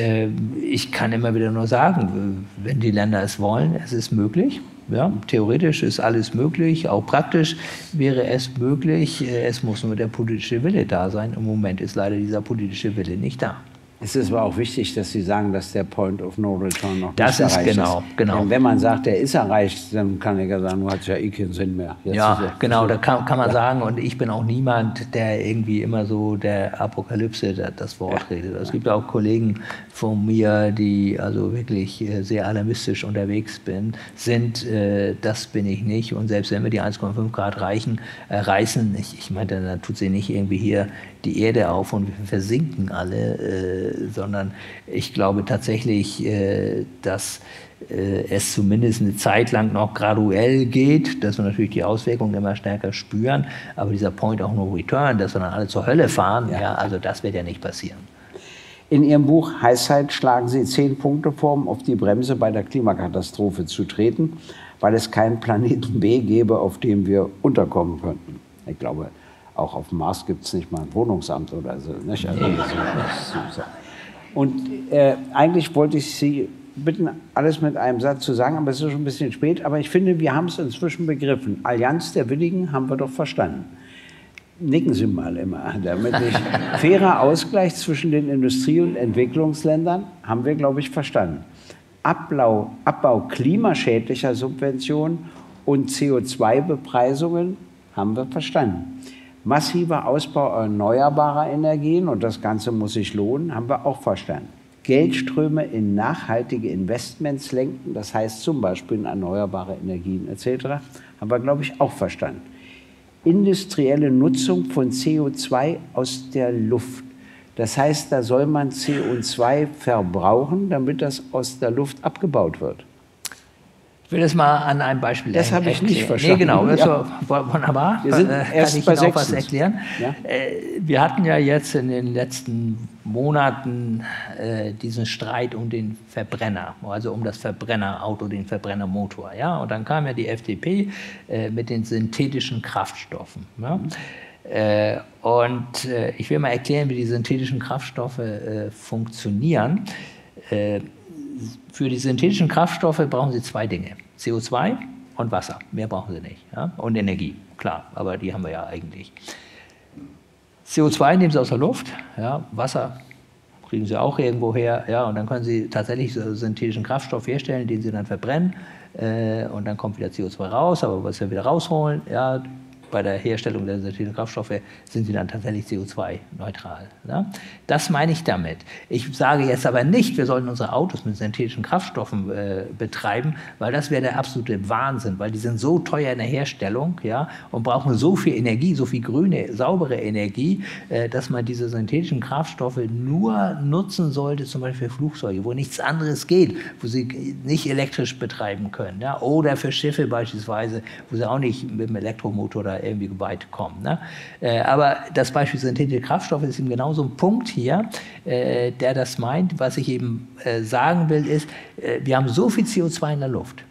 ich kann immer wieder nur sagen, wenn die Länder es wollen, es ist möglich. Ja, theoretisch ist alles möglich, auch praktisch wäre es möglich. Es muss nur der politische Wille da sein. Im Moment ist leider dieser politische Wille nicht da. Es ist aber auch wichtig, dass Sie sagen, dass der Point of No Return noch das nicht ist erreicht genau, ist. Genau. Denn wenn man sagt, der ist erreicht, dann kann ich ja sagen, hat es ja eh keinen Sinn mehr. Jetzt ja, er- genau, da kann, kann man sagen, und ich bin auch niemand, der irgendwie immer so der Apokalypse da- das Wort redet. Es gibt auch Kollegen von mir, die also wirklich äh, sehr alarmistisch unterwegs bin, sind. Äh, das bin ich nicht. Und selbst wenn wir die 1,5 Grad reichen, äh, reißen, ich, ich meine, dann tut sie nicht irgendwie hier die Erde auf und wir versinken alle, äh, sondern ich glaube tatsächlich, äh, dass äh, es zumindest eine Zeit lang noch graduell geht, dass wir natürlich die Auswirkungen immer stärker spüren, aber dieser Point of No Return, dass wir dann alle zur Hölle fahren, ja, also das wird ja nicht passieren. In Ihrem Buch Heißheit schlagen Sie zehn Punkte vor, um auf die Bremse bei der Klimakatastrophe zu treten, weil es keinen Planeten B gäbe, auf dem wir unterkommen könnten. Ich glaube, auch auf dem Mars gibt es nicht mal ein Wohnungsamt oder so. Nicht? Also, so, so. Und äh, eigentlich wollte ich Sie bitten, alles mit einem Satz zu sagen, aber es ist schon ein bisschen spät. Aber ich finde, wir haben es inzwischen begriffen. Allianz der Willigen haben wir doch verstanden. Nicken Sie mal immer, damit ich fairer Ausgleich zwischen den Industrie- und Entwicklungsländern haben wir, glaube ich, verstanden. Abbau, Abbau klimaschädlicher Subventionen und CO2-Bepreisungen haben wir verstanden. Massiver Ausbau erneuerbarer Energien und das Ganze muss sich lohnen, haben wir auch verstanden. Geldströme in nachhaltige Investments lenken, das heißt zum Beispiel in erneuerbare Energien etc., haben wir, glaube ich, auch verstanden industrielle Nutzung von CO2 aus der Luft. Das heißt, da soll man CO2 verbrauchen, damit das aus der Luft abgebaut wird. Ich will das mal an einem Beispiel Das habe ich nicht verstanden. Nee, genau, Ja. wunderbar. Wir sind Äh, erst Kann ich bei Ihnen auch was erklären? Ja. Äh, Wir hatten ja jetzt in den letzten Monaten äh, diesen Streit um den Verbrenner, also um das Verbrennerauto, den Verbrennermotor. Ja? Und dann kam ja die FDP mit den synthetischen Kraftstoffen. Ja? Äh, und ich will mal erklären, wie die synthetischen Kraftstoffe funktionieren. Für die synthetischen Kraftstoffe brauchen Sie zwei Dinge: CO2 und Wasser. Mehr brauchen Sie nicht. Ja? Und Energie, klar, aber die haben wir ja eigentlich. CO2 nehmen sie aus der Luft, ja, Wasser kriegen sie auch irgendwo her, ja, und dann können sie tatsächlich so synthetischen Kraftstoff herstellen, den sie dann verbrennen, äh, und dann kommt wieder CO2 raus, aber was wir wieder rausholen, ja, bei der Herstellung der synthetischen Kraftstoffe sind sie dann tatsächlich CO2-neutral. Ne? Das meine ich damit. Ich sage jetzt aber nicht, wir sollten unsere Autos mit synthetischen Kraftstoffen äh, betreiben, weil das wäre der absolute Wahnsinn, weil die sind so teuer in der Herstellung ja, und brauchen so viel Energie, so viel grüne, saubere Energie, äh, dass man diese synthetischen Kraftstoffe nur nutzen sollte, zum Beispiel für Flugzeuge, wo nichts anderes geht, wo sie nicht elektrisch betreiben können. Ja? Oder für Schiffe beispielsweise, wo sie auch nicht mit dem Elektromotor irgendwie weit kommen. Ne? Äh, aber das Beispiel synthetische Kraftstoffe ist eben genau so ein Punkt hier, äh, der das meint. Was ich eben äh, sagen will, ist, äh, wir haben so viel CO2 in der Luft.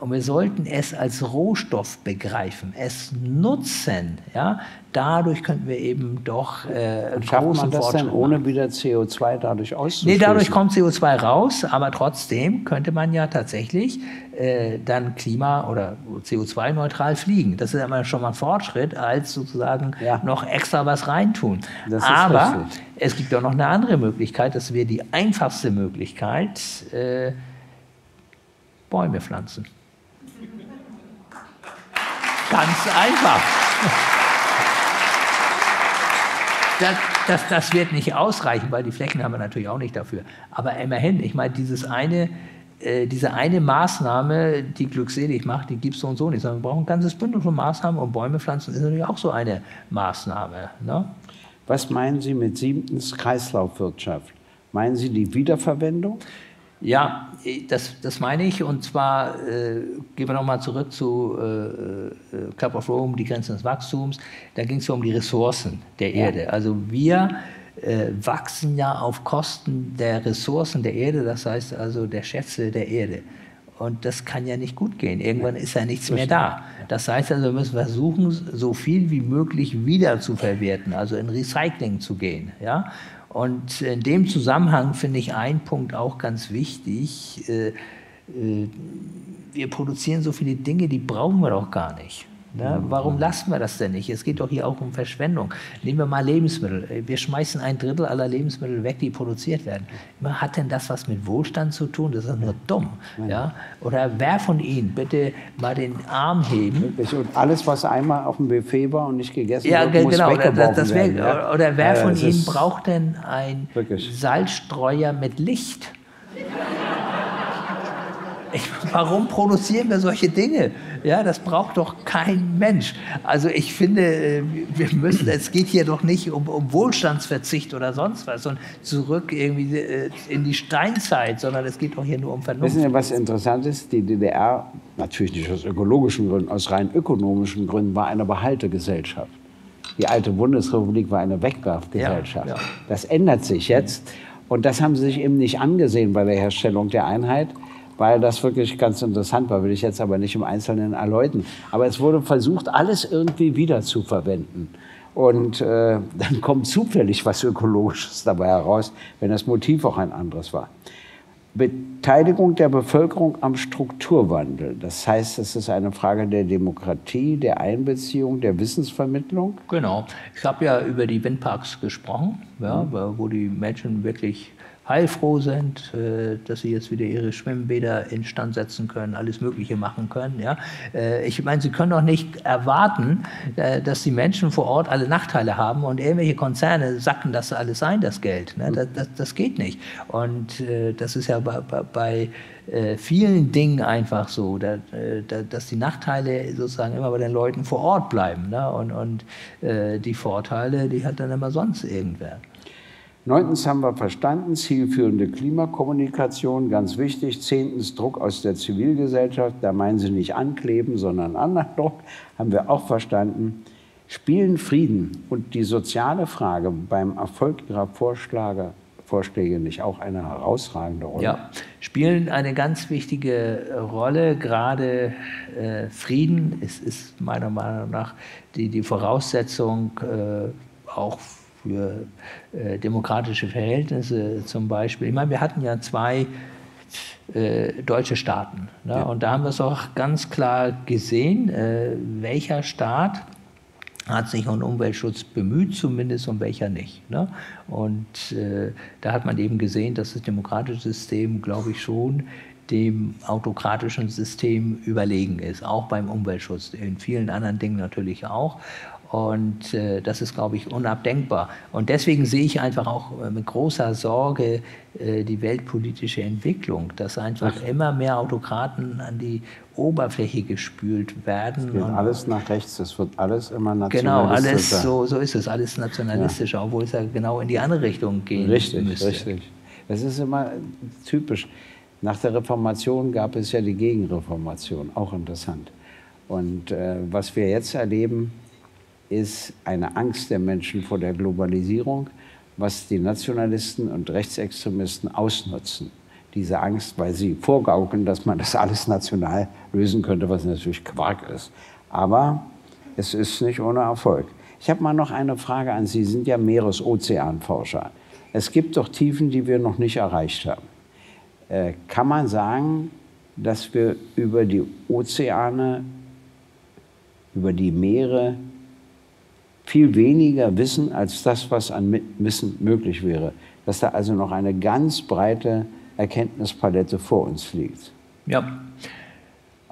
Und wir sollten es als Rohstoff begreifen, es nutzen. Ja? Dadurch könnten wir eben doch äh, Und schafft man das Fortschritt denn, ohne machen. wieder CO2 dadurch Nee, auszustoßen? dadurch kommt CO2 raus, aber trotzdem könnte man ja tatsächlich äh, dann klima- oder CO2-neutral fliegen. Das ist immer schon mal ein Fortschritt, als sozusagen Ja. noch extra was reintun. Aber richtig. es gibt auch noch eine andere Möglichkeit, das wäre die einfachste Möglichkeit, äh, Bäume pflanzen. Ganz einfach. Das, das, das wird nicht ausreichen, weil die Flächen haben wir natürlich auch nicht dafür. Aber immerhin, ich meine, dieses eine, äh, diese eine Maßnahme, die glückselig macht, die gibt es so und so nicht. Sondern wir brauchen ein ganzes Bündel von Maßnahmen und Bäume pflanzen ist natürlich auch so eine Maßnahme. Ne? Was meinen Sie mit siebtens Kreislaufwirtschaft? Meinen Sie die Wiederverwendung? Ja, das, das meine ich. Und zwar äh, gehen wir nochmal zurück zu äh, äh, Club of Rome, die Grenzen des Wachstums. Da ging es ja um die Ressourcen der Ja. Erde. Also wir äh, wachsen ja auf Kosten der Ressourcen der Erde, das heißt also der Schätze der Erde. Und das kann ja nicht gut gehen. Irgendwann ist ja nichts mehr da. Das heißt also, wir müssen versuchen, so viel wie möglich wieder zu verwerten, also in Recycling zu gehen. Ja? Und in dem Zusammenhang finde ich einen Punkt auch ganz wichtig. Äh, äh, wir produzieren so viele Dinge, die brauchen wir doch gar nicht. Ne? Warum lassen wir das denn nicht? Es geht doch hier auch um Verschwendung. Nehmen wir mal Lebensmittel. Wir schmeißen ein Drittel aller Lebensmittel weg, die produziert werden. Hat denn das was mit Wohlstand zu tun? Das ist nur dumm. Ja? Oder wer von Ihnen bitte mal den Arm heben. Und alles, was einmal auf dem Buffet war und nicht gegessen ja, wird, ge- muss genau. weggeworfen Das, das werden. ja? Oder wer Ja, von Ihnen braucht denn ein Wirklich. Salzstreuer mit Licht? Ich, warum produzieren wir solche Dinge? Ja, das braucht doch kein Mensch. Also ich finde, äh, wir müssen, es geht hier doch nicht um, um Wohlstandsverzicht oder sonst was, sondern zurück irgendwie äh, in die Steinzeit, sondern es geht doch hier nur um Vernunft. Wissen Sie, was interessant ist? Die DDR, natürlich nicht aus ökologischen Gründen, aus rein ökonomischen Gründen, war eine Behaltegesellschaft. Die alte Bundesrepublik war eine Wegwerfgesellschaft. Ja, ja. Das ändert sich jetzt. Und das haben sie sich eben nicht angesehen bei der Herstellung der Einheit, weil das wirklich ganz interessant war, will ich jetzt aber nicht im Einzelnen erläutern. Aber es wurde versucht, alles irgendwie wieder zu verwenden. Und äh, dann kommt zufällig was Ökologisches dabei heraus, wenn das Motiv auch ein anderes war. Beteiligung der Bevölkerung am Strukturwandel. Das heißt, es ist eine Frage der Demokratie, der Einbeziehung, der Wissensvermittlung. Genau. Ich habe ja über die Windparks gesprochen, ja, wo die Menschen wirklich heilfroh sind, äh, dass sie jetzt wieder ihre Schwimmbäder instand setzen können, alles Mögliche machen können. Ja. Äh, Ich meine, sie können doch nicht erwarten, äh, dass die Menschen vor Ort alle Nachteile haben und irgendwelche Konzerne sacken das alles ein, das Geld. Ne? Das, das, das geht nicht. Und das ist ja bei, bei, vielen Dingen einfach so, da, da, dass die Nachteile sozusagen immer bei den Leuten vor Ort bleiben. Ne? Und, und die Vorteile, die hat dann immer sonst irgendwer. Neuntens haben wir verstanden, zielführende Klimakommunikation, ganz wichtig. Zehntens Druck aus der Zivilgesellschaft, da meinen Sie nicht ankleben, sondern anderen Druck, haben wir auch verstanden. Spielen Frieden und die soziale Frage beim Erfolg Ihrer Vorschläge, Vorschläge nicht auch eine herausragende Rolle? Ja, spielen eine ganz wichtige Rolle. Gerade äh, Frieden ist, ist meiner Meinung nach die, die Voraussetzung äh, auch für äh, demokratische Verhältnisse zum Beispiel. Ich meine, wir hatten ja zwei äh, deutsche Staaten. Ne? Und da haben wir es auch ganz klar gesehen, äh, welcher Staat hat sich um Umweltschutz bemüht, zumindest und welcher nicht. Ne? Und äh, da hat man eben gesehen, dass das demokratische System, glaube ich, schon dem autokratischen System überlegen ist, auch beim Umweltschutz, in vielen anderen Dingen natürlich auch. Und äh, das ist, glaube ich, unabdenkbar. Und deswegen sehe ich einfach auch äh, mit großer Sorge äh, die weltpolitische Entwicklung, dass einfach Ach. immer mehr Autokraten an die Oberfläche gespült werden. Es geht alles nach rechts, es wird alles immer nationalistischer. Genau, alles, so, so ist es, alles nationalistischer, ja. obwohl es ja genau in die andere Richtung gehen richtig, müsste. Richtig, Das ist immer typisch. Nach der Reformation gab es ja die Gegenreformation, auch interessant. Und äh, was wir jetzt erleben, ist eine Angst der Menschen vor der Globalisierung, was die Nationalisten und Rechtsextremisten ausnutzen. Diese Angst, weil sie vorgaukeln, dass man das alles national lösen könnte, was natürlich Quark ist. Aber es ist nicht ohne Erfolg. Ich habe mal noch eine Frage an Sie. Sie sind ja Meeresozeanforscher. Es gibt doch Tiefen, die wir noch nicht erreicht haben. Äh, kann man sagen, dass wir über die Ozeane, über die Meere viel weniger wissen als das, was an Wissen möglich wäre. Dass da also noch eine ganz breite Erkenntnispalette vor uns liegt. Ja,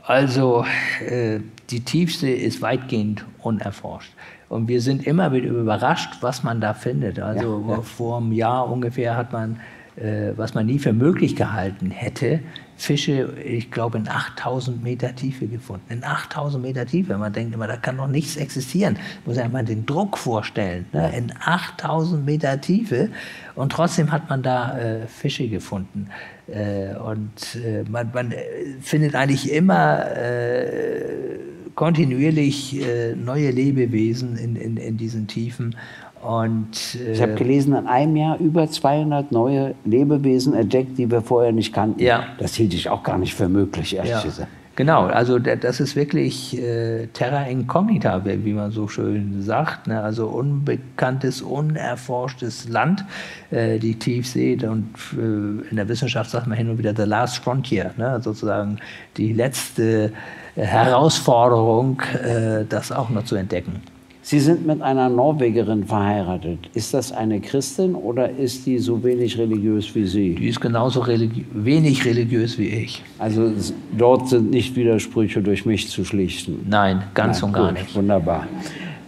also äh, die Tiefsee ist weitgehend unerforscht. Und wir sind immer wieder überrascht, was man da findet. Also ja, ja. vor einem Jahr ungefähr hat man, äh, was man nie für möglich gehalten hätte, Fische, ich glaube, in 8000 Meter Tiefe gefunden. In 8000 Meter Tiefe. Man denkt immer, da kann doch nichts existieren. Muss ja mal den Druck vorstellen. Ne? In 8000 Meter Tiefe. Und trotzdem hat man da äh, Fische gefunden. Äh, und äh, man, man, äh, findet eigentlich immer äh, kontinuierlich äh, neue Lebewesen in, in, in diesen Tiefen. Und, äh, ich habe gelesen, in einem Jahr über 200 neue Lebewesen entdeckt, die wir vorher nicht kannten. Ja. Das hielt ich auch gar nicht für möglich, ehrlich ja. gesagt. Genau, also das ist wirklich äh, Terra Incognita, wie man so schön sagt. Ne? Also unbekanntes, unerforschtes Land, äh, die Tiefsee. Und äh, in der Wissenschaft sagt man hin und wieder the last frontier, ne? sozusagen die letzte Herausforderung, äh, das auch noch zu entdecken. Sie sind mit einer Norwegerin verheiratet. Ist das eine Christin oder ist die so wenig religiös wie Sie? Die ist genauso religi wenig religiös wie ich. Also dort sind nicht Widersprüche durch mich zu schlichten? Nein, ganz Nein, und gar gut, nicht. Wunderbar.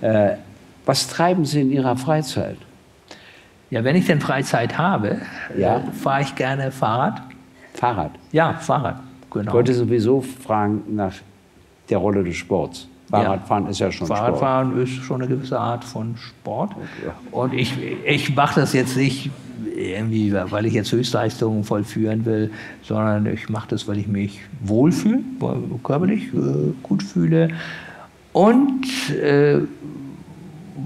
Äh, was treiben Sie in Ihrer Freizeit? Ja, wenn ich denn Freizeit habe, ja. äh, fahre ich gerne Fahrrad. Fahrrad? Ja, Fahrrad, genau. Ich wollte sowieso fragen nach der Rolle des Sports. Fahrradfahren ja. ist ja schon Fahrradfahren Sport. ist schon eine gewisse Art von Sport. Okay. Und ich, ich mache das jetzt nicht irgendwie, weil ich jetzt Höchstleistungen vollführen will, sondern ich mache das, weil ich mich wohlfühle, körperlich äh, gut fühle und äh,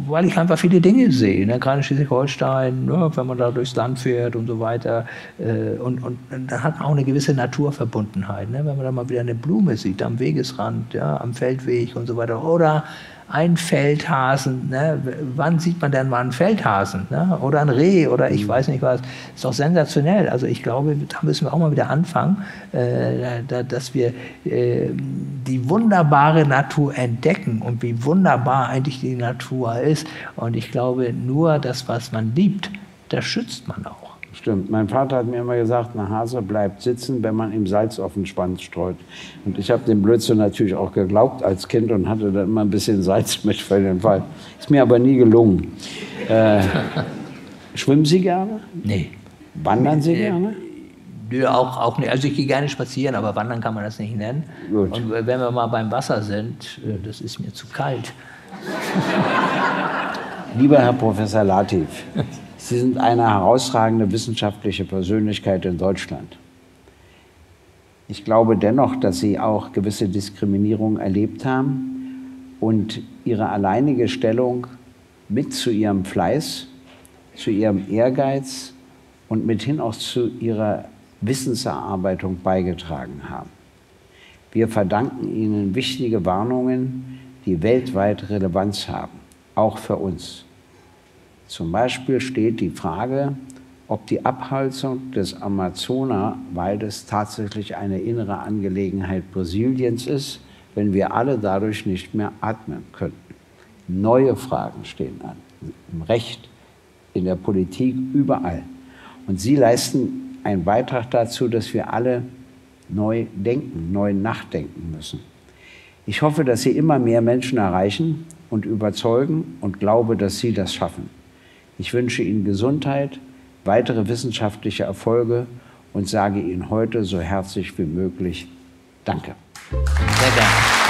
weil ich einfach viele Dinge sehe, ne? gerade in Schleswig-Holstein, ne? wenn man da durchs Land fährt und so weiter. Äh, und, und dann hat man auch eine gewisse Naturverbundenheit. Ne? Wenn man da mal wieder eine Blume sieht am Wegesrand, ja, am Feldweg und so weiter. Oder ein Feldhasen. Ne? Wann sieht man denn mal einen Feldhasen? Ne? Oder ein Reh oder ich mhm. weiß nicht was. Ist doch sensationell. Also ich glaube, da müssen wir auch mal wieder anfangen, äh, da, dass wir äh, die wunderbare Natur entdecken und wie wunderbar eigentlich die Natur ist. Und ich glaube, nur das, was man liebt, das schützt man auch. Stimmt. Mein Vater hat mir immer gesagt, ein Hase bleibt sitzen, wenn man ihm Salz auf den Schwanz streut. Und ich habe dem Blödsinn natürlich auch geglaubt als Kind und hatte dann immer ein bisschen Salz mit für den Fall. Ist mir aber nie gelungen. Äh, schwimmen Sie gerne? Nee. Wandern Sie gerne? Nö, auch, auch nicht. Also ich gehe gerne spazieren, aber wandern kann man das nicht nennen. Gut. Und wenn wir mal beim Wasser sind, äh, das ist mir zu kalt. Lieber Herr Professor Latif, Sie sind eine herausragende wissenschaftliche Persönlichkeit in Deutschland. Ich glaube dennoch, dass Sie auch gewisse Diskriminierung erlebt haben und Ihre alleinige Stellung mit zu Ihrem Fleiß, zu Ihrem Ehrgeiz und mithin auch zu Ihrer Wissenserarbeitung beigetragen haben. Wir verdanken Ihnen wichtige Warnungen, die weltweit Relevanz haben, auch für uns. Zum Beispiel steht die Frage, ob die Abholzung des Amazonawaldes tatsächlich eine innere Angelegenheit Brasiliens ist, wenn wir alle dadurch nicht mehr atmen könnten. Neue Fragen stehen an. Im Recht, in der Politik, überall. Und Sie leisten einen Beitrag dazu, dass wir alle neu denken, neu nachdenken müssen. Ich hoffe, dass Sie immer mehr Menschen erreichen und überzeugen und glaube, dass Sie das schaffen. Ich wünsche Ihnen Gesundheit, weitere wissenschaftliche Erfolge und sage Ihnen heute so herzlich wie möglich Danke. Sehr gerne.